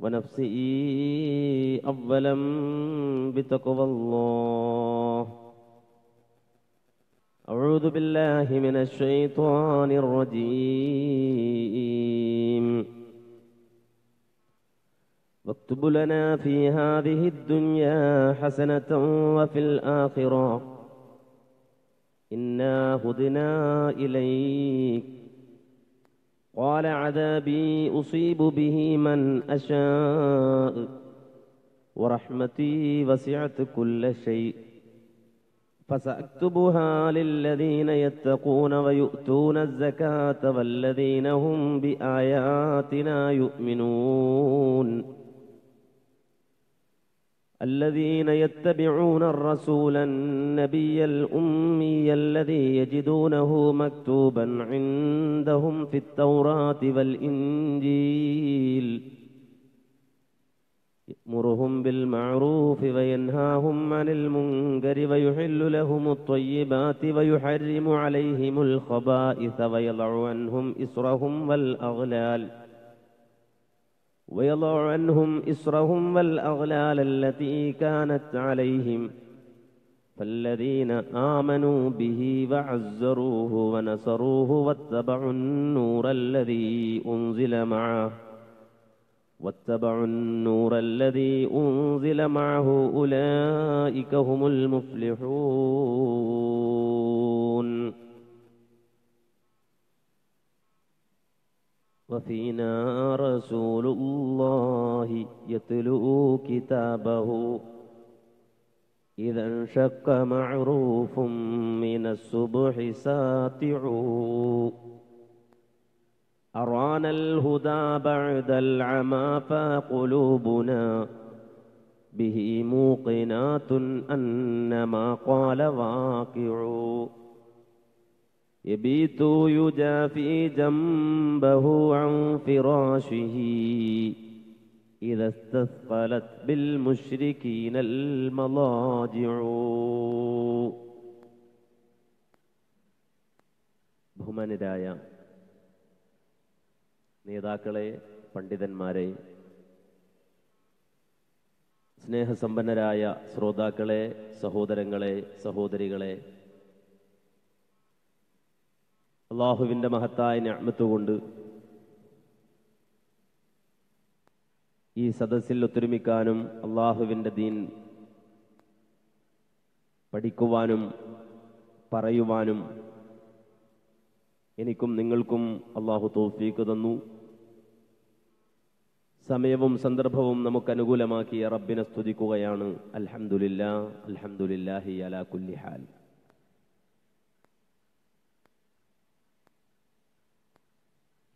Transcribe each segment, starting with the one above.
ونفسي أولا بتقوى الله. أعوذ بالله من الشيطان الرجيم. واكتب لنا في هذه الدنيا حسنة وفي الآخرة. إنا هدنا إليك. قال عذابي أصيب به من أشاء ورحمتي وسعت كل شيء فسأكتبها للذين يتقون ويؤتون الزكاة والذين هم بآياتنا يؤمنون الذين يتبعون الرسول النبي الأمي الذي يجدونه مكتوبا عندهم في التوراة والإنجيل. يأمرهم بالمعروف وينهاهم عن المنكر ويحل لهم الطيبات ويحرم عليهم الخبائث ويضع عنهم إسرهم والأغلال. ويضع عنهم إسرهم والأغلال التي كانت عليهم فالذين آمنوا به وعزروه ونصروه واتبعوا النور الذي أنزل معه واتبعوا النور الذي أنزل معه أولئك هم المفلحون. وفينا رسول الله يتلو كتابه. إذا انشق معروف من الصبح ساتع. أرانا الهدى بعد العمى فقلوبنا به موقنات أن ما قال واقع. يبيت يجافي جنبه عن فراشه إذا استثقلت بالمشركين المضاجع ബഹുമാനരായ നേതാക്കളെ പണ്ഡിതന്മാരെ സ്നേഹസമ്പന്നരായ ശ്രോതാക്കളെ സഹോദരങ്ങളെ സഹോദരികളെ അള്ളാഹുവിന്റെ മഹത്തായ ഞാമത്തുകൊണ്ട് ഈ സദസ്സിൽ ഒത്തൊരുമിക്കാനും അള്ളാഹുവിന്റെ ദീൻ പഠിക്കുവാനും പറയുവാനും എനിക്കും നിങ്ങൾക്കും അള്ളാഹു തോഫീക്ക് തന്നു. സമയവും സന്ദർഭവും നമുക്ക് അനുകൂലമാക്കിയ റബ്ബിനെ സ്തുതിക്കുകയാണ്. അൽഹംദുലില്ലാ അൽഹംദുലില്ലാഹി അലാ കുല്ലി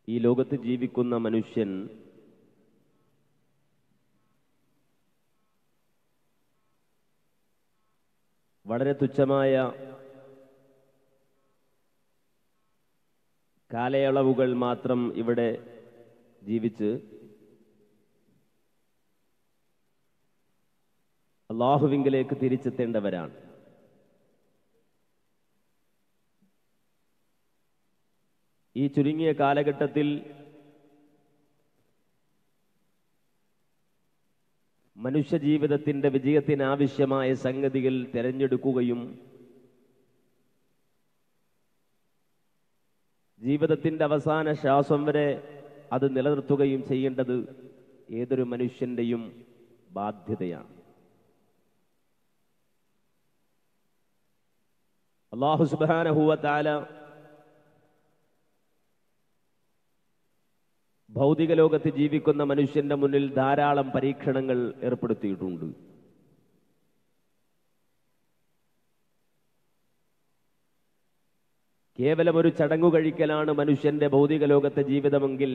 ഈ ലോകത്ത് ജീവിക്കുന്ന മനുഷ്യൻ വളരെ തുച്ഛമായ കാലയളവുകൾ മാത്രം ഇവിടെ ജീവിച്ച് അള്ളാഹുവിങ്കിലേക്ക് തിരിച്ചെത്തേണ്ടവരാണ്. ഈ ചുരുങ്ങിയ കാലഘട്ടത്തിൽ മനുഷ്യജീവിതത്തിന്റെ വിജയത്തിനാവശ്യമായ സംഗതികൾ തിരഞ്ഞെടുക്കുകയും ജീവിതത്തിന്റെ അവസാന ശ്വാസം വരെ അത് നിലനിർത്തുകയും ചെയ്യേണ്ടത് ഏതൊരു മനുഷ്യന്റെയും ബാധ്യതയാണ്. അള്ളാഹു സുബാനഹുവ താല ഭൗതിക ലോകത്ത് ജീവിക്കുന്ന മനുഷ്യന്റെ മുന്നിൽ ധാരാളം പരീക്ഷണങ്ങൾ ഏർപ്പെടുത്തിയിട്ടുണ്ട്. കേവലം ഒരു ചടങ്ങു കഴിക്കലാണ് മനുഷ്യന്റെ ഭൗതിക ലോകത്തെ ജീവിതമെങ്കിൽ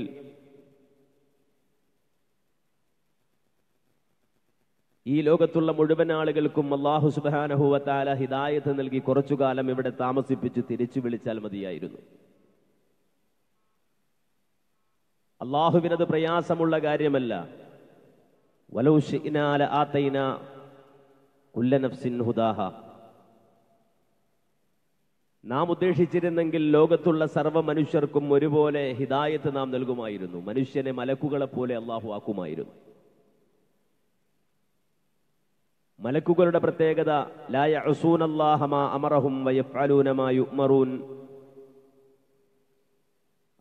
ഈ ലോകത്തുള്ള മുഴുവൻ ആളുകൾക്കും അള്ളാഹു സുബാനഹുവത്താല ഹിദായത്ത് നൽകി കുറച്ചു കാലം ഇവിടെ താമസിപ്പിച്ച് തിരിച്ചു വിളിച്ചാൽ മതിയായിരുന്നു. അള്ളാഹുവിനത് പ്രയാസമുള്ള കാര്യമല്ല. ഹുദാഹ. നാം ഉദ്ദേശിച്ചിരുന്നെങ്കിൽ ലോകത്തുള്ള സർവ മനുഷ്യർക്കും ഒരുപോലെ ഹിദായത്ത് നാം നൽകുമായിരുന്നു. മനുഷ്യനെ മലക്കുകളെ പോലെ അള്ളാഹു ആക്കുമായിരുന്നു. മലക്കുകളുടെ പ്രത്യേകത ലായ അസൂൻ അള്ളാഹമാ അമറഹും വയഫാലൂനമായുമറൂൻ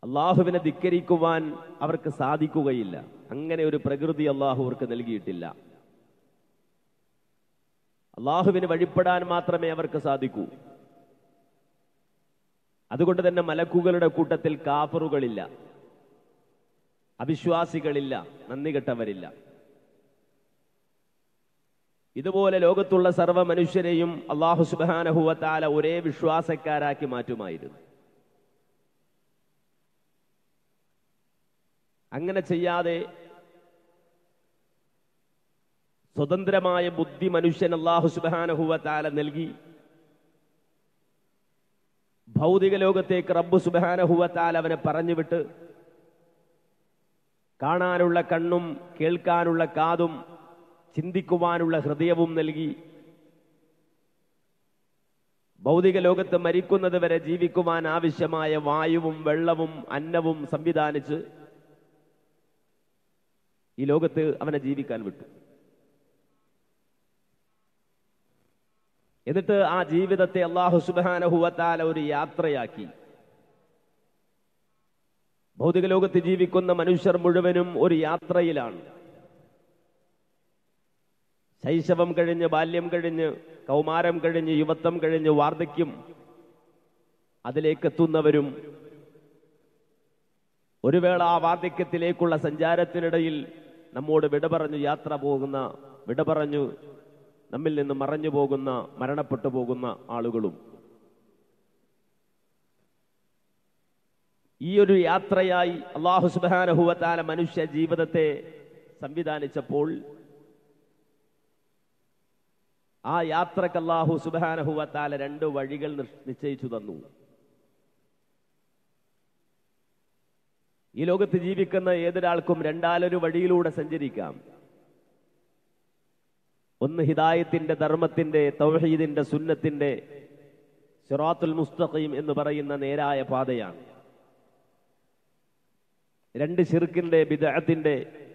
അള്ളാഹുവിനെ ധിക്കരിക്കുവാൻ അവർക്ക് സാധിക്കുകയില്ല. അങ്ങനെ ഒരു പ്രകൃതി അള്ളാഹു അവർക്ക് നൽകിയിട്ടില്ല. അള്ളാഹുവിന് വഴിപ്പെടാൻ മാത്രമേ അവർക്ക് സാധിക്കൂ. അതുകൊണ്ട് തന്നെ മലക്കുകളുടെ കൂട്ടത്തിൽ കാഫറുകളില്ല. അവിശ്വാസികളില്ല. നന്ദി കെട്ടവരില്ല. ഇതുപോലെ ലോകത്തുള്ള സർവ മനുഷ്യരെയും അള്ളാഹു സുബാനഹുവത്താല ഒരേ വിശ്വാസക്കാരാക്കി മാറ്റുമായിരുന്നു. അങ്ങനെ ചെയ്യാതെ സ്വതന്ത്രമായ ബുദ്ധി മനുഷ്യൻ അള്ളാഹു സുബാനഹുവത്താല നൽകി. ഭൗതിക ലോകത്തേക്ക് റബ്ബ് സുബാനഹുവത്താൽ അവനെ പറഞ്ഞുവിട്ട് കാണാനുള്ള കണ്ണും കേൾക്കാനുള്ള കാതും ചിന്തിക്കുവാനുള്ള ഹൃദയവും നൽകി. ഭൗതിക ലോകത്ത് മരിക്കുന്നത് വരെ ജീവിക്കുവാൻ ആവശ്യമായ വായുവും വെള്ളവും അന്നവും സംവിധാനിച്ച് ഈ ലോകത്ത് അവനെ ജീവിക്കാൻ വിട്ടു. എന്നിട്ട് ആ ജീവിതത്തെ അള്ളാഹു സുബാനഹുവത്താല ഒരു യാത്രയാക്കി. ഭൗതിക ലോകത്ത് ജീവിക്കുന്ന മനുഷ്യർ മുഴുവനും ഒരു യാത്രയിലാണ്. ശൈശവം കഴിഞ്ഞ് ബാല്യം കഴിഞ്ഞ് കൗമാരം കഴിഞ്ഞ് യുവത്വം കഴിഞ്ഞ് വാർദ്ധക്യം അതിലേക്കെത്തുന്നവരും ഒരു വേള ആ വാർദ്ധക്യത്തിലേക്കുള്ള സഞ്ചാരത്തിനിടയിൽ നമ്മോട് വിട പറഞ്ഞു യാത്ര പോകുന്ന വിട പറഞ്ഞു നമ്മിൽ നിന്ന് മറഞ്ഞു പോകുന്ന മരണപ്പെട്ടു പോകുന്ന ആളുകളും. ഈ ഒരു യാത്രയായി അള്ളാഹു സുബാനഹുവത്താല മനുഷ്യ ജീവിതത്തെ സംവിധാനിച്ചപ്പോൾ ആ യാത്രയ്ക്ക് അള്ളാഹു സുബാനഹുവത്താല രണ്ട് വഴികൾ നിശ്ചയിച്ചു തന്നു. ഈ ലോകത്ത് ജീവിക്കുന്ന ഏതൊരാൾക്കും രണ്ടാലൊരു വഴിയിലൂടെ സഞ്ചരിക്കാം. ഒന്ന് ഹിദായത്തിന്റെ ധർമ്മത്തിന്റെ തൗഹീദിന്റെ സുന്നത്തിന്റെ സിറാത്തുൽ മുസ്തഖീം എന്ന് പറയുന്ന നേരായ പാതയാണ്. രണ്ട് ശിർക്കിന്റെ ബിദഅത്തിന്റെ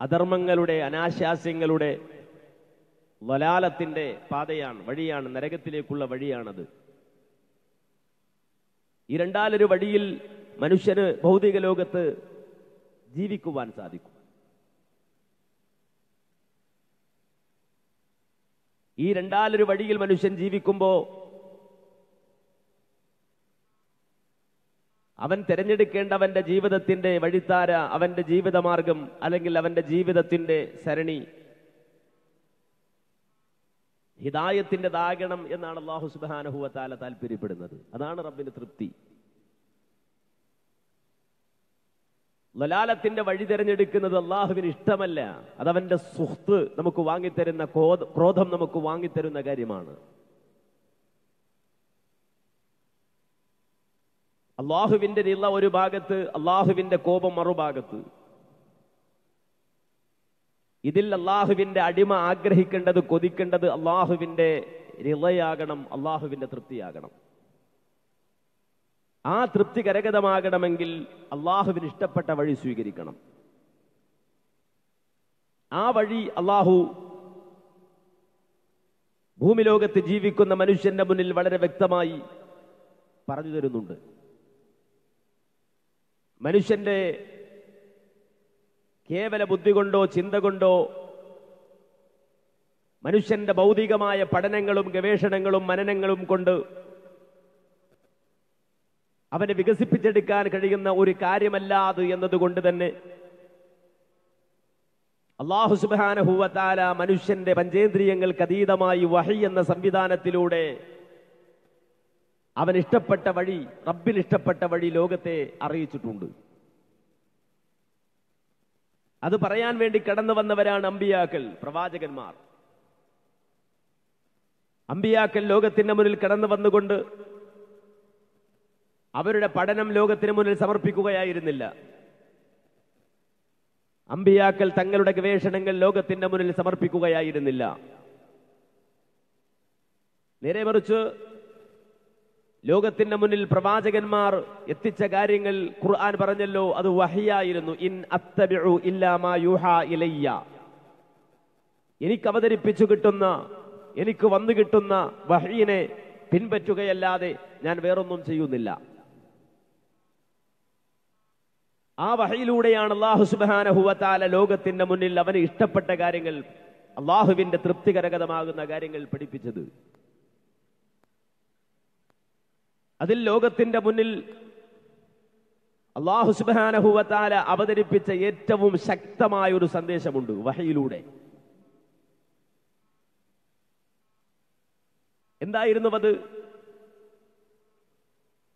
അധർമ്മങ്ങളുടെ അനാശാസ്യങ്ങളുടെ വലാലത്തിന്റെ പാതയാണ് വഴിയാണ് നരകത്തിലേക്കുള്ള വഴിയാണത്. ഈ രണ്ടാലൊരു വഴിയിൽ മനുഷ്യന് ഭൗതിക ലോകത്ത് ജീവിക്കുവാൻ സാധിക്കും. ഈ രണ്ടാലൊരു വഴിയിൽ മനുഷ്യൻ ജീവിക്കുമ്പോൾ അവൻ തിരഞ്ഞെടുക്കേണ്ട അവന്റെ ജീവിതത്തിന്റെ വഴിത്താര അവന്റെ ജീവിതമാർഗം അല്ലെങ്കിൽ അവന്റെ ജീവിതത്തിന്റെ സരണി ഹിദായത്തിന്റെതാകണം എന്നാണ് അള്ളാഹു സുബാനഹുവത്താല താല്പര്യപ്പെടുന്നത്. അതാണ് റബ്ബിന് തൃപ്തി. ലലാലത്തിന്റെ വഴി തിരഞ്ഞെടുക്കുന്നത് അള്ളാഹുവിന് ഇഷ്ടമല്ല. അതവന്റെ സുഹൃത്ത് നമുക്ക് വാങ്ങിത്തരുന്ന ക്രോധം നമുക്ക് വാങ്ങിത്തരുന്ന കാര്യമാണ്. അള്ളാഹുവിന്റെ നില ഒരു ഭാഗത്ത് അള്ളാഹുവിന്റെ കോപം മറുഭാഗത്ത്. ഇതിൽ അള്ളാഹുവിന്റെ അടിമ ആഗ്രഹിക്കേണ്ടത് കൊതിക്കേണ്ടത് അള്ളാഹുവിന്റെ റിളയാകണം അള്ളാഹുവിന്റെ തൃപ്തിയാകണം. ആ തൃപ്തി കരഗതമാകണമെങ്കിൽ അള്ളാഹുവിന് ഇഷ്ടപ്പെട്ട വഴി സ്വീകരിക്കണം. ആ വഴി അള്ളാഹു ഭൂമി ലോകത്ത് ജീവിക്കുന്ന മനുഷ്യന്റെ മുന്നിൽ വളരെ വ്യക്തമായി പറഞ്ഞു തരുന്നുണ്ട്. മനുഷ്യന്റെ കേവല ബുദ്ധി കൊണ്ടോ ചിന്ത കൊണ്ടോ മനുഷ്യന്റെ ഭൗതികമായ പഠനങ്ങളും ഗവേഷണങ്ങളും മനനങ്ങളും കൊണ്ട് അവനെ വികസിപ്പിച്ചെടുക്കാൻ കഴിയുന്ന ഒരു കാര്യമല്ല അത് എന്നതുകൊണ്ട് തന്നെ അള്ളാഹു സുബാനഹുവത്താല മനുഷ്യന്റെ പഞ്ചേന്ദ്രിയങ്ങൾക്ക് അതീതമായി വഹി എന്ന സംവിധാനത്തിലൂടെ അവൻ ഇഷ്ടപ്പെട്ട വഴി റബ്ബിൽ ഇഷ്ടപ്പെട്ട വഴി ലോകത്തെ അറിയിച്ചിട്ടുണ്ട്. അത് പറയാൻ വേണ്ടി കടന്നു വന്നവരാണ് അമ്പിയാക്കൾ പ്രവാചകന്മാർ. അമ്പിയാക്കൾ ലോകത്തിന്റെ മുന്നിൽ കടന്നു വന്നുകൊണ്ട് അവരുടെ പഠനം ലോകത്തിന് മുന്നിൽ സമർപ്പിക്കുകയായിരുന്നില്ല. അമ്പിയാക്കൾ തങ്ങളുടെ ഗവേഷണങ്ങൾ ലോകത്തിന്റെ മുന്നിൽ സമർപ്പിക്കുകയായിരുന്നില്ല. നേരെ മറിച്ച് ലോകത്തിന്റെ മുന്നിൽ പ്രവാചകന്മാർ എത്തിച്ച കാര്യങ്ങൾ ഖുർആൻ പറഞ്ഞല്ലോ അത് വഹിയായിരുന്നു. ഇൻ അത്തബിഉ ഇല്ലാ മാ യൂഹാ ഇലയ്യ. എനിക്ക് അവതരിപ്പിച്ചു കിട്ടുന്ന എനിക്ക് വന്നു കിട്ടുന്ന വഹീനെ പിൻപറ്റുകയല്ലാതെ ഞാൻ വേറൊന്നും ചെയ്യുന്നില്ല. ആ വഹയിലൂടെയാണ് അള്ളാഹു സുബാനഹുവത്താല ലോകത്തിന്റെ മുന്നിൽ അവന് ഇഷ്ടപ്പെട്ട കാര്യങ്ങൾ അള്ളാഹുവിന്റെ തൃപ്തികരകതമാകുന്ന കാര്യങ്ങൾ പഠിപ്പിച്ചത്. അതിൽ ലോകത്തിന്റെ മുന്നിൽ അള്ളാഹു സുബാനഹുവത്താല അവതരിപ്പിച്ച ഏറ്റവും ശക്തമായ ഒരു സന്ദേശമുണ്ട് വഹയിലൂടെ. എന്തായിരുന്നു അത്?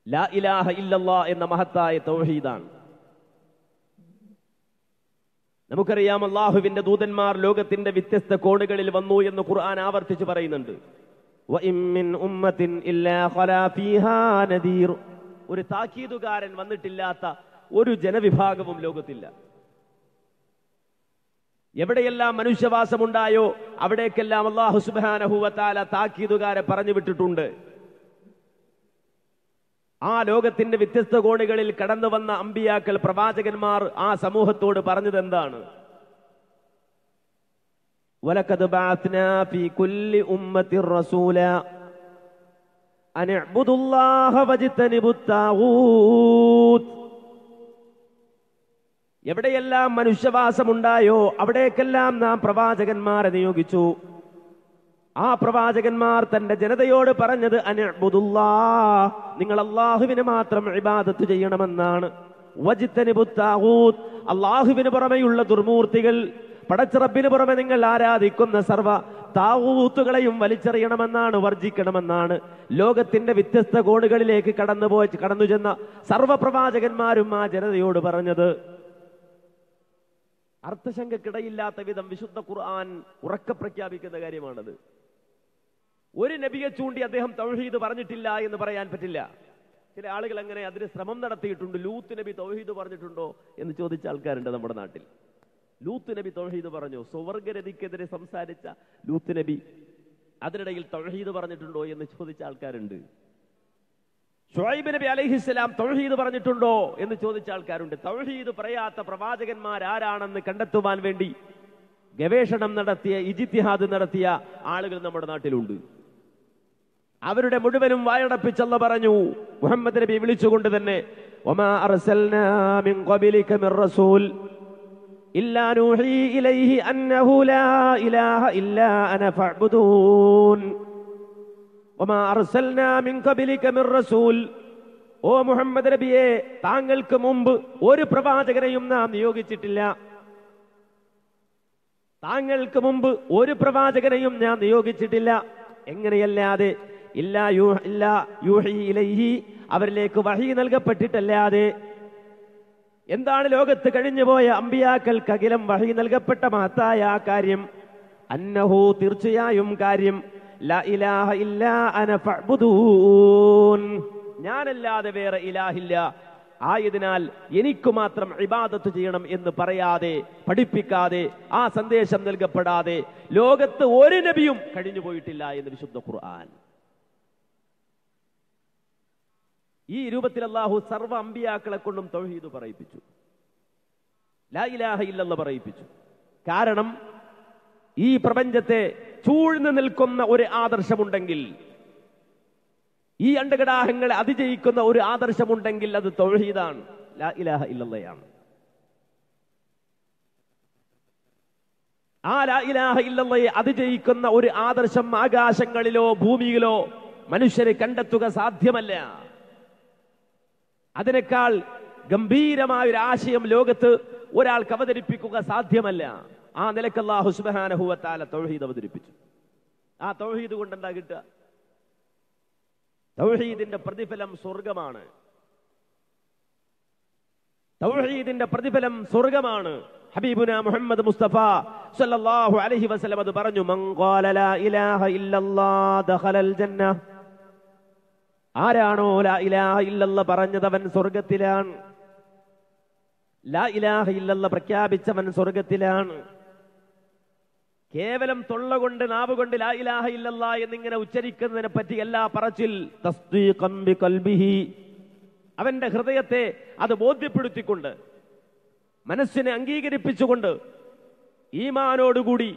ലാ ഇലാഹ ഇല്ലല്ലാ എന്ന മഹത്തായ തൗഹീദാണ്. നമുക്കറിയാം അള്ളാഹുവിന്റെ ദൂതന്മാർ ലോകത്തിന്റെ വ്യത്യസ്ത കോണുകളിൽ വന്നു എന്ന് ഖുർആൻ ആവർത്തിച്ച് പറയുന്നുണ്ട്. ഒരു താക്കീതുകാരൻ വന്നിട്ടില്ലാത്ത ഒരു ജനവിഭാഗവും ലോകത്തില്ല. എവിടെയെല്ലാം മനുഷ്യവാസമുണ്ടായോ അവിടേക്കെല്ലാം അള്ളാഹു സുബാനഹുവത്താല താക്കീതുകാരെ പറഞ്ഞു വിട്ടിട്ടുണ്ട്. ആ ലോകത്തിന്റെ വ്യത്യസ്ത കോണുകളിൽ കടന്നു വന്ന അമ്പിയാക്കൾ പ്രവാചകന്മാർ ആ സമൂഹത്തോട് പറഞ്ഞത് എന്താണ് ولقد بعثنا في كل أمة رسولا أن اعبدوا الله واجتنبوا الطاغوت എവിടെയെല്ലാം മനുഷ്യവാസമുണ്ടായോ അവിടേക്കെല്ലാം നാം പ്രവാചകന്മാരെ നിയോഗിച്ചു ആ പ്രവാചകന്മാർ തന്റെ ജനതയോട് പറഞ്ഞത് അനബുദുല്ലാ നിങ്ങൾ അള്ളാഹുവിന് മാത്രം ഇബാദത്ത് ചെയ്യണമെന്നാണ് വജിത്തനിബുത്താവൂത്ത് അള്ളാഹുവിന് പുറമെയുള്ള ദുർമൂർത്തികൾ പടച്ചിറപ്പിന് പുറമെ നിങ്ങൾ ആരാധിക്കുന്ന സർവ താവൂത്തുകളെയും വലിച്ചെറിയണമെന്നാണ് വർജിക്കണമെന്നാണ്. ലോകത്തിന്റെ വ്യത്യസ്ത കോണുകളിലേക്ക് കടന്നുപോയി കടന്നു ചെന്ന സർവപ്രവാചകന്മാരും ആ ജനതയോട് പറഞ്ഞത് അർത്ഥശങ്കക്കിടയില്ലാത്ത വിധം വിശുദ്ധ ഖുർആൻ ഉറക്കെ പ്രഖ്യാപിക്കുന്ന കാര്യമാണത്. ഒരു നബിയെ ചൂണ്ടി അദ്ദേഹം തൗഹീദ് പറഞ്ഞിട്ടില്ല എന്ന് പറയാൻ പറ്റില്ല. ചില ആളുകൾ അങ്ങനെ അതിന് ശ്രമം നടത്തിയിട്ടുണ്ട്. ലൂത്ത് നബി തൗഹീദ് പറഞ്ഞിട്ടുണ്ടോ എന്ന് ചോദിച്ച ആൾക്കാരുണ്ട് നമ്മുടെ നാട്ടിൽ. ലൂത്ത് നബി തൗഹീദ് പറഞ്ഞു സുവർഗരതിക്കെതിരെ സംസാരിച്ച ലൂത്ത് നബി അതിനിടയിൽ തൗഹീദ് പറഞ്ഞിട്ടുണ്ടോ എന്ന് ചോദിച്ച ആൾക്കാരുണ്ട്. ഷുഹൈബ് നബി അലൈഹിസ്സലാം തൗഹീദ് പറഞ്ഞിട്ടുണ്ടോ എന്ന് ചോദിച്ച ആൾക്കാരുണ്ട്. തൗഹീദ് പറയാത്ത പ്രവാചകന്മാർ ആരാണെന്ന് കണ്ടെത്തുവാൻ വേണ്ടി ഗവേഷണം നടത്തിയ ഇജിത്തിഹാദ് നടത്തിയ ആളുകൾ നമ്മുടെ നാട്ടിലുണ്ട്. അവരുടെ മുഴുവനും വായടപ്പിച്ചല്ല പറഞ്ഞു. മുഹമ്മദ് നബി വിളിച്ചുകൊണ്ട് തന്നെ അർസൽനാ മിൻ മിർ റസൂൽ ഇല്ലാ نوحي ഇലൈഹി അന്നഹു ലാ ഇലാഹ إلا അന فاعبدون. وما അർസൽനാ മിൻ ഖബലിക മിർ റസൂൽ ഓ മുഹമ്മദ് നബിയെ താങ്കൾക്ക് മുമ്പ് ഒരു പ്രവാചകനെയും നാം നിയോഗിച്ചിട്ടില്ല. താങ്കൾക്ക് മുമ്പ് ഒരു പ്രവാചകനെയും ഞാൻ നിയോഗിച്ചിട്ടില്ല. എങ്ങനെയല്ലാതെ? ഇല്ല യൂഹി ഇലൈഹി അവരിലേക്ക് വഹി നൽകപ്പെട്ടിട്ടല്ലാതെ. എന്താണ് ലോകത്ത് കഴിഞ്ഞുപോയ അമ്പിയാക്കൾക്ക് അഖിലം വഴി നൽകപ്പെട്ട മഹത്തായ ആ കാര്യം? അന്നഹു തീർച്ചയായും കാര്യം ഞാനല്ലാതെ വേറെ ഇലാഹില്ല. ആയതിനാൽ എനിക്ക് മാത്രം ഇബാദത്ത് ചെയ്യണം എന്ന് പറയാതെ പഠിപ്പിക്കാതെ ആ സന്ദേശം നൽകപ്പെടാതെ ലോകത്ത് ഒരു നബിയും കഴിഞ്ഞു പോയിട്ടില്ല എന്ന് വിശുദ്ധ ഖുർആൻ. ഈ രൂപത്തിൽ അള്ളാഹു സർവ അമ്പിയാക്കളെ കൊണ്ടും തൗഹീദ് പറയിപ്പിച്ചു. ലാ ഇലാഹ ഇല്ലെന്ന് പറയിപ്പിച്ചു. കാരണം ഈ പ്രപഞ്ചത്തെ ചൂഴ്ന്നു നിൽക്കുന്ന ഒരു ആദർശമുണ്ടെങ്കിൽ ഈ അണ്ടകടാഹങ്ങളെ അതിജയിക്കുന്ന ഒരു ആദർശമുണ്ടെങ്കിൽ അത് തൊഴീതാണ് ലാ ഇലാഹ ഇല്ലല്ലയാണ്. ആ ലാ ഇലാഹ ഇല്ലയെ അതിജയിക്കുന്ന ഒരു ആദർശം ആകാശങ്ങളിലോ ഭൂമിയിലോ മനുഷ്യരെ കണ്ടെത്തുക സാധ്യമല്ല. അതിനേക്കാൾ ഗംഭീരമായ ഒരു ആശയം ലോകത്ത് ഒരാൾക്ക് അവതരിപ്പിക്കുക സാധ്യമല്ല. ആ നിലയ്ക്ക് വ തആല തൗഹീദ് അവതരിപ്പിച്ചു. ആ തൗഹീദ് കൊണ്ട് എന്താ കിട്ടുക? തൗഹീദിന്റെ പ്രതിഫലം സ്വർഗമാണ് തൗഹീദിന്റെ പ്രതിഫലം സ്വർഗമാണ് ഹബീബുന മുഹമ്മദ് മുസ്തഫ സല്ലല്ലാഹു അലൈഹി വസല്ലം അത് പറഞ്ഞു മൻ ഖാല ലാ ഇലാഹ ഇല്ലല്ലാഹ് ദഖലൽ ജന്ന ആരാണോ ലാ ഇലാഹ ഇല്ലല്ല പറഞ്ഞതവൻ സ്വർഗത്തിലാണ് ലാ ഇലാഹ ഇല്ലല്ല പ്രഖ്യാപിച്ചവൻ സ്വർഗത്തിലാണ് കേവലം തൊള്ള കൊണ്ട് നാവ് കൊണ്ട് ലാ ഇലാഹ ഇല്ലല്ല എന്നിങ്ങനെ ഉച്ചരിക്കുന്നതിനെ പറ്റി എല്ലാ പറച്ചിൽ ബിഖൽബിഹി അവന്റെ ഹൃദയത്തെ അത് ബോധ്യപ്പെടുത്തിക്കൊണ്ട് മനസ്സിനെ അംഗീകരിപ്പിച്ചുകൊണ്ട് ഈമാനോടുകൂടി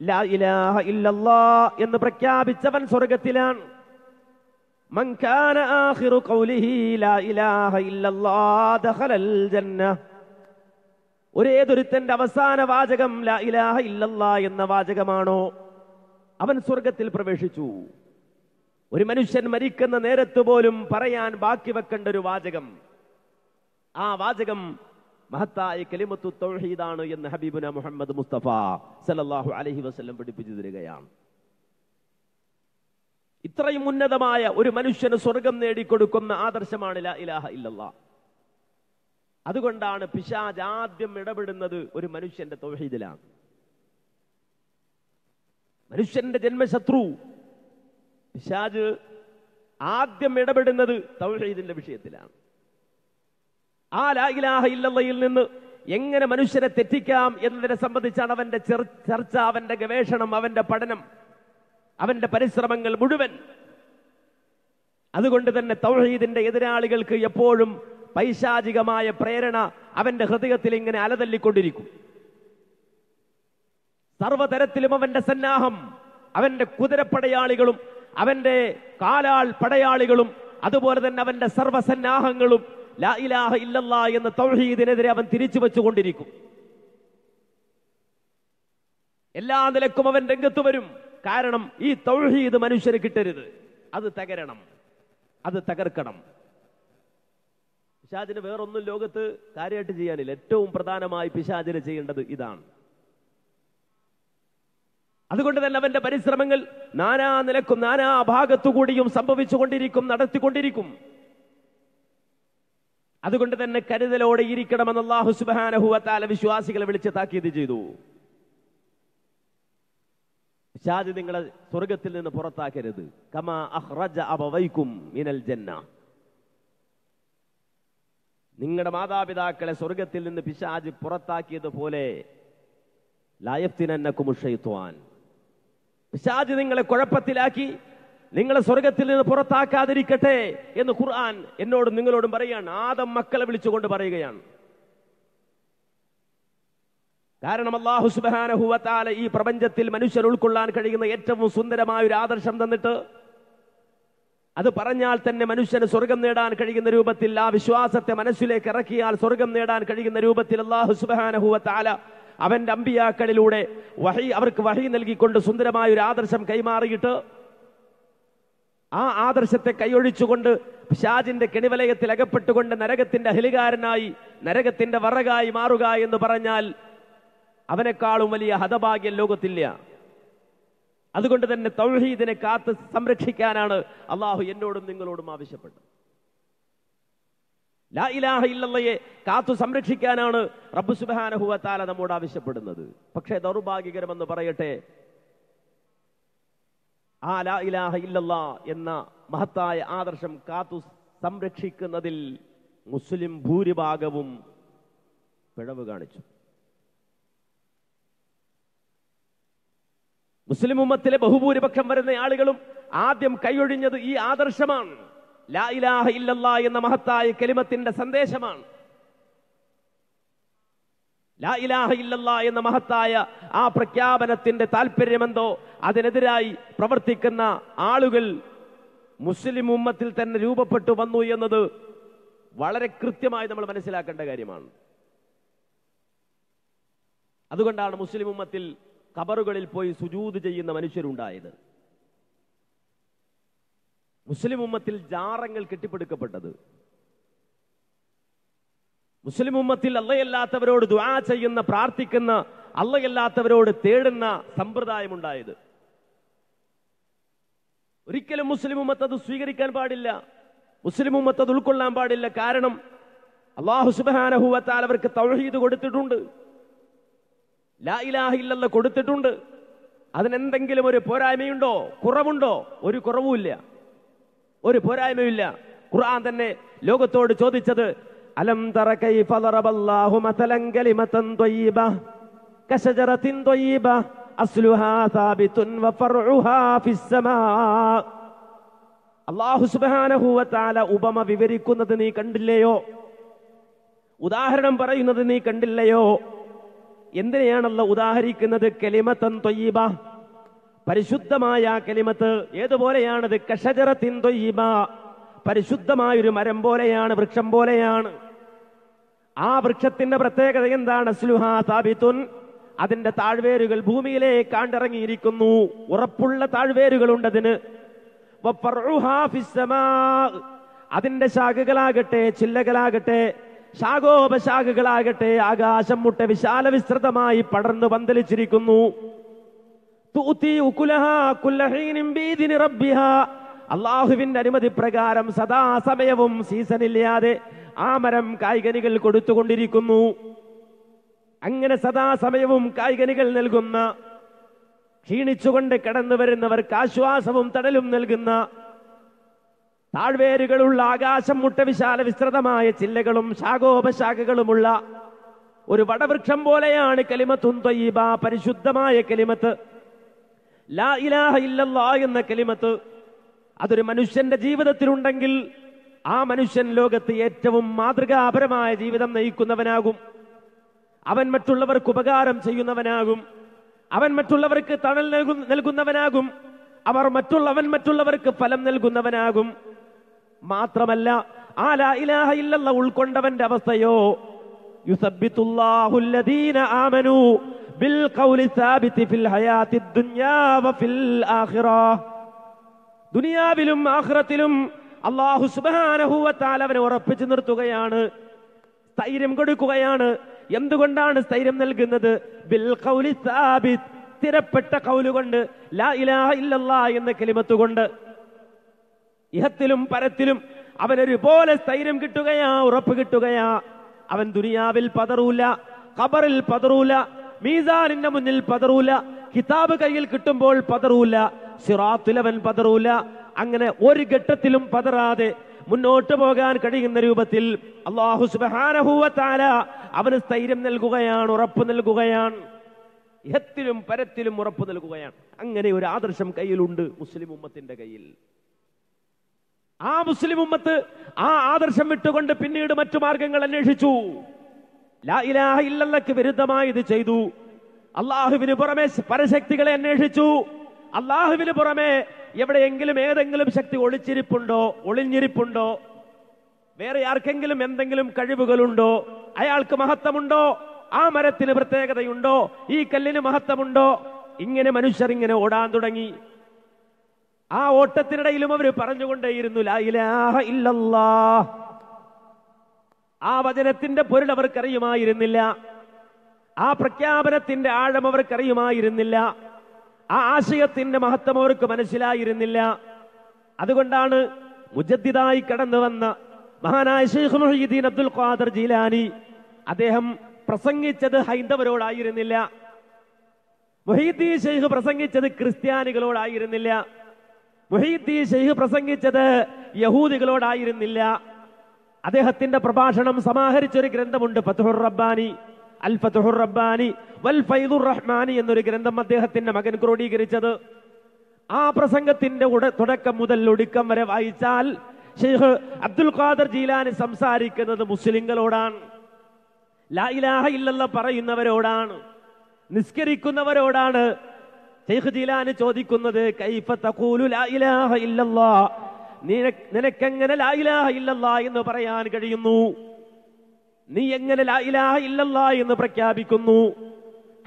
ലാ ഇലാഹ ഇല്ലല്ലാ എന്ന് പ്രഖ്യാപിച്ചവൻ സ്വർഗത്തിലാണ് من كان آخر قوله لا إله إلا الله دخل الجنة ഒരേതൊരുത്തന്റെ അവസാന വാചകം ലാ ഇലാഹ ഇല്ലല്ലാ എന്ന വാചകമാണോ അവൻ സ്വർഗത്തിൽ പ്രവേശിച്ചു ഒരു മനുഷ്യൻ മരിക്കുന്ന നേരത്ത് പോലും പറയാൻ ബാക്കി വെക്കേണ്ട ഒരു വാചകം ആ വാചകം മഹത്തായ കലിമത്തു തൗഹീദാണ് എന്ന് ഹബീബുന മുഹമ്മദ് മുസ്തഫ സല്ലല്ലാഹു അലൈഹി വസല്ലം പഠിപ്പിച്ചു തരികയാണ് ഇത്രയും ഉന്നതമായ ഒരു മനുഷ്യന് സ്വർഗം നേടിക്കൊടുക്കുന്ന ആദർശമാണ് ഇലാഹ ഇല്ലല്ലാ. അതുകൊണ്ടാണ് പിശാജ് ആദ്യം ഇടപെടുന്നത് ഒരു മനുഷ്യന്റെ തൊഴിലാണ് മനുഷ്യന്റെ ജന്മശത്രു. പിശാജ് ആദ്യം ഇടപെടുന്നത് തൗഹീദിന്റെ വിഷയത്തിലാണ്. ആ ലാ ഇലാഹ ഇല്ലല്ലയിൽ നിന്ന് എങ്ങനെ മനുഷ്യനെ തെറ്റിക്കാം എന്നതിനെ സംബന്ധിച്ചാണ് അവന്റെ ചെർ- ചർച്ച അവന്റെ ഗവേഷണം അവന്റെ പഠനം. അവന്റെ പരിശ്രമങ്ങൾ മുഴുവൻ. അതുകൊണ്ട് തന്നെ തൗഹീദിന്റെ എതിരാളികൾക്ക് എപ്പോഴും പൈശാചികമായ പ്രേരണ അവന്റെ ഹൃദയത്തിൽ ഇങ്ങനെ അലതല്ലിക്കൊണ്ടിരിക്കും. സർവതരത്തിലും അവന്റെ സന്നാഹം അവന്റെ കുതിരപ്പടയാളികളും അവന്റെ കാലാൾ പടയാളികളും അതുപോലെ തന്നെ അവന്റെ സർവസന്നാഹങ്ങളും ലാ ഇലാഹ ഇല്ലല്ലാ എന്ന തൗഹീദിനെതിരെ അവൻ തിരിച്ചു വെച്ചുകൊണ്ടിരിക്കും. എല്ലാ നിലക്കും അവൻ രംഗത്ത് വരും. കാരണം ഈ തൗഹീദ് മനുഷ്യന് കിട്ടരുത്. അത് തകരണം. അത് തകർക്കണം. പിശാചിന് വേറൊന്നും ലോകത്ത് കാര്യമായിട്ട് ചെയ്യാനില്ല. ഏറ്റവും പ്രധാനമായി പിശാചിന് ചെയ്യേണ്ടത് ഇതാണ്. അതുകൊണ്ട് തന്നെ അവന്റെ പരിശ്രമങ്ങൾ നാനാ നിലക്കും നാനാ ഭാഗത്തുകൂടിയും സംഭവിച്ചുകൊണ്ടിരിക്കും നടത്തിക്കൊണ്ടിരിക്കും. അതുകൊണ്ട് തന്നെ കരുതലോടെ ഇരിക്കണമെന്ന് അള്ളാഹു സുബാനഹുവത്താല വിശ്വാസികളെ വിളിച്ച് താക്കീത് ചെയ്തു. പിശാച് നിങ്ങളെ സ്വർഗത്തിൽ നിന്ന് പുറത്താക്കരുത്. കമാ അഹ്റജ അബവൈക്കും മിനൽ ജന്ന. നിങ്ങളുടെ മാതാപിതാക്കളെ സ്വർഗത്തിൽ നിന്ന് പിശാജ് പുറത്താക്കിയതുപോലെ ലായഫ്തിനക്കുമുഷയിത്വാൻ പിശാജ് നിങ്ങളെ കുഴപ്പത്തിലാക്കി നിങ്ങളെ സ്വർഗത്തിൽ നിന്ന് പുറത്താക്കാതിരിക്കട്ടെ എന്ന് ഖുർആൻ എന്നോടും നിങ്ങളോടും പറയുകയാണ്. ആദം മക്കളെ വിളിച്ചുകൊണ്ട് പറയുകയാണ്. കാരണം അള്ളാഹു സുബാനഹുവത്താല ഈ പ്രപഞ്ചത്തിൽ മനുഷ്യർ ഉൾക്കൊള്ളാൻ കഴിയുന്ന ഏറ്റവും സുന്ദരമായ ഒരു ആദർശം തന്നിട്ട് അത് പറഞ്ഞാൽ തന്നെ മനുഷ്യന് സ്വർഗം നേടാൻ കഴിയുന്ന രൂപത്തിൽ ആ വിശ്വാസത്തെ മനസ്സിലേക്ക് ഇറക്കിയാൽ സ്വർഗം നേടാൻ കഴിയുന്ന രൂപത്തിൽ അള്ളാഹു സുബാനഹുവത്താല അവന്റെ അമ്പിയാക്കളിലൂടെ വഹി അവർക്ക് വഹി നൽകിക്കൊണ്ട് സുന്ദരമായ ഒരു ആദർശം കൈമാറിയിട്ട് ആ ആദർശത്തെ കൈയൊഴിച്ചുകൊണ്ട് പിശാജിന്റെ കെണിവലയത്തിൽ അകപ്പെട്ടുകൊണ്ട് നരകത്തിന്റെ അഹലികാരനായി നരകത്തിന്റെ വറകായി മാറുക എന്ന് പറഞ്ഞാൽ അവനെക്കാളും വലിയ ഹതഭാഗ്യം ലോകത്തില്ല. അതുകൊണ്ട് തന്നെ തൗഹീദിനെ കാത്ത് സംരക്ഷിക്കാനാണ് അള്ളാഹു എന്നോടും നിങ്ങളോടും ആവശ്യപ്പെട്ടത്. ലാ ഇലാഹ ഇല്ലല്ലയെ കാത്തു സംരക്ഷിക്കാനാണ് റബ്ബു സുബാനഹുവ താല നമ്മോട് ആവശ്യപ്പെടുന്നത്. പക്ഷേ ദൗർഭാഗ്യകരമെന്ന് പറയട്ടെ ആ ലാ ഇലാഹ ഇല്ലല്ല എന്ന മഹത്തായ ആദർശം കാത്തു സംരക്ഷിക്കുന്നതിൽ മുസ്ലിം ഭൂരിഭാഗവും പിഴവ് കാണിച്ചു. മുസ്ലിം ഉമ്മത്തിലെ ബഹുഭൂരിപക്ഷം വരുന്ന ആളുകളും ആദ്യം കൈയൊഴിഞ്ഞത് ഈ ആദർശമാണ്. ലാ ഇലാഹ എന്ന മഹത്തായ കലിമത്തിന്റെ സന്ദേശമാണ്. ലാ ഇലാഹ എന്ന മഹത്തായ ആ പ്രഖ്യാപനത്തിന്റെ താല്പര്യമെന്തോ അതിനെതിരായി പ്രവർത്തിക്കുന്ന ആളുകൾ മുസ്ലിം ഉമ്മത്തിൽ തന്നെ രൂപപ്പെട്ടു വന്നു എന്നത് വളരെ കൃത്യമായി നമ്മൾ മനസ്സിലാക്കേണ്ട കാര്യമാണ്. അതുകൊണ്ടാണ് മുസ്ലിം ഉമ്മത്തിൽ കബറുകളിൽ പോയി സുജൂത് ചെയ്യുന്ന മനുഷ്യരുണ്ടായത്. മുസ്ലിം ഉമ്മത്തിൽ ജാറങ്ങൾ കെട്ടിപ്പടുക്കപ്പെട്ടത്. മുസ്ലിം ഉമ്മത്തിൽ അല്ലയല്ലാത്തവരോട് ദ്വാ ചെയ്യുന്ന പ്രാർത്ഥിക്കുന്ന അല്ലയല്ലാത്തവരോട് തേടുന്ന സമ്പ്രദായമുണ്ടായത്. ഒരിക്കലും മുസ്ലിം ഉമ്മത്ത് അത് സ്വീകരിക്കാൻ പാടില്ല. മുസ്ലിം ഉമ്മത്ത് അത് ഉൾക്കൊള്ളാൻ പാടില്ല. കാരണം അള്ളാഹു സുബാനഹുവത്താൽ അവർക്ക് തൗഹീദ് കൊടുത്തിട്ടുണ്ട്. ലാ ഇലാഹില്ല കൊടുത്തിട്ടുണ്ട്. അതിനെന്തെങ്കിലും ഒരു പോരായ്മയുണ്ടോ? കുറവുണ്ടോ? ഒരു കുറവുമില്ല. ഒരു പോരായ്മയില്ല ഖുർആൻ തന്നെ ലോകത്തോട് ചോദിച്ചത് അലം തറകൈ ഫദറബല്ലാഹു മതലൻ കലിമതൻ ത്വയ്യിബ കശജറത്തിൻ ത്വയ്യിബ അസ്ലുഹാ സാബിതുൻ വഫർഉഹാ ഫിസ്സമാ അല്ലാഹു സുബ്ഹാനഹു വതആല ഉപമ വിവരിക്കുന്നത് നീ കണ്ടില്ലയോ? ഉദാഹരണം പറയുന്നത് നീ കണ്ടില്ലയോ? എന്തിനെയാണല്ല ഉദാഹരിക്കുന്നത്? കെലിമത്തൻ തൊയ്യീബ. പരിശുദ്ധമായ കെലിമത്ത് ഏതുപോലെയാണത്? കഷജറത്തിൻ പരിശുദ്ധമായ ഒരു മരം പോലെയാണ് വൃക്ഷം പോലെയാണ്. ആ വൃക്ഷത്തിന്റെ പ്രത്യേകത എന്താണ്? സ്ലുഹാ സാബിത്തുൻ. അതിന്റെ താഴ്വേരുകൾ ഭൂമിയിലേക്ക് കാണ്ടിറങ്ങിയിരിക്കുന്നു ഉറപ്പുള്ള താഴ്വേരുകളുണ്ട് അതിന്. അതിന്റെ ശാഖകളാകട്ടെ ചില്ലകളാകട്ടെ ശാഖോപശാഖകളാകട്ടെ ആകാശം മുട്ട വിശാല വിസ്തൃതമായി പടർന്നു പന്തലിച്ചിരിക്കുന്നു. അള്ളാഹുവിന്റെ അനുമതി പ്രകാരം സദാസമയവും സീസണില്ലാതെ ആ മരം കായ്കനികൾ കൊടുത്തുകൊണ്ടിരിക്കുന്നു അങ്ങനെ സദാസമയവും കായ്കനികൾ നൽകുന്ന ക്ഷീണിച്ചുകൊണ്ട് കടന്നു വരുന്നവർക്ക് ആശ്വാസവും തടലും നൽകുന്ന താഴ്വേരുകളുള്ള ആകാശം മുട്ട വിശാല വിസ്തൃതമായ ചില്ലകളും ശാഖോപശാഖകളുമുള്ള ഒരു വടവൃക്ഷം പോലെയാണ് കലിമത്തുൻ തൊയ്യബ പരിശുദ്ധമായ കലിമത്ത്. ലാ ഇലാഹ ഇല്ലല്ലാ എന്ന കലിമത്ത് അതൊരു മനുഷ്യന്റെ ജീവിതത്തിലുണ്ടെങ്കിൽ ആ മനുഷ്യൻ ലോകത്ത് ഏറ്റവും മാതൃകാപരമായ ജീവിതം നയിക്കുന്നവനാകും. അവൻ മറ്റുള്ളവർക്ക് ഉപകാരം ചെയ്യുന്നവനാകും. അവൻ മറ്റുള്ളവർക്ക് തണൽ നൽകുന്നവനാകും. അവർ മറ്റുള്ളവൻ മറ്റുള്ളവർക്ക് ഫലം നൽകുന്നവനാകും. മാത്രമല്ല ആ ലാ ഇലാഹ ഇല്ലല്ല ഉൾക്കൊണ്ടവന്റെ അവസ്ഥയോ? യുസബ്ബിത്തുല്ലാഹുല്ലദീന ആമനു ബിൽ ഖൗലി സാബിതി ഫിൽ ഹയാത്തി ദുനിയാ വഫിൽ ആഖിറ. ദുനിയാവിലും ആഖിറത്തിലും അള്ളാഹു സുബ്ഹാനഹു വതആല അവനെ ഉറപ്പിച്ചു നിർത്തുകയാണ് സ്ഥൈര്യം കൊടുക്കുകയാണ്. എന്തുകൊണ്ടാണ് സ്ഥൈര്യം നൽകുന്നത്? ബിൽ ഖൗലി സാബിത് സ്ഥിരപ്പെട്ട കൗലുകൊണ്ട് ലാ ഇലാഹ ഇല്ലല്ലാ എന്ന കലിമത്തുകൊണ്ട്. കൊണ്ട് ഇഹത്തിലും പരത്തിലും അവനൊരുപോലെ സ്ഥൈര്യം കിട്ടുകയാ ഉറപ്പ് കിട്ടുകയാ. അവൻ ദുനിയാവിൽ പതറൂല ഖബറിൽ പതറൂല മീസാനിന്റെ മുന്നിൽ പതറൂല കിതാബ് കയ്യിൽ കിട്ടുമ്പോൾ പതറൂല സിറാത്തിൽ അവൻ പതറൂല. അങ്ങനെ ഒരു ഘട്ടത്തിലും പതറാതെ മുന്നോട്ട് പോകാൻ കഴിയുന്ന രൂപത്തിൽ അള്ളാഹു സുബാനഹൂവത്താല അവന് സ്ഥൈര്യം നൽകുകയാണ് ഉറപ്പ് നൽകുകയാണ്. ഇഹത്തിലും പരത്തിലും ഉറപ്പ് നൽകുകയാണ്. അങ്ങനെ ഒരു ആദർശം കയ്യിലുണ്ട് മുസ്ലിം ഉമ്മത്തിന്റെ കയ്യിൽ. ആ മുസ്ലിം ഉമ്മത്ത് ആ ആദർശം വിട്ടുകൊണ്ട് പിന്നീട് മറ്റു മാർഗങ്ങൾ അന്വേഷിച്ചു. ലാ ഇലാഹ ഇല്ലല്ലക്ക് വിരുദ്ധമായി ഇത് ചെയ്തു. അള്ളാഹുവിന് പുറമെ പരശക്തികളെ അന്വേഷിച്ചു. അള്ളാഹുവിന് പുറമെ എവിടെയെങ്കിലും ഏതെങ്കിലും ശക്തി ഒളിച്ചിരിപ്പുണ്ടോ ഒളിഞ്ഞിരിപ്പുണ്ടോ? വേറെ ആർക്കെങ്കിലും എന്തെങ്കിലും കഴിവുകളുണ്ടോ? അയാൾക്ക് മഹത്വമുണ്ടോ? ആ മരത്തിന് പ്രത്യേകതയുണ്ടോ? ഈ കല്ലിന് മഹത്വമുണ്ടോ? ഇങ്ങനെ മനുഷ്യർ ഇങ്ങനെ ഓടാൻ തുടങ്ങി. ആ ഓട്ടത്തിനിടയിലും അവർ പറഞ്ഞുകൊണ്ടേയിരുന്നു ആ വചനത്തിന്റെ പൊരുൾ അവർക്കറിയുമായിരുന്നില്ല. ആ പ്രഖ്യാപനത്തിന്റെ ആഴം അവർക്കറിയുമായിരുന്നില്ല. ആ ആശയത്തിന്റെ മഹത്വം അവർക്ക് മനസ്സിലായിരുന്നില്ല. അതുകൊണ്ടാണ് മുജദ്ദിദായി കടന്നു വന്ന മഹാനായ ഷെയ്ഖ് മുഹീദ്ദീൻ അബ്ദുൽ ഖാദർ ജീലാനി അദ്ദേഹം പ്രസംഗിച്ചത് ഹൈന്ദവരോടായിരുന്നില്ല. മുഹീദ്ദീൻ ഷെയ്ഖ് പ്രസംഗിച്ചത് ക്രിസ്ത്യാനികളോടായിരുന്നില്ല. മുഹീദ്ദീൻ ഷെയ്ഖ് പ്രസംഗിച്ചത് യഹൂദികളോടായിരുന്നില്ല. അദ്ദേഹത്തിന്റെ പ്രഭാഷണം സമാഹരിച്ചൊരു ഗ്രന്ഥമുണ്ട് ഫതുഹുർ റബ്ബാനി അൽ ഫതുഹുർ റബ്ബാനി വൽ ഫൈദുർ റഹ്മാനി എന്നൊരു ഗ്രന്ഥം അദ്ദേഹത്തിന്റെ മകൻ ക്രോഡീകരിച്ചത്. ആ പ്രസംഗത്തിന്റെ തുടക്കം മുതൽ ഒടുക്കം വരെ വായിച്ചാൽ ഷെയ്ഖ് അബ്ദുൽ ഖാദർ ജീലാനി സംസാരിക്കുന്നത് മുസ്ലിങ്ങളോടാണ്. ലാ ഇലാഹ ഇല്ലല്ല പറയുന്നവരോടാണ്. നിസ്കരിക്കുന്നവരോടാണ്. ഷെയ്ഖ് ചോദിക്കുന്നത് തഖൂലു ലാ ഇലാഹ നിനക്കെങ്ങനെ ലാ ഇലാഹ എന്ന് പറയാൻ കഴിയുന്നു? നീ എങ്ങനെ ലാ ഇലാഹ എന്ന് പ്രഖ്യാപിക്കുന്നു?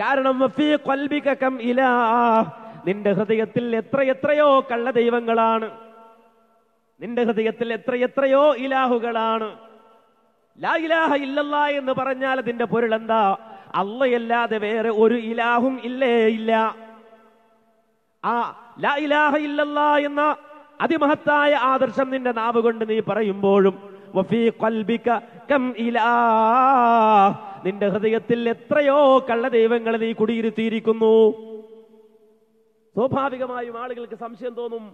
കാരണം ഫീ ഖൽബിക കം നിന്റെ ഹൃദയത്തിൽ എത്ര എത്രയോ കള്ള ദൈവങ്ങളാണ് നിന്റെ ഹൃദയത്തിൽ എത്ര എത്രയോ ഇലാഹുകളാണ്. ലാ ഇലാഹ എന്ന് പറഞ്ഞാൽ അതിന്റെ പൊരുൾ എന്താ? അല്ലയല്ലാതെ വേറെ ഒരു ഇലാഹും ഇല്ലേ ഇല്ല. ആ ലാ ഇലാഹ ഇല്ലല്ല എന്ന അതിമഹത്തായ ആദർശം നിന്റെ നാവ് കൊണ്ട് നീ പറയുമ്പോഴും നിന്റെ ഹൃദയത്തിൽ എത്രയോ കള്ള ദൈവങ്ങളെ നീ കുടിയിരുത്തിയിരിക്കുന്നു. സ്വാഭാവികമായും ആളുകൾക്ക് സംശയം തോന്നും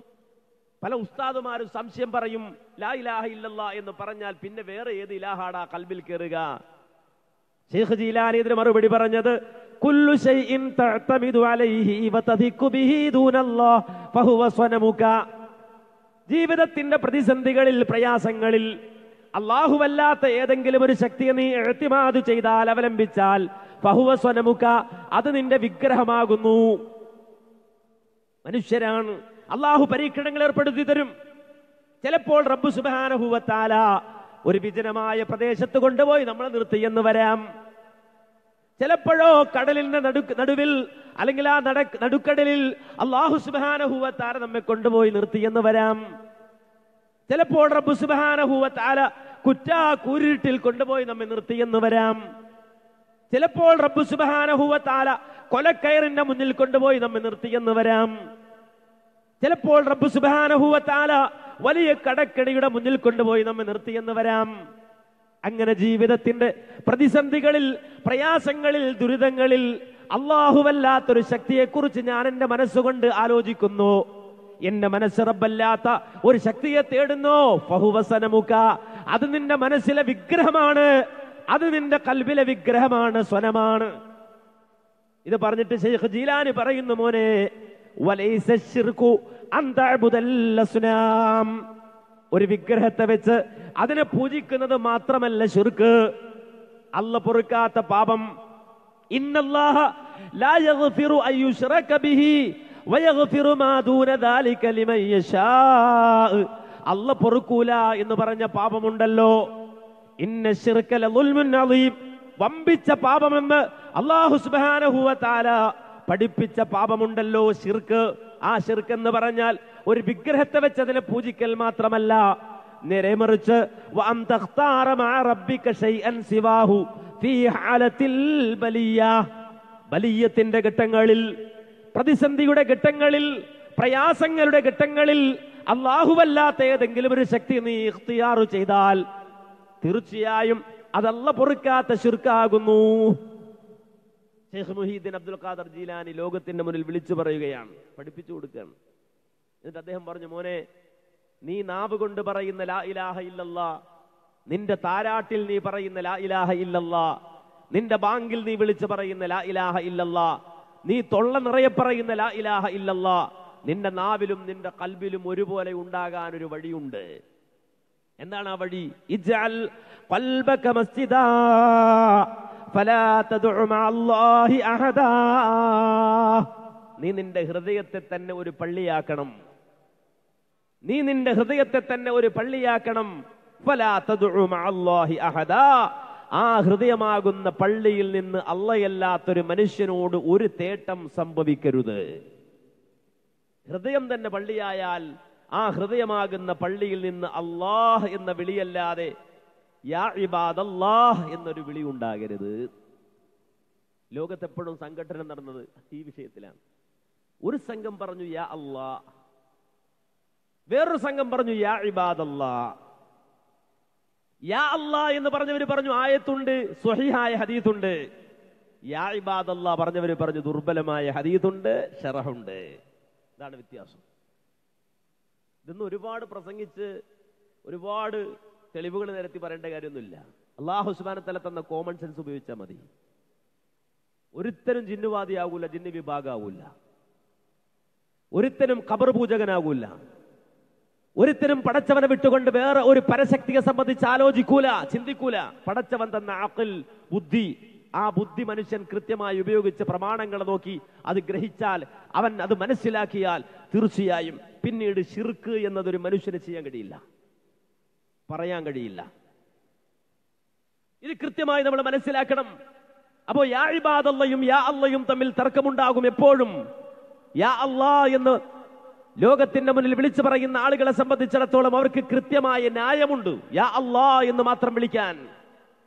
പല ഉസ്താദുമാരും സംശയം പറയും ലാ ഇലാഹ ഇല്ലല്ല എന്ന് പറഞ്ഞാൽ പിന്നെ വേറെ ഏത് ഇലാഹാടാ കൽബിൽ കയറുക ഷെയ്ഖ് ജീലാനി ഇതിന് മറുപടി പറഞ്ഞത് കുല്ലു ശൈഇൻ തഅ്തമിദു അലൈഹി വതദിക്കു ബിഹി ദൂനല്ലാഹ് ഫഹുവ സ്വനമുക. ജീവിതത്തിന്റെ പ്രതിസന്ധികളിൽ പ്രയാസങ്ങളിൽ അള്ളാഹുവല്ലാത്ത ഏതെങ്കിലും ഒരു ശക്തിയെ നീ എഴുത്തിമാത് ചെയ്താൽ അവലംബിച്ചാൽ ഫഹുവ സ്വനമുഖ അത് നിന്റെ വിഗ്രഹമാകുന്നു. മനുഷ്യരാണ്. അള്ളാഹു പരീക്ഷണങ്ങൾ ഏർപ്പെടുത്തി തരും. ചിലപ്പോൾ റബ്ബു സുബാനഹുവത്താല ഒരു വിജനമായ പ്രദേശത്ത് കൊണ്ടുപോയി നമ്മളെ നിർത്തിയെന്ന് വരാം. ചിലപ്പോഴോ കടലിന്റെ നടു നടുവിൽ അല്ലെങ്കിൽ ആ നട നടുക്കടലിൽ അള്ളാഹു സുബാനഹൂവത്താര നമ്മെ കൊണ്ടുപോയി നിർത്തി എന്ന് വരാം. ചിലപ്പോൾ റബ്ബു സുബാനഹൂവത്താര കുറ്റാ കൂരിട്ടിൽ കൊണ്ടുപോയി നമ്മെ നിർത്തി എന്ന് വരാം. ചിലപ്പോൾ റബ്ബു സുബാനഹൂവത്താല കൊലക്കയറിന്റെ മുന്നിൽ കൊണ്ടുപോയി നമ്മെ നിർത്തി എന്ന് വരാം. ചിലപ്പോൾ റബ്ബു സുബാനഹൂവത്താല വലിയ കടക്കടിയുടെ മുന്നിൽ കൊണ്ടുപോയി നമ്മെ നിർത്തി എന്ന് വരാം. അങ്ങനെ ജീവിതത്തിന്റെ പ്രതിസന്ധികളിൽ പ്രയാസങ്ങളിൽ ദുരിതങ്ങളിൽ അള്ളാഹുവല്ലാത്തൊരു ശക്തിയെക്കുറിച്ച് ഞാൻ എന്റെ മനസ്സുകൊണ്ട് ആലോചിക്കുന്നു. എന്റെ മനസ്സ് റബ്ബല്ലാത്ത ഒരു ശക്തിയെ തേടുന്നു. ഫഹുവസനമുഖ അത് നിന്റെ മനസ്സിലെ വിഗ്രഹമാണ്. അത് നിന്റെ കൽബിലെ വിഗ്രഹമാണ് സ്വനമാണ്. ഇത് പറഞ്ഞിട്ട് ഷെയ്ഖ് ജീലാനി പറയുന്നു മോനെ. ഒരു വിഗ്രഹത്തെ വെച്ച് അതിനെ പൂജിക്കുന്നത് മാത്രമല്ല ശിർക്ക്. അല്ല പൊറുക്കാത്ത പാപം. ഇന്നല്ലാഹ ലാ യഗ്ഫിറു ബിഹി മാ ദൂന യശാ. അല്ല പൊറുക്കൂല എന്ന് പറഞ്ഞ പാപമുണ്ടല്ലോ. ഇന്ന വമ്പിച്ച പാപമെന്ന് അല്ലാഹു സുബ്ഹാനഹു വ തആല പഠിപ്പിച്ച പാപമുണ്ടല്ലോ ശിർക്ക്. ആ എന്ന് പറഞ്ഞാൽ ഒരു വിഗ്രഹത്തെ വെച്ച് അതിനെ പൂജിക്കൽ മാത്രമല്ല. നേരെ മറിച്ച് ബലിയത്തിന്റെ ഘട്ടങ്ങളിൽ പ്രതിസന്ധിയുടെ ഘട്ടങ്ങളിൽ പ്രയാസങ്ങളുടെ ഘട്ടങ്ങളിൽ അള്ളാഹുവല്ലാത്ത ഏതെങ്കിലും ഒരു ശക്തി നീ ഇഖ്തിയാറു ചെയ്താൽ തീർച്ചയായും അതല്ല പൊറുക്കാത്ത ശിർക്കാകുന്നു. ഷെയ്ഖ് മുഹീദ്ദീൻ അബ്ദുൽ ഖാദർ ജീലാനി ലോകത്തിന്റെ മുന്നിൽ വിളിച്ചു പറയുകയാണ്. പഠിപ്പിച്ചു കൊടുക്കുകയാണ്. എന്നിട്ട് അദ്ദേഹം പറഞ്ഞു മോനെ നീ നാവ് കൊണ്ട് പറയുന്ന ലാ ഇലാഹ ഇല്ലല്ലാ നിന്റെ താരാട്ടിൽ നീ പറയുന്ന ലാ ഇലാഹ ഇല്ലല്ലാ നിന്റെ ബാങ്കിൽ നീ വിളിച്ചു പറയുന്ന ലാ ഇലാഹ ഇല്ലല്ലാ നീ തൊള്ള നിറയെ പറയുന്ന ലാ ഇലാഹ ഇല്ലല്ലാ നിന്റെ നാവിലും നിന്റെ കൽബിലും ഒരുപോലെ ഉണ്ടാകാൻ ഒരു വഴിയുണ്ട്. എന്താണ് ആ വഴി? ഇജ്അൽ നീ നിന്റെ ഹൃദയത്തെ തന്നെ ഒരു പള്ളിയാക്കണം. നീ നിന്റെ ഹൃദയത്തെ തന്നെ ഒരു പള്ളിയാക്കണം. ആ ഹൃദയമാകുന്ന പള്ളിയിൽ നിന്ന് അള്ളയല്ലാത്തൊരു മനുഷ്യനോട് ഒരു തേട്ടം സംഭവിക്കരുത്. ഹൃദയം തന്നെ പള്ളിയായാൽ ആ ഹൃദയമാകുന്ന പള്ളിയിൽ നിന്ന് അള്ളാഹ് എന്ന വിളിയല്ലാതെ യാ ഇബാദല്ലാഹ് എന്നൊരു വിളി ഉണ്ടാകരുത്. ലോകത്തെപ്പോഴും സംഘടന നടന്നത് ഈ വിഷയത്തിലാണ്. ഒരു സംഘം പറഞ്ഞു യാ അള്ളാ വേറൊരു സംഘം പറഞ്ഞു യാ ഇബാദല്ലാ യാ അള്ളാ എന്ന് പറഞ്ഞവര് പറഞ്ഞു ആയത്തുണ്ട് സ്വഹിഹായ ഹദീത്തുണ്ട് യാ ഇബാദല്ലാ പറഞ്ഞവര് പറഞ്ഞു ദുർബലമായ ഹദീത്തുണ്ട് ഷറഹുണ്ട്. ഇതാണ് വ്യത്യാസം. ഇതൊന്നും ഒരുപാട് പ്രസംഗിച്ച് ഒരുപാട് തെളിവുകൾ നിരത്തി പറയേണ്ട കാര്യമൊന്നുമില്ല. അള്ളാഹു സുബാനത്തല തന്ന കോമൺ സെൻസ് ഉപയോഗിച്ചാൽ മതി. ഒരുത്തരും ജിന്നുവാദിയാകൂല ജിന്നു വിഭാഗാവൂല. ഒരുത്തനും കബർ പൂജകനാകൂല ഒരുത്തനും പടച്ചവനെ വിട്ടുകൊണ്ട് വേറെ ഒരു പരശക്തിയെ സംബന്ധിച്ച് ആലോചിക്കൂല ചിന്തിക്കൂല. പടച്ചവൻ തന്ന ആക്കിൽ ബുദ്ധി ആ ബുദ്ധി മനുഷ്യൻ കൃത്യമായി ഉപയോഗിച്ച് പ്രമാണങ്ങൾ നോക്കി അത് ഗ്രഹിച്ചാൽ അവൻ അത് മനസ്സിലാക്കിയാൽ തീർച്ചയായും പിന്നീട് ഷിർക്ക് എന്നതൊരു മനുഷ്യന് ചെയ്യാൻ കഴിയില്ല. പറയാൻ കഴിയില്ല. ഇത് കൃത്യമായി നമ്മൾ മനസ്സിലാക്കണം. അപ്പോ യാ യാ അല്ലയും തമ്മിൽ തർക്കമുണ്ടാകും എപ്പോഴും. യാ അല്ലാ എന്ന് ലോകത്തിന്റെ മുന്നിൽ വിളിച്ചു പറയുന്ന ആളുകളെ സംബന്ധിച്ചിടത്തോളം അവർക്ക് കൃത്യമായ ന്യായമുണ്ട്. യാ അല്ലാ എന്ന് മാത്രം വിളിക്കാൻ.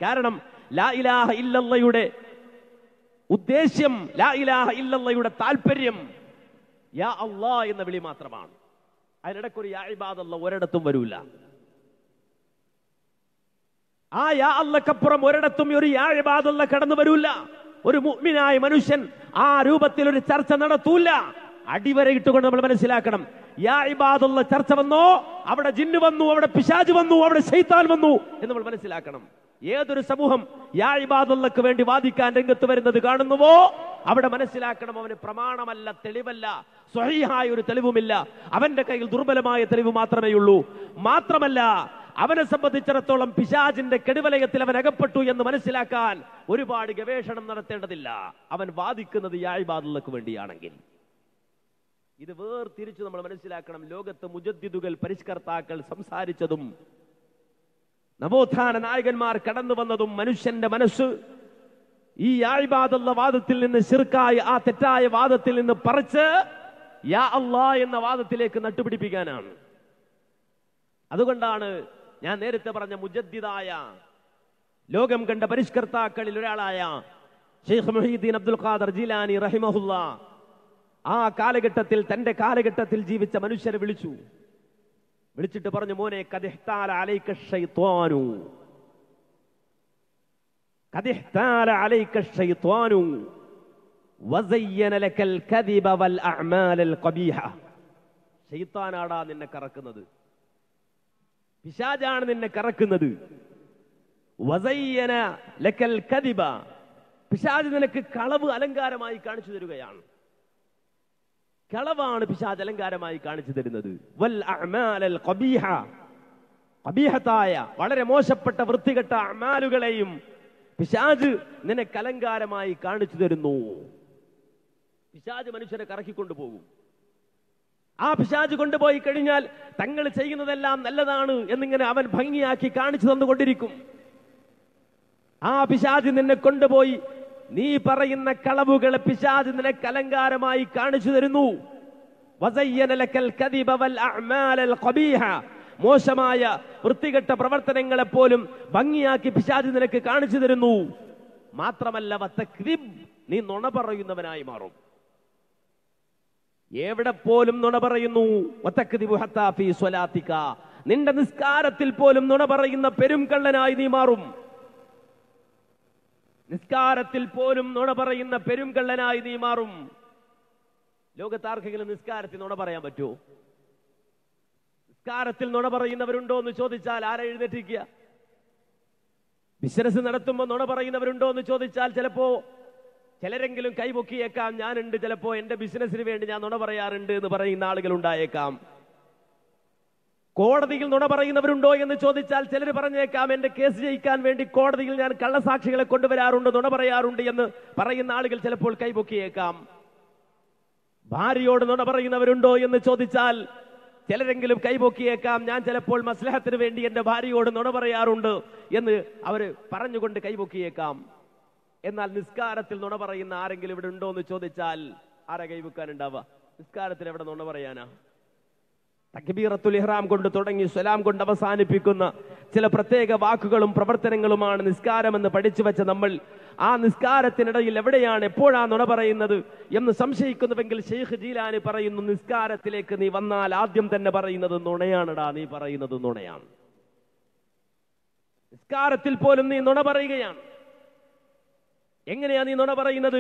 കാരണം ലാ ഇലാഹ ഇല്ലല്ലയുടെ ഉദ്ദേശ്യം ലാ ഇലാഹ ഇല്ലല്ലയുടെ താല്പര്യം യാ അല്ലാ എന്ന വിളി മാത്രമാണ്. അതിനിടയ്ക്കൊരു യാ ഒരിടത്തും വരൂല. ആ യാ അല്ലക്കപ്പുറം ഒരിടത്തും ഒരു യാ ഇബാദല്ല കടന്നു വരൂല. ഒരു മുഗ്മിനായ മനുഷ്യൻ ആ രൂപത്തിൽ ഒരു ചർച്ച നടത്തൂല. അടിവരയിട്ടുകൊണ്ട് നമ്മൾ മനസ്സിലാക്കണം. യാ ഇബാദുള്ള ചർച്ച വന്നോ അവിടെ ജിന്നു വന്നു അവിടെ പിശാജ് വന്നു അവിടെ ശൈത്താൻ വന്നു എന്ന് നമ്മൾ മനസ്സിലാക്കണം. ഏതൊരു സമൂഹം യാ ഇബാദുള്ളക്ക് വേണ്ടി വാദിക്കാൻ രംഗത്ത് വരുന്നത് കാണുന്നുവോ? അവിടെ മനസ്സിലാക്കണം അവന് പ്രമാണമല്ല തെളിവല്ല സ്വഹീഹായ ഒരു തെളിവുമില്ല. അവന്റെ കയ്യിൽ ദുർബലമായ തെളിവ് മാത്രമേ ഉള്ളൂ മാത്രമല്ല അവനെ സംബന്ധിച്ചിടത്തോളം പിശാജിന്റെ കെടുവലയത്തിൽ അവൻ അകപ്പെട്ടു എന്ന് മനസ്സിലാക്കാൻ ഒരുപാട് ഗവേഷണം നടത്തേണ്ടതില്ല. അവൻ വാദിക്കുന്നത് യാഴ്ബാദുള്ളക്ക് വേണ്ടിയാണെങ്കിൽ. ഇത് വേർതിരിച്ച് നമ്മൾ മനസ്സിലാക്കണം. ലോകത്ത് മുജദ്ദിദുകൾ പരിഷ്കർത്താക്കൾ സംസാരിച്ചതും നവോത്ഥാന നായകന്മാർ കടന്നു വന്നതും മനുഷ്യന്റെ മനസ്സ് ഈ യാഴ്ബാദുള്ള വാദത്തിൽ നിന്ന് ശിർക്കായ ആ തെറ്റായ വാദത്തിൽ നിന്ന് പറിച്ച് യാ അള്ളാ എന്ന വാദത്തിലേക്ക് നട്ടുപിടിപ്പിക്കാനാണ്. അതുകൊണ്ടാണ് ഞാൻ നേരത്തെ പറഞ്ഞ മുജദ്ദിദായ ലോകം കണ്ട പരിഷ്കർത്താക്കളിൽ ഒരാളായ ഷെയ്ഖ് മുഹീദ്ദീൻ അബ്ദുൽ ഖാദർ ജീലാനി റഹിമഹുല്ല ആ കാലഘട്ടത്തിൽ തന്റെ കാലഘട്ടത്തിൽ ജീവിച്ച മനുഷ്യരെ വിളിച്ചു. വിളിച്ചിട്ട് പറഞ്ഞു മോനെ ലക്കൽ കദിബ വൽ അഅമാലൽ ഖബീഹ. നിന്നെ കറക്കുന്നത്. പിശാജാണ് നിന്നെ കറക്കുന്നത്. വസയ്യന ലക്കൽ കതിബ പിശാജ് നിനക്ക് കളവ് അലങ്കാരമായി കാണിച്ചു തരികയാണ്. കളവാണ് പിശാജ് അലങ്കാരമായി കാണിച്ചു തരുന്നത്. വൽ അഅമാലൽ ഖബീഹ. ഖബീഹത്തായ വളരെ മോശപ്പെട്ട വൃത്തികെട്ട അമാലുകളെയും പിശാജ് നിനക്ക് അലങ്കാരമായി കാണിച്ചു തരുന്നു. പിശാജ് മനുഷ്യരെ കറക്കിക്കൊണ്ടു പോകും ആ പിശാജ് കൊണ്ടുപോയി കഴിഞ്ഞാൽ തങ്ങൾ ചെയ്യുന്നതെല്ലാം നല്ലതാണ് എന്നിങ്ങനെ അവൻ ഭംഗിയാക്കി കാണിച്ചു തന്നുകൊണ്ടിരിക്കും. ആ പിശാജ് നിന്നെ കൊണ്ടുപോയി നീ പറയുന്ന കളവുകൾ പിശാജ് നിനക്ക് അലങ്കാരമായി കാണിച്ചു തരുന്നു. മോശമായ വൃത്തികെട്ട പ്രവർത്തനങ്ങളെ പോലും ഭംഗിയാക്കി പിശാജ് നിനക്ക് കാണിച്ചു തരുന്നു. മാത്രമല്ല നീ നുണ പറയുന്നവനായി മാറും. എവിടെ പോലും നുണ പറയുന്നു. നിന്റെ നിസ്കാരത്തിൽ പോലും നുണ പറയുന്ന പെരുംകള്ളനായി നീ മാറും. നിസ്കാരത്തിൽ പോലും നുണ പറയുന്ന പെരുംകള്ളനായി നീ മാറും. ലോകത്താർക്കെങ്കിലും നിസ്കാരത്തിൽ നുണ പറയാൻ പറ്റുമോ നിസ്കാരത്തിൽ നുണ പറയുന്നവരുണ്ടോ എന്ന് ചോദിച്ചാൽ ആരെ എഴുന്നേറ്റിരിക്കുക? ബിസിനസ് നടത്തുമ്പോൾ നുണ പറയുന്നവരുണ്ടോ എന്ന് ചോദിച്ചാൽ ചിലപ്പോ ചിലരെങ്കിലും കൈപൊക്കിയേക്കാം ഞാനുണ്ട് ചിലപ്പോ എന്റെ ബിസിനസ്സിന് വേണ്ടി ഞാൻ നുണ പറയാറുണ്ട് എന്ന് പറയുന്ന ആളുകൾ ഉണ്ടായേക്കാം. കോടതിയിൽ നുണ പറയുന്നവരുണ്ടോ എന്ന് ചോദിച്ചാൽ ചിലർ പറഞ്ഞേക്കാം എന്റെ കേസ് ജയിക്കാൻ വേണ്ടി കോടതിയിൽ ഞാൻ കള്ളസാക്ഷികളെ കൊണ്ടുവരാറുണ്ട് നുണ പറയാറുണ്ട് എന്ന് പറയുന്ന ആളുകൾ ചിലപ്പോൾ കൈപൊക്കിയേക്കാം. ഭാര്യയോട് നുണ പറയുന്നവരുണ്ടോ എന്ന് ചോദിച്ചാൽ ചിലരെങ്കിലും കൈപൊക്കിയേക്കാം ഞാൻ ചിലപ്പോൾ മസ്ലഹത്തിന് വേണ്ടി എന്റെ ഭാര്യയോട് നുണ പറയാറുണ്ട് എന്ന് അവർ പറഞ്ഞുകൊണ്ട് കൈപൊക്കിയേക്കാം. എന്നാൽ നിസ്കാരത്തിൽ നുണ പറയുന്ന ആരെങ്കിലും ഇവിടെ ഉണ്ടോ എന്ന് ചോദിച്ചാൽ ആരെ കൈവെക്കാനുണ്ടാവുക? നിസ്കാരത്തിൽ എവിടെ നുണ പറയാനാ? തക്ബീറത്തുൽ ഇഹ്റാം കൊണ്ട് തുടങ്ങി സ്വലാം കൊണ്ട് അവസാനിപ്പിക്കുന്ന ചില പ്രത്യേക വാക്കുകളും പ്രവർത്തനങ്ങളുമാണ് നിസ്കാരമെന്ന് പഠിച്ചു വെച്ച നമ്മൾ. ആ നിസ്കാരത്തിനിടയിൽ എവിടെയാണ് എപ്പോഴാ നുണ പറയുന്നത് എന്ന് സംശയിക്കുന്നുവെങ്കിൽ ഷെയ്ഖ് ജീലാനി പറയുന്നു നിസ്കാരത്തിലേക്ക് നീ വന്നാൽ ആദ്യം തന്നെ പറയുന്നത് നുണയാണടാ നീ പറയുന്നത് നുണയാണ്. നിസ്കാരത്തിൽ പോലും നീ നുണ പറയുകയാണ്. എങ്ങനെയാ നീ നുണ പറയുന്നത്?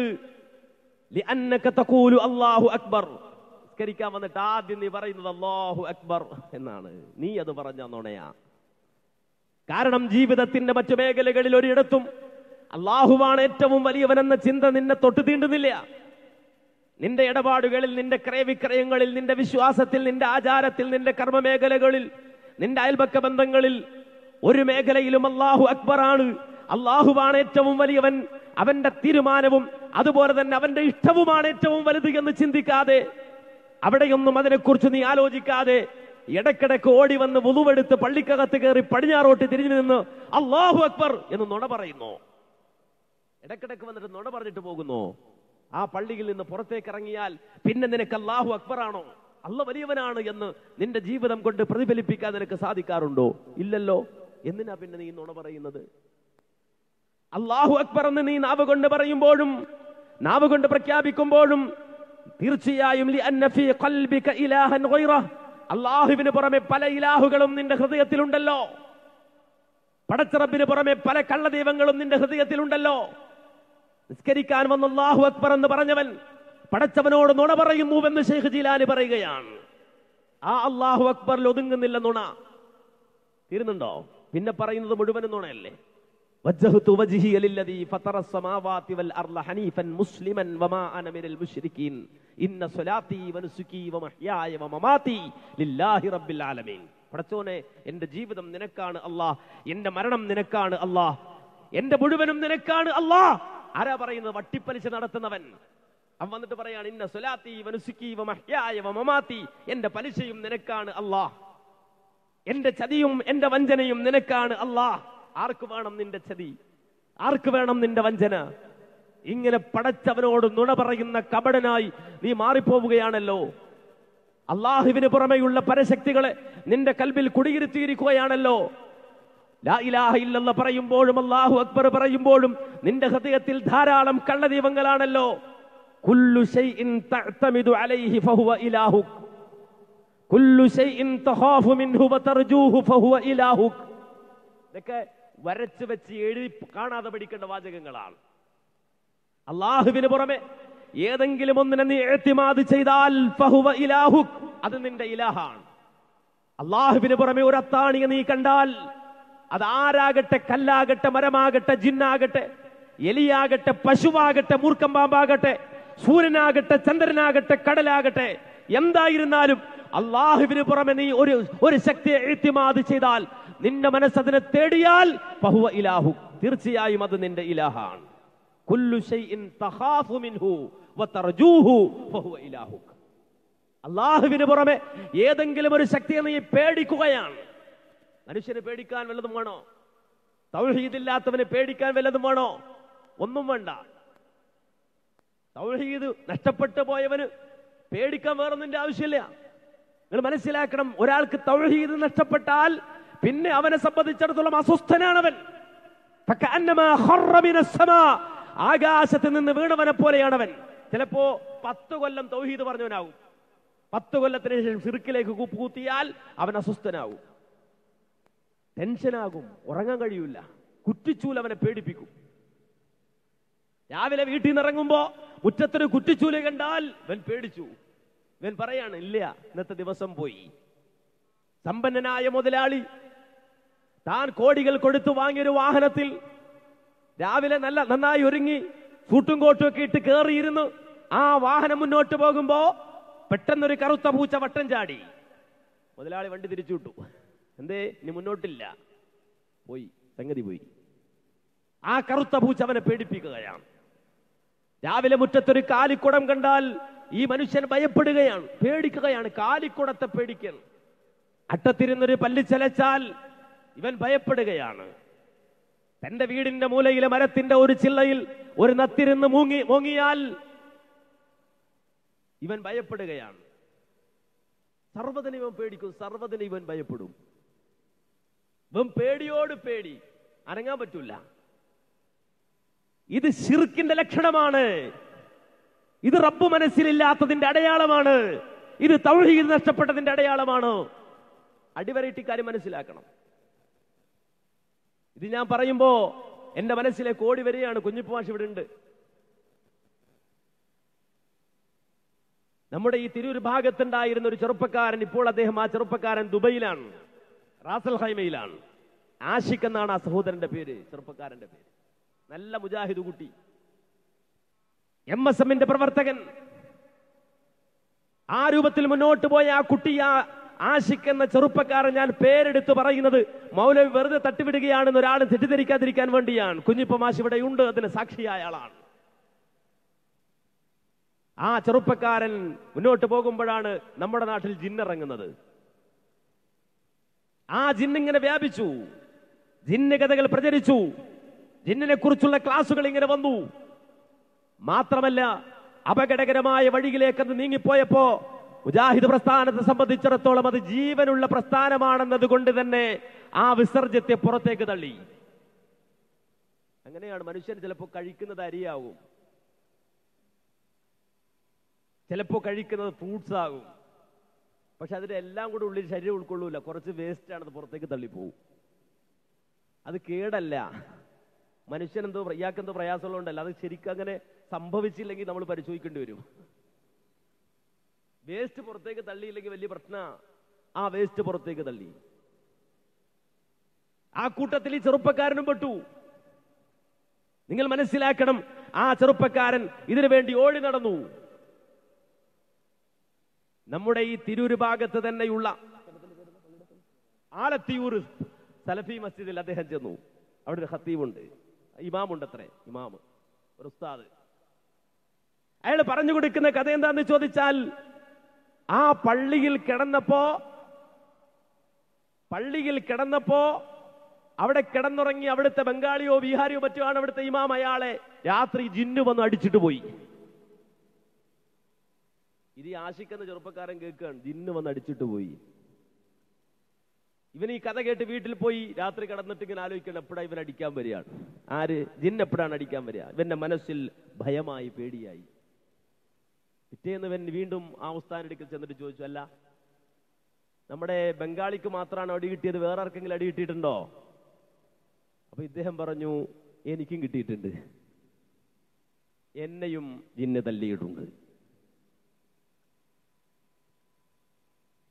അള്ളാഹു അക്ബർ. സംസ്കരിക്കാൻ വന്നിട്ട് ആദ്യം നീ പറയുന്നത് അള്ളാഹു അക്ബർ എന്നാണ്. നീ അത് പറഞ്ഞ നുണയാ. കാരണം ജീവിതത്തിന്റെ മറ്റു മേഖലകളിൽ ഒരിടത്തും അള്ളാഹുവാണ് ഏറ്റവും വലിയവനെന്ന ചിന്ത നിന്നെ തൊട്ടു തീണ്ടുന്നില്ല. നിന്റെ ഇടപാടുകളിൽ നിന്റെ ക്രയവിക്രയങ്ങളിൽ നിന്റെ വിശ്വാസത്തിൽ നിന്റെ ആചാരത്തിൽ നിന്റെ കർമ്മമേഖലകളിൽ നിന്റെ അയൽപക്ക ബന്ധങ്ങളിൽ ഒരു മേഖലയിലും അള്ളാഹു അക്ബറാണ് അള്ളാഹുവാണ് ഏറ്റവും വലിയവൻ. അവന്റെ തീരുമാനവും അതുപോലെ തന്നെ അവന്റെ ഇഷ്ടവുമാണ് ഏറ്റവും വലുത് എന്ന് ചിന്തിക്കാതെ അവിടെയൊന്നും അതിനെക്കുറിച്ച് നീ ആലോചിക്കാതെ ഇടക്കിടക്ക് ഓടി വന്ന് മുതുവെടുത്ത് പള്ളിക്കകത്ത് കയറി പടിഞ്ഞാറോട്ട് തിരിഞ്ഞു നിന്ന് അള്ളാഹു അക്ബർ എന്ന് നുണ പറയുന്നു. ഇടക്കിടക്ക് വന്നിട്ട് നുണ പറഞ്ഞിട്ട് പോകുന്നു. ആ പള്ളിയിൽ നിന്ന് പുറത്തേക്ക് ഇറങ്ങിയാൽ പിന്നെ നിനക്ക് അള്ളാഹു അക്ബറാണോ? അല്ല വലിയവനാണ് എന്ന് നിന്റെ ജീവിതം കൊണ്ട് പ്രതിഫലിപ്പിക്കാൻ നിനക്ക് സാധിക്കാറുണ്ടോ? ഇല്ലല്ലോ. എന്തിനാ പിന്നെ നീ നുണ പറയുന്നത്? അള്ളാഹു അക്ബർ എന്ന് നീ നാവ് കൊണ്ട് പറയുമ്പോഴും നാവ് കൊണ്ട് പ്രഖ്യാപിക്കുമ്പോഴും തീർച്ചയായും. അള്ളാഹുവിന് പുറമെ പല ഇലാഹുകളും നിന്റെ ഹൃദയത്തിലുണ്ടല്ലോ. പടച്ചറബിന് പുറമെ പല കള്ളദൈവങ്ങളും നിന്റെ ഹൃദയത്തിലുണ്ടല്ലോ. നിസ്കരിക്കാൻ വന്ന അള്ളാഹു അക്ബർ എന്ന് പറഞ്ഞവൻ പടച്ചവനോട് നുണ പറയുന്നുവെന്ന് ഷെയ്ഖ് ജീലാനി പറയുകയാണ്. ആ അള്ളാഹു അക്ബറിൽ ഒതുങ്ങുന്നില്ല നുണ. തീരുന്നുണ്ടോ? പിന്നെ പറയുന്നത് മുഴുവനും നുണയല്ലേ? وجهت وجهي للذي فطر السماوات والأرض حنيفا مسلما وما أنا من المشركين إن صلاتي ونسكي ومحياي ومماتي لله رب العالمين പടച്ചോനെ എന്റെ ജീവിതം നിനക്കാണ് അല്ലാ എന്റെ മരണം നിനക്കാണ് അല്ലാ എന്റെ മുഴുവനും നിനക്കാണ് അല്ലാ ആരാ പറയുന്നത് വട്ടിപ്പലിശ നടത്തുന്നവൻ അവൻ വന്നിട്ട് പറയാണ് ഇന്ന സ്വലാത്തി വനുസുക്കി വമഹ്യായ വമമാത്തി എന്റെ പലിശയും നിനക്കാണ് അല്ലാ എന്റെ ചതിയും എന്റെ വഞ്ചനയും നിനക്കാണ് അല്ലാ ആർക്ക് വേണം നിന്റെ ചതി ആർക്ക് വേണം നിന്റെ വഞ്ചന? ഇങ്ങനെ പടച്ചവനോട് നുണ പറയുന്ന കപടനായി നീ മാറിപ്പോവുകയാണല്ലോ. അള്ളാഹുവിന് പുറമെയുള്ള പരശക്തികളെ നിന്റെ കൽബിൽ കുടിയിരുത്തിയിരിക്കുകയാണല്ലോ. ലാ ഇലാഹ ഇല്ലെന്ന് പറയുമ്പോഴും അള്ളാഹു അക്ബർ പറയുമ്പോഴും നിന്റെ ഹൃദയത്തിൽ ധാരാളം കള്ളദീപങ്ങളാണല്ലോ കുല്ലു തഅ്തമിദു അലൈഹി ഫഹുവ കുല്ലു തഖാഫു മിൻഹു ഫഹുവ ഇതൊക്കെ വരച്ചു വെച്ച് എഴുതി കാണാതെ പഠിക്കേണ്ട വാചകങ്ങളാണ്. അള്ളാഹുവിന് പുറമെ ഏതെങ്കിലും ഒന്നിനെ നീ എത്തിമാത് ചെയ്താൽ ഇലാഹു അത് നിന്റെ ഇലാഹാണ്. അള്ളാഹുവിന് പുറമെ ഒരു അത്താണിയെ നീ കണ്ടാൽ അത് ആരാകട്ടെ കല്ലാകട്ടെ മരമാകട്ടെ ജിന്നാകട്ടെ എലിയാകട്ടെ പശുവാകട്ടെ മൂർക്കം പാമ്പാകട്ടെ സൂര്യനാകട്ടെ ചന്ദ്രനാകട്ടെ കടലാകട്ടെ എന്തായിരുന്നാലും അള്ളാഹുവിന് പുറമെ നീ ഒരു ഒരു ശക്തിയെ എഴുത്തിമാത് ചെയ്താൽ നിന്റെ മനസ്സതിനെ തേടിയാൽ ബഹുവ ഇലാഹു. തീർച്ചയായും അത് നിന്റെ ഇലാഹാണ്. അള്ളാഹുവിന് പുറമെ ഏതെങ്കിലും ഒരു ശക്തിയെ നീ പേടിക്കുകയാണ്. മനുഷ്യനെ പേടിക്കാൻ വല്ലതും വേണോ? തൗഹീദില്ലാത്തവന് പേടിക്കാൻ വല്ലതും വേണോ? ഒന്നും വേണ്ട. തൗഹീദ് നഷ്ടപ്പെട്ടു പോയവന് പേടിക്കാൻ വേറൊന്നിന്റെ ആവശ്യമില്ല. നിങ്ങൾ മനസ്സിലാക്കണം ഒരാൾക്ക് തൗഹീദ് നഷ്ടപ്പെട്ടാൽ പിന്നെ അവനെ സംബന്ധിച്ചിടത്തോളം അസ്വസ്ഥനാണവൻ. ആകാശത്ത് നിന്ന് വീണവനെ പോലെയാണവൻ. ചിലപ്പോ പത്ത് കൊല്ലം തൗഹീദ് പറഞ്ഞവനാവും. പത്ത് കൊല്ലത്തിന് ശേഷം സിറുക്കിലേക്ക് കൂത്തിയാൽ അവൻ അസ്വസ്ഥനാവും. ടെൻഷനാകും. ഉറങ്ങാൻ കഴിയൂല. കുറ്റിച്ചൂൽ അവനെ പേടിപ്പിക്കും. രാവിലെ വീട്ടിൽ നിന്ന് ഇറങ്ങുമ്പോ മുറ്റത്തൊരു കുറ്റിച്ചൂൽ കണ്ടാൽ ഇവൻ പേടിച്ചു. ഇവൻ പറയാണ് ഇല്ല ഇന്നത്തെ ദിവസം പോയി. സമ്പന്നനായ മുതലാളി താൻ കോടികൾ കൊടുത്തു വാങ്ങിയൊരു വാഹനത്തിൽ രാവിലെ നല്ല നന്നായി ഒരുങ്ങി സൂട്ടും കോട്ടും ഒക്കെ ഇട്ട് കയറിയിരുന്നു ആ വാഹനം മുന്നോട്ട് പോകുമ്പോ പെട്ടെന്നൊരു കറുത്ത പൂച്ച വട്ടം ചാടി. മുതലാളി വണ്ടി തിരിച്ചു വിട്ടു. എന്തേ ഇനി മുന്നോട്ടില്ല. പോയി സംഗതി പോയി. ആ കറുത്ത പൂച്ച അവനെ പേടിപ്പിക്കുകയാണ്. രാവിലെ മുറ്റത്തൊരു കാലിക്കുടം കണ്ടാൽ ഈ മനുഷ്യൻ ഭയപ്പെടുകയാണ് പേടിക്കുകയാണ് കാലിക്കുടത്തെ പേടിക്കൽ. അട്ടത്തിരുന്നൊരു പല്ല് ഇവൻ ഭയപ്പെടുകയാണ്. തന്റെ വീടിന്റെ മൂലയിലെ മരത്തിന്റെ ഒരു ചില്ലയിൽ ഒരു നത്തിരുന്ന് മൂങ്ങി മൂങ്ങിയാൽ ഇവൻ ഭയപ്പെടുകയാണ്. സർവതിന് ഇവൻ പേടിക്കും സർവതിന് ഇവൻ ഭയപ്പെടും. ഇവൻ പേടിയോട് പേടി. അനങ്ങാൻ പറ്റൂല. ഇത് ശിർക്കിന്റെ ലക്ഷണമാണ്. ഇത് റബ്ബ് മനസ്സിലില്ലാത്തതിന്റെ അടയാളമാണ്. ഇത് തൗഹീദ് നഷ്ടപ്പെട്ടതിന്റെ അടയാളമാണ്? അടിവരയിട്ട് കാര്യം മനസ്സിലാക്കണം. ഇത് ഞാൻ പറയുമ്പോ എന്റെ മനസ്സിലെ കോടി വരികയാണ് കുഞ്ഞിപ്പുമാഷ് ഇവിടെ ഉണ്ട്. നമ്മുടെ ഈ തിരൂർ ഭാഗത്തുണ്ടായിരുന്ന ഒരു ചെറുപ്പക്കാരൻ ഇപ്പോൾ അദ്ദേഹം ആ ചെറുപ്പക്കാരൻ ദുബൈയിലാണ് റാസൽ ഹൈമയിലാണ് ആഷിഖ് എന്നാണ് ആ സഹോദരന്റെ പേര് ചെറുപ്പക്കാരന്റെ പേര്. നല്ല മുജാഹിദ് കുട്ടി. എം എസ് എമ്മിന്റെ പ്രവർത്തകൻ. ആ രൂപത്തിൽ മുന്നോട്ട് പോയ ആ കുട്ടി ആ ആഷിഖ് എന്ന ചെറുപ്പക്കാരൻ ഞാൻ പേരെടുത്ത് പറയുന്നത് മൗലവി വെറുതെ തട്ടിവിടുകയാണെന്ന് ഒരാൾ തെറ്റിദ്ധരിക്കാതിരിക്കാൻ വേണ്ടിയാണ്. കുഞ്ഞിപ്പമാശ് ഇവിടെ ഉണ്ട് അതിന് സാക്ഷിയായ ആളാണ്. ആ ചെറുപ്പക്കാരൻ മുന്നോട്ട് പോകുമ്പോഴാണ് നമ്മുടെ നാട്ടിൽ ജിന്നിറങ്ങുന്നത്. ആ ജിന്നിങ്ങനെ വ്യാപിച്ചു. ജിന്ന് കഥകൾ പ്രചരിച്ചു. ജിന്നിനെ കുറിച്ചുള്ള ക്ലാസുകൾ ഇങ്ങനെ വന്നു. മാത്രമല്ല അപകടകരമായ വഴിയിലേക്ക് അത് നീങ്ങിപ്പോയപ്പോ മുജാഹിദ് പ്രസ്ഥാനത്തെ സംബന്ധിച്ചിടത്തോളം അത് ജീവനുള്ള പ്രസ്ഥാനമാണെന്നത് കൊണ്ട് തന്നെ ആ വിസർജ്യത്തെ പുറത്തേക്ക് തള്ളി. അങ്ങനെയാണ് മനുഷ്യൻ ചിലപ്പോൾ കഴിക്കുന്നത് അരിയാവും ചിലപ്പോൾ കഴിക്കുന്നത് ഫ്രൂട്ട്സ് ആകും. പക്ഷെ അതിന്റെ എല്ലാം കൂടെ ഉള്ളിൽ ശരീരം ഉൾക്കൊള്ളൂല. കുറച്ച് വേസ്റ്റ് ആണ് അത് പുറത്തേക്ക് തള്ളിപ്പോവും. അത് കേടല്ല. മനുഷ്യൻ മനുഷ്യനെന്തോ ഇയാൾക്കെന്തോ പ്രയാസമുള്ളതുകൊണ്ടല്ല. അത് ശരിക്കും അങ്ങനെ സംഭവിച്ചില്ലെങ്കിൽ നമ്മൾ പരിശോധിക്കേണ്ടി വരും. വേസ്റ്റ് പുറത്തേക്ക് തള്ളിയില്ലെങ്കിൽ വലിയ പ്രശ്ന. ആ വേസ്റ്റ് പുറത്തേക്ക് തള്ളി. ആ കൂട്ടത്തിൽ ഈ ചെറുപ്പക്കാരനും പെട്ടു. നിങ്ങൾ മനസ്സിലാക്കണം ആ ചെറുപ്പക്കാരൻ ഇതിനു വേണ്ടി ഓടി നടന്നു. നമ്മുടെ ഈ തിരൂര് ഭാഗത്ത് തന്നെയുള്ള ആലത്തിയൂർ സലഫി മസ്ജിദിൽ അദ്ദേഹം ചെന്നു. അവിടെ ഒരു ഹത്തീവുണ്ട് ഇമാമുണ്ട് അത്രേ ഇമാം ഒരു ഉസ്താദ്. അയാൾ പറഞ്ഞു കൊടുക്കുന്ന കഥ എന്താന്ന് ചോദിച്ചാൽ ആ പള്ളിയിൽ കിടന്നപ്പോ പള്ളിയിൽ കിടന്നപ്പോ അവിടെ കിടന്നുറങ്ങി അവിടുത്തെ ബംഗാളിയോ ബീഹാരിയോ മറ്റുമാണ് അവിടുത്തെ ഇമാം അയാളെ രാത്രി ജിന്നു വന്ന് അടിച്ചിട്ട് പോയി. ഇത് ആശിക്കുന്ന ചെറുപ്പക്കാരൻ കേൾക്കുകയാണ്. ജിന്ന് വന്ന് അടിച്ചിട്ട് പോയി. ഇവൻ ഈ കഥ കേട്ട് വീട്ടിൽ പോയി രാത്രി കിടന്നിട്ട് ഇങ്ങനെ ആലോചിക്കണം എപ്പോഴാണ് ഇവൻ അടിക്കാൻ വരികയാണ് ആര്? ജിന്ന് എപ്പോഴാണ് അടിക്കാൻ വരിക? ഇവന്റെ മനസ്സിൽ ഭയമായി പേടിയായി. പിറ്റേന്ന് ഇവൻ വീണ്ടും ആ ഉസ്താനടുക്കൽ ചെന്നിട്ട് ചോദിച്ചു അല്ല നമ്മുടെ ബംഗാളിക്ക് മാത്രമാണ് അടി കിട്ടിയത്? വേറെ ആർക്കെങ്കിലും അടി കിട്ടിയിട്ടുണ്ടോ? അപ്പൊ ഇദ്ദേഹം പറഞ്ഞു എനിക്കും കിട്ടിയിട്ടുണ്ട്. എന്നെയും ജിന്നെ തല്ലിയിട്ടുണ്ട്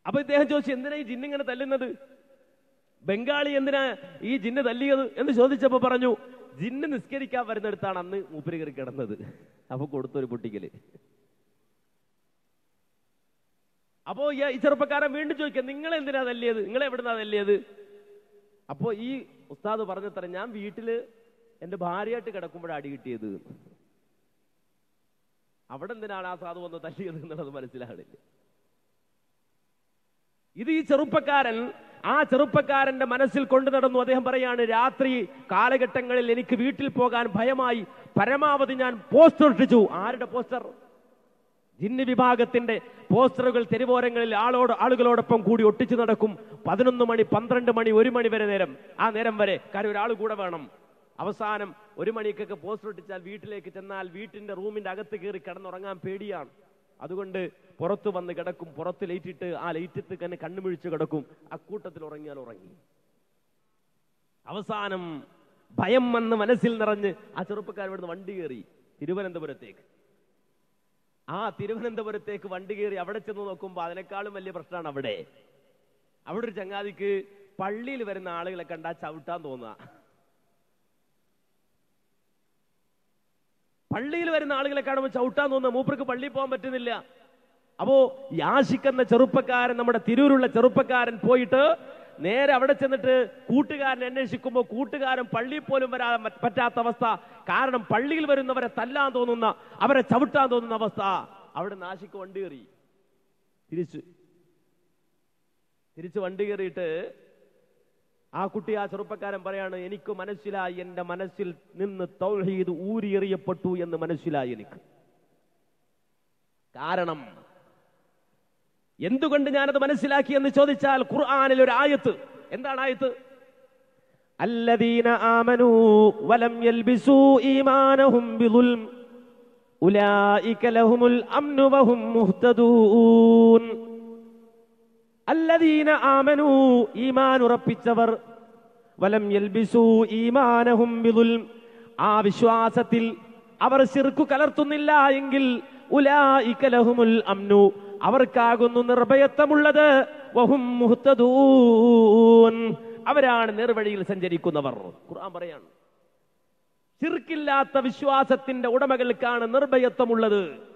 അപ്പൊ ഇദ്ദേഹം ചോദിച്ചു എന്തിനാ ഈ ജിന്നിങ്ങനെ തല്ലുന്നത്? ബംഗാളി എന്തിനാ ഈ ജിന്ന് തല്ലിയത്? എന്ന് ചോദിച്ചപ്പോ പറഞ്ഞു ജിന്ന് നിസ്കരിക്കാൻ വരുന്നിടത്താണ് അന്ന് മൂപ്പര് കയറി കിടന്നത്. അപ്പൊ കൊടുത്തൊരു പൊട്ടിക്കൽ. അപ്പോ ഈ ചെറുപ്പക്കാരൻ വീണ്ടും ചോദിക്കാം നിങ്ങൾ എന്തിനാ തല്ലിയത്? നിങ്ങൾ എവിടുന്നാ തല്ലിയത്? അപ്പോ ഈ ഉസ്താദ് പറഞ്ഞത്ര ഞാൻ വീട്ടിൽ എന്റെ ഭാര്യയായിട്ട് കിടക്കുമ്പോഴാണ് അടി കിട്ടിയത്. അവിടെ എന്തിനാണ് ആ സാധു വന്ന് തല്ലിയത് എന്നുള്ളത് മനസ്സിലാകണില്ല ഇത് ഈ ചെറുപ്പക്കാരൻ ആ ചെറുപ്പക്കാരന്റെ മനസ്സിൽ കൊണ്ടു നടന്നു. അദ്ദേഹം പറയാണ് രാത്രി കാലഘട്ടങ്ങളിൽ എനിക്ക് വീട്ടിൽ പോകാൻ ഭയമായി. പരമാവധി ഞാൻ പോസ്റ്റർ ഇട്ടിച്ചു. ആരുടെ പോസ്റ്റർ? ജിന്ന് വിഭാഗത്തിന്റെ പോസ്റ്ററുകൾ തെരുവോരങ്ങളിൽ ആളോട് ആളുകളോടൊപ്പം കൂടി ഒട്ടിച്ചു നടക്കും. പതിനൊന്ന് മണി പന്ത്രണ്ട് മണി ഒരു മണി വരെ നേരം. ആ നേരം വരെ കാര്യം ഒരാൾ കൂടെ വേണം. അവസാനം ഒരു മണിക്കൊക്കെ പോസ്റ്റർ ഒട്ടിച്ചാൽ വീട്ടിലേക്ക് ചെന്നാൽ വീട്ടിന്റെ റൂമിന്റെ അകത്ത് കയറി കിടന്നുറങ്ങാൻ പേടിയാണ്. അതുകൊണ്ട് പുറത്ത് വന്ന് കിടക്കും. പുറത്ത് ലൈറ്റിട്ട് ആ ലൈറ്റത്ത് തന്നെ കണ്ണുമിഴിച്ച് കിടക്കും. അക്കൂട്ടത്തിൽ ഉറങ്ങിയാൽ ഉറങ്ങി. അവസാനം ഭയം വന്ന് മനസ്സിൽ നിറഞ്ഞ് ആ ചെറുപ്പക്കാരൻ ഇവിടുന്ന് വണ്ടി കയറി തിരുവനന്തപുരത്തേക്ക്. ആ തിരുവനന്തപുരത്തേക്ക് വണ്ടി കയറി അവിടെ ചെന്ന് നോക്കുമ്പോൾ അതിനേക്കാളും വലിയ പ്രശ്നമാണ് അവിടെ. അവിടെ ഒരു ചങ്ങാതിക്ക് പള്ളിയിൽ വരുന്ന ആളുകളെ കണ്ടാ ചവിട്ടാൻ തോന്നുക. പള്ളിയിൽ വരുന്ന ആളുകളെ കാണുമ്പോൾ ചവിട്ടാൻ തോന്നുക. മൂപ്പർക്ക് പള്ളിയിൽ പോകാൻ പറ്റുന്നില്ല. അപ്പോ യാശിക്കുന്ന ചെറുപ്പക്കാരൻ നമ്മുടെ തിരൂരുള്ള ചെറുപ്പക്കാരൻ പോയിട്ട് നേരെ അവിടെ ചെന്നിട്ട് കൂട്ടുകാരൻ അന്വേഷിക്കുമ്പോൾ കൂട്ടുകാരൻ പള്ളിയിൽ പോലും വരാൻ പറ്റാത്ത അവസ്ഥ. കാരണം പള്ളിയിൽ വരുന്നവരെ തല്ലാൻ തോന്നുന്ന അവരെ ചവിട്ടാൻ തോന്നുന്ന അവസ്ഥ. അവിടെ നാശിക്ക് വണ്ടി കയറി. തിരിച്ചു. തിരിച്ച് വണ്ടി കയറിയിട്ട് ആ കുട്ടി ആ ചെറുപ്പക്കാരൻ പറയാണ് എനിക്ക് മനസ്സിലായി എന്റെ മനസ്സിൽ നിന്ന് തൗഹീദ് ഊരിയെറിയപ്പെട്ടു എന്ന് മനസ്സിലായി എനിക്ക്. കാരണം എന്തുകൊണ്ട് ഞാനത് മനസ്സിലാക്കി എന്ന് ചോദിച്ചാൽ ഖുർആാനിൽ ഒരു ആയത്ത്. എന്താണ് ആയത്ത്? വലം ഈമാനഹും ലഹുമുൽ അംനു വഹും മുഹ്തദൂൻ. ഈമാൻ ഉറപ്പിച്ചവർ വലം ഈമാനഹും ആ വിശ്വാസത്തിൽ അവർ ശിർക്ക് കലർത്തുന്നില്ല എങ്കിൽ ലഹുമുൽ അംനു അവർക്കാകുന്നു നിർഭയത്വമുള്ളത്. അവരാണ് നേർവഴിയിൽ സഞ്ചരിക്കുന്നവർ. ഖുർആൻ പറയാണ് ശിർക്കില്ലാത്ത വിശ്വാസത്തിന്റെ ഉടമകൾക്കാണ് നിർഭയത്വമുള്ളത്.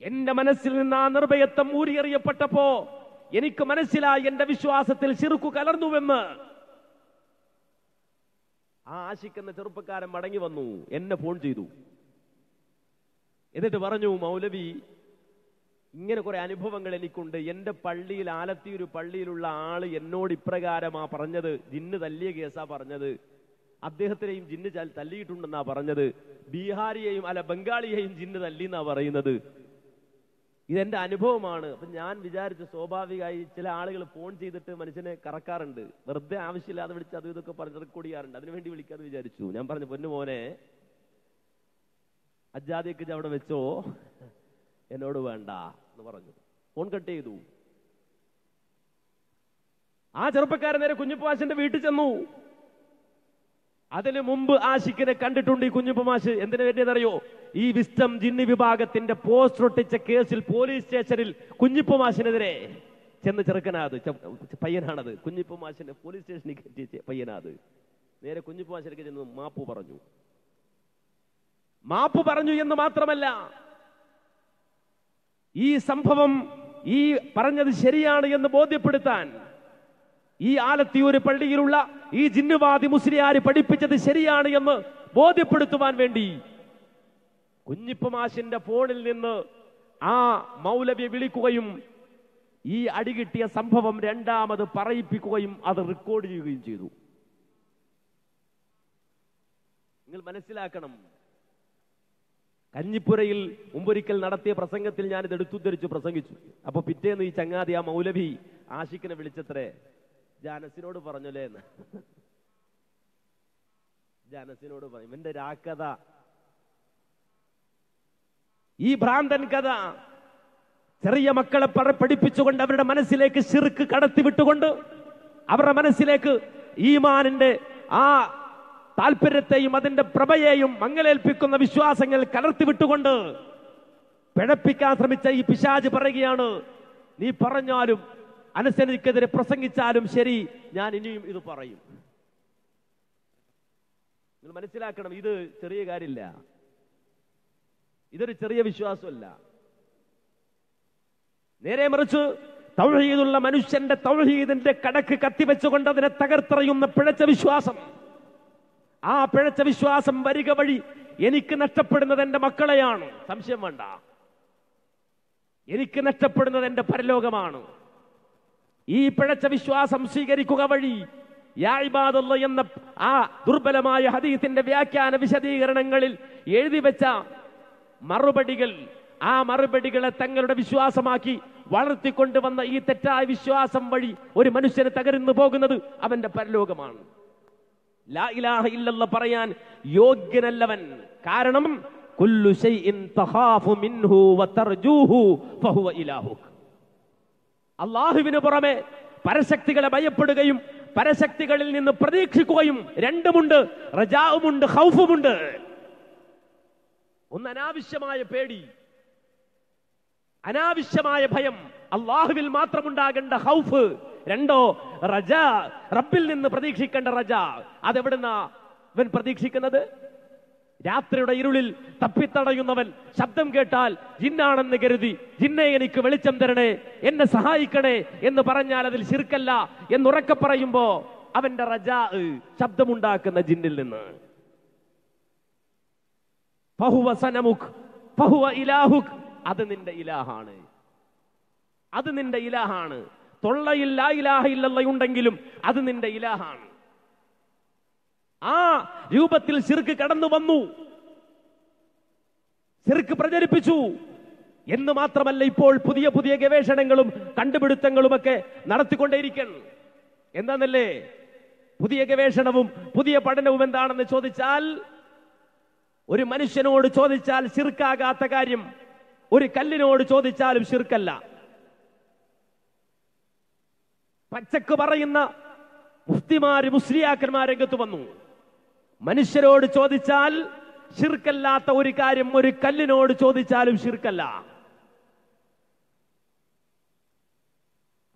എന്റെ മനസ്സിൽ നിന്ന് ആ നിർഭയത്വം ഊരിയെറിയപ്പെട്ടപ്പോ എനിക്ക് മനസ്സിലായി എന്റെ വിശ്വാസത്തിൽ ചിറുക്കു കലർന്നുവെന്ന്. ആ ആശിക്കുന്ന ചെറുപ്പക്കാരൻ മടങ്ങി വന്നു എന്നെ ഫോൺ ചെയ്തു. എന്നിട്ട് പറഞ്ഞു മൗലവി ഇങ്ങനെ കുറെ അനുഭവങ്ങൾ എനിക്കുണ്ട്. എന്റെ പള്ളിയിൽ ആലത്തിയൊരു പള്ളിയിലുള്ള ആൾ എന്നോട് ഇപ്രകാരമാ പറഞ്ഞത്. ജിന്ന് തല്ലിയ കേസാ പറഞ്ഞത്. അദ്ദേഹത്തിനെയും ജിന്ന് തല്ലിയിട്ടുണ്ടെന്നാ പറഞ്ഞത്. ബീഹാരിയെയും അല്ല ബംഗാളിയെയും ജിന്ന് തല്ലി എന്നാ പറയുന്നത്. ഇതെന്റെ അനുഭവമാണ്. അപ്പൊ ഞാൻ വിചാരിച്ചു സ്വാഭാവികമായി ചില ആളുകൾ ഫോൺ ചെയ്തിട്ട് മനുഷ്യനെ കറക്കാറുണ്ട്. വെറുതെ ആവശ്യമില്ലാതെ വിളിച്ച് അത് ഇതൊക്കെ പറഞ്ഞ് റെക്കോർഡ് ചെയ്യാറുണ്ട് അതിനുവേണ്ടി വിളിക്കാന്ന് വിചാരിച്ചു. ഞാൻ പറഞ്ഞു പൊന്നു മോനെ അജാദിയൊക്കെ അവിടെ വെച്ചോ? എന്നോട് വേണ്ട. എന്ന് പറഞ്ഞു ഫോൺ കട്ട് ചെയ്തു. ആ ചെറുപ്പക്കാരൻ നേരെ കുഞ്ഞുപ്പമാശന്റെ വീട്ടിൽ ചെന്നു. അതിനു മുമ്പ് ആശിക്കിനെ കണ്ടിട്ടുണ്ട് ഈ കുഞ്ഞുപ്പമാശ് എന്തിനു വേണ്ടിയതറിയോ ഈ വിസ്റ്റം ജിന്നി വിഭാഗത്തിന്റെ പോസ്റ്റർ ഒട്ടിച്ച കേസിൽ പോലീസ് സ്റ്റേഷനിൽ കുഞ്ഞിപ്പമാശിനെതിരെ ചെന്ന് ചെറുക്കനാത്. പയ്യനാണത്. കുഞ്ഞിപ്പമാശിനെ പോലീസ് സ്റ്റേഷനിൽ കെട്ടിയ പയ്യനാത്. നേരെ കുഞ്ഞിപ്പമാശിലേക്ക് ചെന്ന് മാപ്പു പറഞ്ഞു. മാപ്പ് പറഞ്ഞു എന്ന് മാത്രമല്ല ഈ സംഭവം ഈ പറഞ്ഞത് ശരിയാണ് എന്ന് ബോധ്യപ്പെടുത്താൻ ഈ ആലത്തിയൂര് പള്ളിയിലുള്ള ഈ ജിന്നുവാദി മുസ്ലിയാര് പഠിപ്പിച്ചത് ശരിയാണ് എന്ന് ബോധ്യപ്പെടുത്തുവാൻ വേണ്ടി കുഞ്ഞിപ്പമാശിന്റെ ഫോണിൽ നിന്ന് ആ മൗലവ്യ വിളിക്കുകയും ഈ അടികിട്ടിയ സംഭവം രണ്ടാമത് പറയിപ്പിക്കുകയും അത് റെക്കോർഡ് ചെയ്യുകയും ചെയ്തു. നിങ്ങൾ മനസ്സിലാക്കണം. കഞ്ഞിപ്പുരയിൽ മുമ്പൊരിക്കൽ നടത്തിയ പ്രസംഗത്തിൽ ഞാൻ ഇത് എടുത്തുദ്ധരിച്ചു പ്രസംഗിച്ചു. അപ്പൊ പിറ്റേന്ന് ഈ ചങ്ങാതി ആ മൗലവി ആഷിഖിനെ വിളിച്ചത്രേ ജാനസിനോട് പറഞ്ഞല്ലേ എന്ന്. ജാനസിനോട് പറഞ്ഞു ഇവന്റെ രാക്കഥ. ഈ ഭ്രാന്തൻ കഥ ചെറിയ മക്കളെ പഠിപ്പിച്ചുകൊണ്ട് അവരുടെ മനസ്സിലേക്ക് ശിർക്ക് കടത്തിവിട്ടുകൊണ്ട് അവരുടെ മനസ്സിലേക്ക് ഈമാനിന്റെ ആ താല്പര്യത്തെയും അതിന്റെ പ്രഭയെയും മങ്ങലേൽപ്പിക്കുന്ന വിശ്വാസങ്ങൾ കലർത്തിവിട്ടുകൊണ്ട് പിഴപ്പിക്കാൻ ശ്രമിച്ച ഈ പിശാജ് പറയുകയാണ് നീ പറഞ്ഞാലും അനുസരിക്കെതിരെ പ്രസംഗിച്ചാലും ശരി ഞാൻ ഇനിയും ഇത് പറയും. നിങ്ങൾ മനസ്സിലാക്കണം ഇത് ചെറിയ കാര്യമില്ല ഇതൊരു ചെറിയ വിശ്വാസമല്ല. നേരെ മറിച്ച് തൗഹീദുള്ള മനുഷ്യന്റെ തൗഹീദിന്റെ കടക്ക് കത്തിവെച്ചുകൊണ്ട് അതിനെ തകർത്തെറിയുന്ന പിഴച്ച വിശ്വാസം. ആ പിഴച്ച വിശ്വാസം വരിക വഴി എനിക്ക് നഷ്ടപ്പെടുന്നത് എന്റെ മക്കളെയാണ്. സംശയം വേണ്ട. എനിക്ക് നഷ്ടപ്പെടുന്നത് എന്റെ പരലോകമാണ്. ഈ പിഴച്ച വിശ്വാസം സ്വീകരിക്കുക വഴി യാ ഇബാദുള്ള എന്ന ആ ദുർബലമായ ഹദീത്തിന്റെ വ്യാഖ്യാന വിശദീകരണങ്ങളിൽ എഴുതി വെച്ച മറുപടികൾ ആ മറുപടികളെ തങ്ങളുടെ വിശ്വാസമാക്കി വളർത്തിക്കൊണ്ടുവന്ന ഈ തെറ്റായ വിശ്വാസം വഴി ഒരു മനുഷ്യനെ തകരുന്നു പോകുന്നത് അവന്റെ പരലോകമാണ്. ലാ ഇലാഹ പറയാൻ യോഗ്യനല്ലവൻ. കാരണം കുല്ലു തഖാഫു മിൻഹു ഫഹുവ അള്ളാഹുവിന് പുറമെ പരശക്തികളെ ഭയപ്പെടുകയും പരശക്തികളിൽ നിന്ന് പ്രതീക്ഷിക്കുകയും രണ്ടുമുണ്ട്. റജാവുമുണ്ട് ഹൗഫുമുണ്ട് ഒന്ന് അനാവശ്യമായ പേടി അനാവശ്യമായ ഭയം. അള്ളാഹുവിൽ മാത്രമുണ്ടാകേണ്ട ഹൗഫ് രണ്ടോ റജ റബ്ബിൽ നിന്ന് പ്രതീക്ഷിക്കേണ്ട റജ. അതെവിടുന്ന ഇവൻ പ്രതീക്ഷിക്കുന്നത്? രാത്രിയുടെ ഇരുളിൽ തപ്പിത്തടയുന്നവൻ ശബ്ദം കേട്ടാൽ ജിന്നാണെന്ന് കരുതി ജിന്നെ എനിക്ക് വെളിച്ചം തരണേ എന്നെ സഹായിക്കണേ എന്ന് പറഞ്ഞാൽ അതിൽ ശിർക്കല്ല എന്നുറക്കെ പറയുമ്പോ അവന്റെ റജാ ശബ്ദമുണ്ടാക്കുന്ന ജിന്നിൽ നിന്ന്. അത് നിന്റെ ഇലാഹാണ്. അത് നിന്റെ ഇലാഹാണ്. തൊള്ളയിൽ ലാ ഇലാഹ ഇല്ലല്ലയുണ്ടെങ്കിലും അത് നിന്റെ ഇലാഹാണ്. ആ രൂപത്തിൽ ശിർക്ക് കടന്നു വന്നു. ശിർക്ക് പ്രചരിപ്പിച്ചു. എന്ന് മാത്രമല്ല ഇപ്പോൾ പുതിയ പുതിയ ഗവേഷണങ്ങളും കണ്ടുപിടുത്തങ്ങളുമൊക്കെ നടത്തിക്കൊണ്ടേയിരിക്കണം എന്താന്നല്ലേ? പുതിയ ഗവേഷണവും പുതിയ പഠനവും എന്താണെന്ന് ചോദിച്ചാൽ ഒരു മനുഷ്യനോട് ചോദിച്ചാൽ ശിർക്കാകാത്ത കാര്യം. ഒരു കല്ലിനോട് ചോദിച്ചാലും ശിർക്കല്ല പച്ചക്ക് പറയുന്ന മുഫ്തിമാര് മുസ്ലിയാക്കന്മാർ രംഗത്ത് വന്നു. മനുഷ്യരോട് ചോദിച്ചാൽ ഷിർക്കല്ലാത്ത ഒരു കാര്യം ഒരു കല്ലിനോട് ചോദിച്ചാലും ശിർക്കല്ല.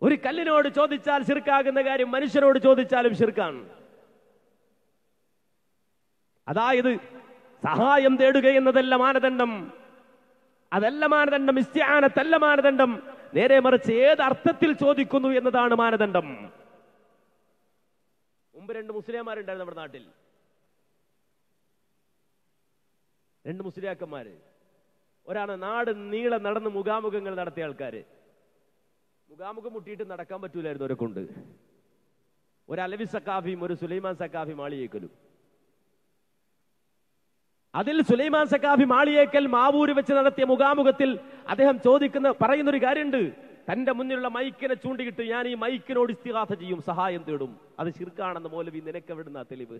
ഒരു കല്ലിനോട് ചോദിച്ചാൽ ശിർക്കാകുന്ന കാര്യം മനുഷ്യരോട് ചോദിച്ചാലും ശിർക്കാണ്. അതായത് സഹായം തേടുക എന്നതല്ല മാനദണ്ഡം. അതല്ല മാനദണ്ഡം ഇസ്ത്യാനത്തല്ല മാനദണ്ഡം. നേരെ മറിച്ച് ഏത് അർത്ഥത്തിൽ ചോദിക്കുന്നു എന്നതാണ് മാനദണ്ഡം. മുമ്പ് രണ്ട് മുസ്ലിംമാരുണ്ടായിരുന്നു നമ്മുടെ നാട്ടിൽ. രണ്ട് മുസ്ലിയാക്കന്മാര് ഒരാണ് നാട് നീളെ നടന്ന് മുഖാമുഖങ്ങൾ നടത്തിയ ആൾക്കാര്. മുഖാമുഖം മുട്ടിയിട്ട് നടക്കാൻ പറ്റൂലായിരുന്നു അവരെ കൊണ്ട് ഒരു അലവി സക്കാഫിയും ഒരു സുലൈമാൻ സക്കാഫിയും ആളിയേക്കലും. അതിൽ സുലൈമാൻ സക്കാഫി മാളിയേക്കൽ മാവൂര് വെച്ച് നടത്തിയ മുഖാമുഖത്തിൽ അദ്ദേഹം ചോദിക്കുന്ന പറയുന്ന ഒരു കാര്യമുണ്ട്. തന്റെ മുന്നിലുള്ള മൈക്കിനെ ചൂണ്ടിയിട്ട് ഞാൻ ഈ മൈക്കിനോട് ഇസ്തിഹാസ ചെയ്യും സഹായം തേടും. അത് ശിർക്കാണെന്ന് മൗലവി നിനക്കെവിടുന്ന തെളിവ്?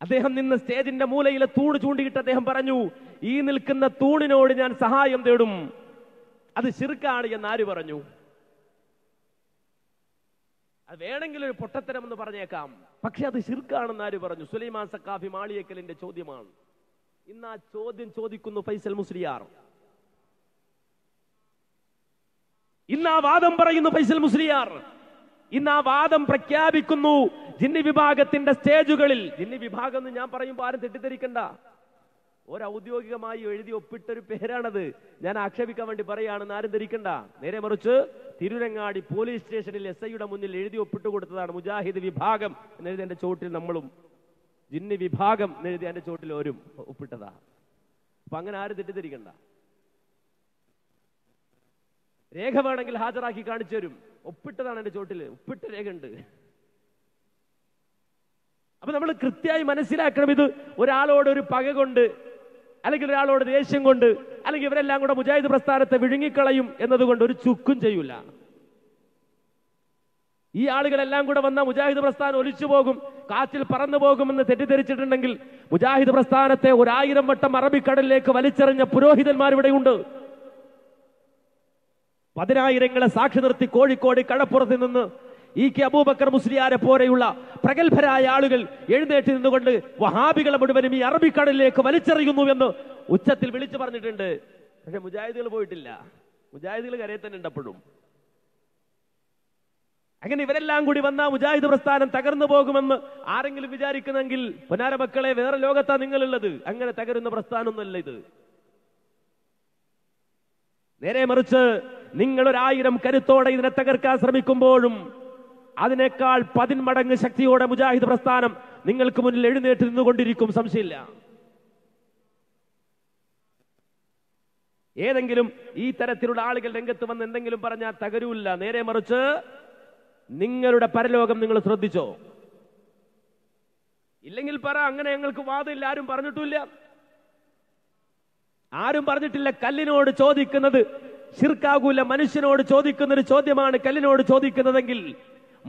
അദ്ദേഹം നിന്ന് സ്റ്റേജിന്റെ മൂലയിലെ തൂണ് ചൂണ്ടിയിട്ട് അദ്ദേഹം പറഞ്ഞു ഈ നിൽക്കുന്ന തൂണിനോട് ഞാൻ സഹായം തേടും. അത് ശിർക്കാണ് എന്ന് ആര് പറഞ്ഞു? അത് വേണമെങ്കിൽ ഒരു പൊട്ടത്തരം എന്ന് പറഞ്ഞേക്കാം. പക്ഷെ അത് ശിർക്കാണെന്ന് ആര് പറഞ്ഞു? സുലൈമാൻ സക്കാഫി മാളിയേക്കലിന്റെ ചോദ്യമാണ്. ഇന്ന് ആ ചോദ്യം ചോദിക്കുന്നു ഫൈസൽ മുസ്ലിയാർ. ഇന്ന് ആ വാദം പറയുന്നു ഫൈസൽ മുസ്ലിയാർ. ഇന്ന് ആ വാദം പ്രഖ്യാപിക്കുന്നു ജിന്നി വിഭാഗത്തിന്റെ സ്റ്റേജുകളിൽ. ജിന്നി വിഭാഗം എന്ന് ഞാൻ പറയുമ്പോൾ ആരും തെറ്റിദ്ധരിക്കണ്ട. ഒരൗദ്യോഗികമായി എഴുതി ഒപ്പിട്ടൊരു പേരാണത്. ഞാൻ ആക്ഷേപിക്കാൻ വേണ്ടി പറയുകയാണെന്ന് ആരും ധരിക്കണ്ട. നേരെ മറിച്ച് തിരുരങ്ങാടി പോലീസ് സ്റ്റേഷനിൽ എസ് ഐയുടെ മുന്നിൽ എഴുതി ഒപ്പിട്ട് കൊടുത്തതാണ് മുജാഹിദ് വിഭാഗം എന്നെഴുതി എന്റെ ചോട്ടിൽ നമ്മളും. ജിന്നി വിഭാഗം എന്നെഴുതി എന്റെ ചോട്ടിൽ ഓരും ഒപ്പിട്ടതാ. അപ്പൊ അങ്ങനെ ആരും തെറ്റിദ്ധരിക്കണ്ട. രേഖ വേണമെങ്കിൽ ഹാജരാക്കി കാണിച്ചു തരും. ഒപ്പിട്ടതാണ് എന്റെ ചോട്ടിൽ ഒപ്പിട്ട രേഖ ഉണ്ട് അപ്പൊ നമ്മൾ കൃത്യമായി മനസ്സിലാക്കണം ഇത്. ഒരാളോട് ഒരു പക കൊണ്ട് അല്ലെങ്കിൽ ഒരാളോട് ദേഷ്യം കൊണ്ട് അല്ലെങ്കിൽ ഇവരെല്ലാം കൂടെ മുജാഹിദ് പ്രസ്ഥാനത്തെ വിഴുങ്ങിക്കളയും എന്നതുകൊണ്ട് ഒരു ചുക്കും ചെയ്യൂല. ഈ ആളുകളെല്ലാം കൂടെ വന്ന മുജാഹിദ് പ്രസ്ഥാനം ഒലിച്ചു പോകും കാറ്റിൽ പറന്നു പോകുമെന്ന് തെറ്റിദ്ധരിച്ചിട്ടുണ്ടെങ്കിൽ മുജാഹിദ് പ്രസ്ഥാനത്തെ ഒരായിരം വട്ടം അറബിക്കടലിലേക്ക് വലിച്ചെറിഞ്ഞ പുരോഹിതന്മാർ ഇവിടെയുണ്ട്. പതിനായിരങ്ങളെ സാക്ഷി നിർത്തി കോഴിക്കോട് കടപ്പുറത്ത് നിന്ന് ഇ കെ അബൂബക്കർ മുസ്ലിയാരെ പോലെയുള്ള പ്രഗത്ഭരായ ആളുകൾ എഴുന്നേറ്റ് നിന്നുകൊണ്ട് വഹാബികളെ മുഴുവനും ഈ അറബിക്കടലിലേക്ക് വലിച്ചെറിയുന്നു എന്ന് ഉച്ചത്തിൽ വിളിച്ചു പറഞ്ഞിട്ടുണ്ട്. പക്ഷെ മുജാഹിദുകൾ പോയിട്ടില്ല. മുജാഹിദുകൾ കരയെ തന്നെ ഉണ്ട് അപ്പോഴും അങ്ങനെ ഇവരെല്ലാം കൂടി വന്ന മുജാഹിദ് പ്രസ്ഥാനം തകർന്നു പോകുമെന്ന് ആരെങ്കിലും വിചാരിക്കുന്നെങ്കിൽ പൊന്നാര മക്കളെ വേറെ ലോകത്താ നിങ്ങളുള്ളത്. അങ്ങനെ തകരുന്ന പ്രസ്ഥാനമൊന്നുമല്ല ഇത്. നേരെ മറിച്ച് നിങ്ങൾ ഒരായിരം കരുത്തോടെ ഇതിനെ തകർക്കാൻ ശ്രമിക്കുമ്പോഴും അതിനേക്കാൾ പതിന്മടങ്ങ് ശക്തിയോടെ മുജാഹിദ് പ്രസ്ഥാനം നിങ്ങൾക്ക് മുന്നിൽ എഴുന്നേറ്റ് നിന്നുകൊണ്ടിരിക്കും സംശയമില്ല. ഏതെങ്കിലും ഈ തരത്തിലുള്ള ആളുകൾ രംഗത്ത് വന്ന് എന്തെങ്കിലും പറഞ്ഞാൽ തകരൂല്ല. നേരെ മറിച്ച് നിങ്ങളുടെ പരലോകം നിങ്ങൾ ശ്രദ്ധിച്ചോ? ഇല്ലെങ്കിൽ പറ അങ്ങനെ ഞങ്ങൾക്ക് വാദമില്ല ആരും പറഞ്ഞിട്ടില്ല. ആരും പറഞ്ഞിട്ടില്ല കല്ലിനോട് ചോദിക്കുന്നത് ശിർക്കാകൂല മനുഷ്യനോട് ചോദിക്കുന്ന ഒരു ചോദ്യമാണ് കല്ലിനോട് ചോദിക്കുന്നതെങ്കിൽ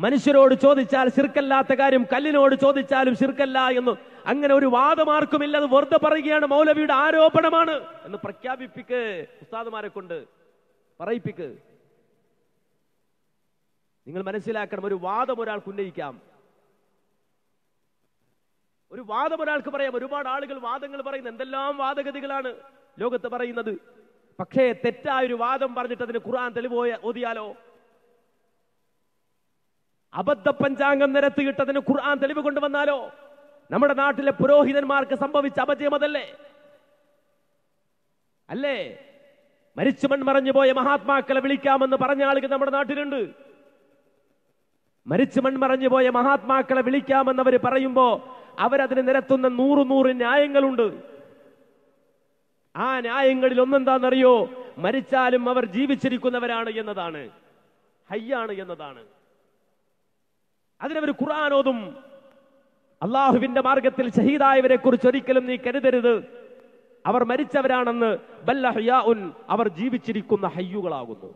മനുഷ്യരോട് ചോദിച്ചാൽ ശിർക്കല്ലാത്ത കാര്യം കല്ലിനോട് ചോദിച്ചാലും ശിർക്കല്ല എന്ന് അങ്ങനെ ഒരു വാദമാർക്കുമില്ല അത് വെറുതെ പറയുകയാണ് മൗലവിയുടെ ആരോപണമാണ് എന്ന് പ്രഖ്യാപിപ്പിക്ക് ഉസ്താദുമാരെ കൊണ്ട് പറയിപ്പിക്ക്. നിങ്ങൾ മനസ്സിലാക്കണം ഒരു വാദം ഒരാൾക്ക് ഉന്നയിക്കാം. ഒരു വാദം ഒരാൾക്ക് പറയാം. ഒരുപാട് ആളുകൾ വാദങ്ങൾ പറയുന്നത് എന്തെല്ലാം വാദഗതികളാണ് ലോകത്ത് പറയുന്നത്. പക്ഷേ തെറ്റായ ഒരു വാദം പറഞ്ഞിട്ട് അതിന് ഖുർആൻ തെളിവോയ ഓതിയാലോ? അബദ്ധ പഞ്ചാംഗം നിരത്തിയിട്ടതിന് ഖുർആൻ തെളിവ് കൊണ്ടുവന്നാലോ? നമ്മുടെ നാട്ടിലെ പുരോഹിതന്മാർക്ക് സംഭവിച്ച അപജയമതല്ലേ അല്ലേ? മരിച്ചു മൺമറഞ്ഞു പോയ മഹാത്മാക്കളെ വിളിക്കാമെന്ന് പറഞ്ഞ ആളുകൾ നമ്മുടെ നാട്ടിലുണ്ട്. മരിച്ചു മൺമറഞ്ഞു പോയ മഹാത്മാക്കളെ വിളിക്കാമെന്ന് അവർ പറയുമ്പോ അവരതിന് നിരത്തുന്ന നൂറ് നൂറ് ന്യായങ്ങളുണ്ട്. ആ ന്യായങ്ങളിൽ ഒന്നെന്താണെന്നറിയോ? മരിച്ചാലും അവർ ജീവിച്ചിരിക്കുന്നവരാണ് എന്നതാണ്. ഹയ്യാണ് എന്നതാണ്. അതിനവർ ഖുറാനോതും അള്ളാഹുവിന്റെ മാർഗത്തിൽ ഷഹീദായവരെ കുറിച്ച് ഒരിക്കലും നീ കരുതരുത്. അവർ മരിച്ചവരാണെന്ന് ബല്ലഹയാഉൻ അവർ ജീവിച്ചിരിക്കുന്ന ഹയ്യുകളാകുന്നു.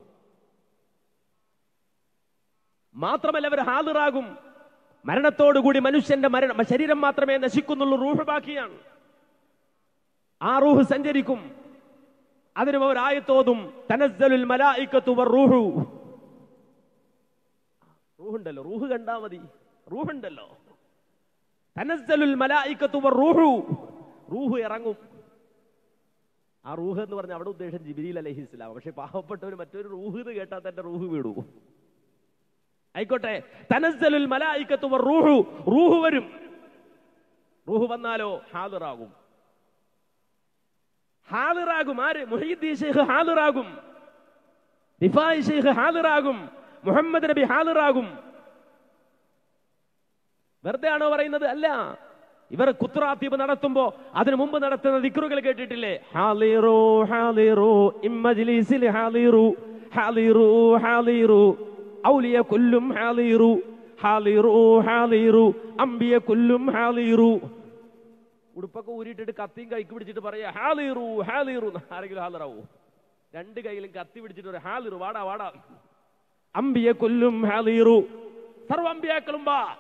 മാത്രമല്ല അവർ ഹാദിറാകും. മരണത്തോടുകൂടി മനുഷ്യന്റെ മരണം ശരീരം മാത്രമേ നശിക്കുന്നുള്ളൂ റൂഹ് ബാക്കിയാണ്. ആ റൂഹ് സഞ്ചരിക്കും. അതിനും അവർ ആയത്തോതും തനസ്സലുൽ മലായിക്കത്തു റൂഹു. റൂഹുണ്ടല്ലോ. റൂഹ് കണ്ടാ മതി. റൂഹുണ്ടല്ലോ. തനസ്സലുൽ മലായിക്കത്തു റൂഹു. റൂഹ് ഇറങ്ങും. ആ റൂഹ് എന്ന് പറഞ്ഞ അവിടെ ഉദ്ദേശം ജിബിരിൽ അലഹി ഇസ്ലാം പക്ഷെ പാവപ്പെട്ടവർ മറ്റൊരു റൂഹ് എന്ന് കേട്ടാൽ തന്റെ റൂഹ് വീടൂ. ആയിക്കോട്ടെ. തനസ്സലുൽ മലായിക്കത്തു റൂഹു. റൂഹ് വരും. റൂഹ് വന്നാലോ ഹാദിറാകും. ഹാദിറാകും ആര്? മുഹീദ്ദീൻ ഷെയ്ഖ് ഹാദിറാകും. റിഫായി ഷെയ്ഖ് ഹാദിറാകും. മുഹമ്മദ് നബി ഹാദിറാകും വെറുതെ ആണോ പറയുന്നത്? അല്ല. ഇവർ കുത്രാത്തീപ് നടത്തുമ്പോ അതിനു മുമ്പ് നടത്തുന്ന ദിക്റുകൾ കേട്ടിട്ടില്ലേ? ഹാലിറു ഹാലിറു ഇമ്മജ്ലിസിൽ ഹാലിറു ഹാലിറു ഹാലിറു ഔലിയ കൊല്ലും ഹാലിറു ഹാലിറു ഹാലിറു അംബിയ കൊല്ലും ഹാലിറു ഉടുപ്പൊക്കെ ഊരിയിട്ടിട്ട് കത്തിയും കൈക്ക് പിടിച്ചിട്ട് പറയാ ഹാലിറു ഹാലിറു ആരെങ്കിലും ഹാലറാവൂ രണ്ട് കൈയിലും കത്തി പിടിച്ചിട്ട് പറയാം ഹാലിറു വാടാ വാടാ. അംബിയ കൊല്ലും ഹാദീറു. സർവ അമ്പിയാക്കളും വാ.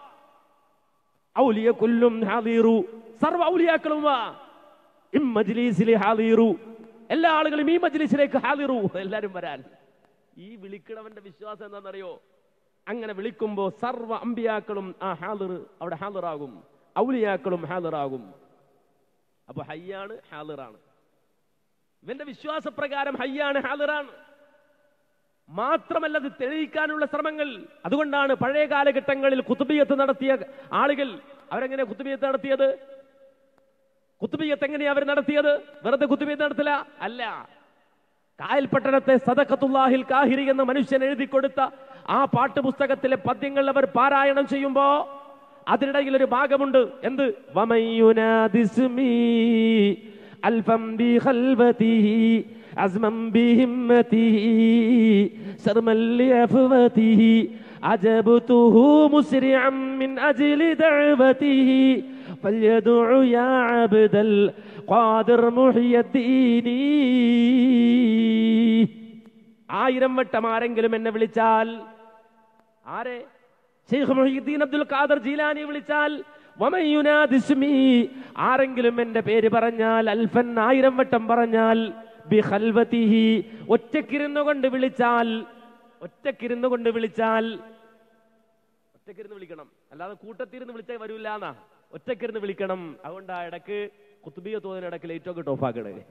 ഔലിയ കൊല്ലും ഹാദീറു. സർവ ഔലിയാക്കളും വാ. ഇം മജ്ലീസിലെ ഹാദീറു. എല്ലാ ആളുകളും ഈ മജ്ലിസിലേക്ക് ഹാദീറു. എല്ലാരും വരാൻ. ഈ വിളിക്കണവന്റെ വിശ്വാസം എന്താണെന്നറിയോ? അങ്ങനെ വിളിക്കുമ്പോ സർവ അമ്പിയാക്കളും ആ ഹാദിർ അവിടെ ഹാദിറാകും. ഔലിയാക്കളും ഹാദിറാകും. അപ്പൊ ഹയ്യാണ് ഹാദിറാണ്. ഇവന്റെ വിശ്വാസപ്രകാരം ഹയ്യാണ് ഹാലിറാണ് മാത്രമല്ല അത് തെളിയിക്കാനുള്ള ശ്രമങ്ങൾ. അതുകൊണ്ടാണ് പഴയ കാലഘട്ടങ്ങളിൽ കുത്തുബിയത്ത് നടത്തിയ ആളുകൾ അവരെങ്ങനെ കുത്തുബിയത്ത് നടത്തിയത്? കുത്തുബിയത്ത് എങ്ങനെയാ അവർ നടത്തിയത്? വെറുതെ കുത്തുബിയത്ത് നടത്തില്ല അല്ല. കായൽ പട്ടണത്തെ സദക്കത്തുല്ലാഹിൽ കാഹിരി എന്ന മനുഷ്യൻ എഴുതി കൊടുത്ത ആ പാട്ടുപുസ്തകത്തിലെ പദ്യങ്ങൾ അവർ പാരായണം ചെയ്യുമ്പോ അതിനിടയിൽ ഒരു ഭാഗമുണ്ട്. എന്ത്? വമയുനാദിസ്മി അൽഫം ബി അസ്മം ബി ഹിമ്മതിഹി സർമൽ ലിഅഫവതിഹി أجبته مسرعا من أجل دعوته فليدع يا عبد القادر محي الدين ആയിരം വട്ടം ആരെങ്കിലും എന്നെ വിളിച്ചാൽ ആരെ ഷെയ്ഖ് മുഹീദ്ദീൻ അബ്ദുൽ ഖാദർ ജീലാനി വിളിച്ചാൽ വമൻ യുനാദിസ്മി ആരെങ്കിലും എന്റെ പേര് പറഞ്ഞാൽ അൽഫൻ ആയിരം വട്ടം പറഞ്ഞാൽ ബി ഖൽവതിഹി ഒറ്റക്കിരുന്നു കൊണ്ട് വിളിച്ചാൽ ഒറ്റക്കിരുന്നു കൊണ്ട് വിളിച്ചാൽ ഒറ്റക്കിരുന്ന് വിളിക്കണം. അല്ലാതെ കൂട്ടത്തിരുന്ന് വിളിച്ചാൽ വരൂല്ല എന്നാ. ഒറ്റക്കിരുന്ന് വിളിക്കണം. അതുകൊണ്ട് ആ ഇടയ്ക്ക് കുത്തുബിയ തോന്നിന് ഇടയ്ക്ക് ലൈറ്റൊക്കെ ടോഫാക്കണേ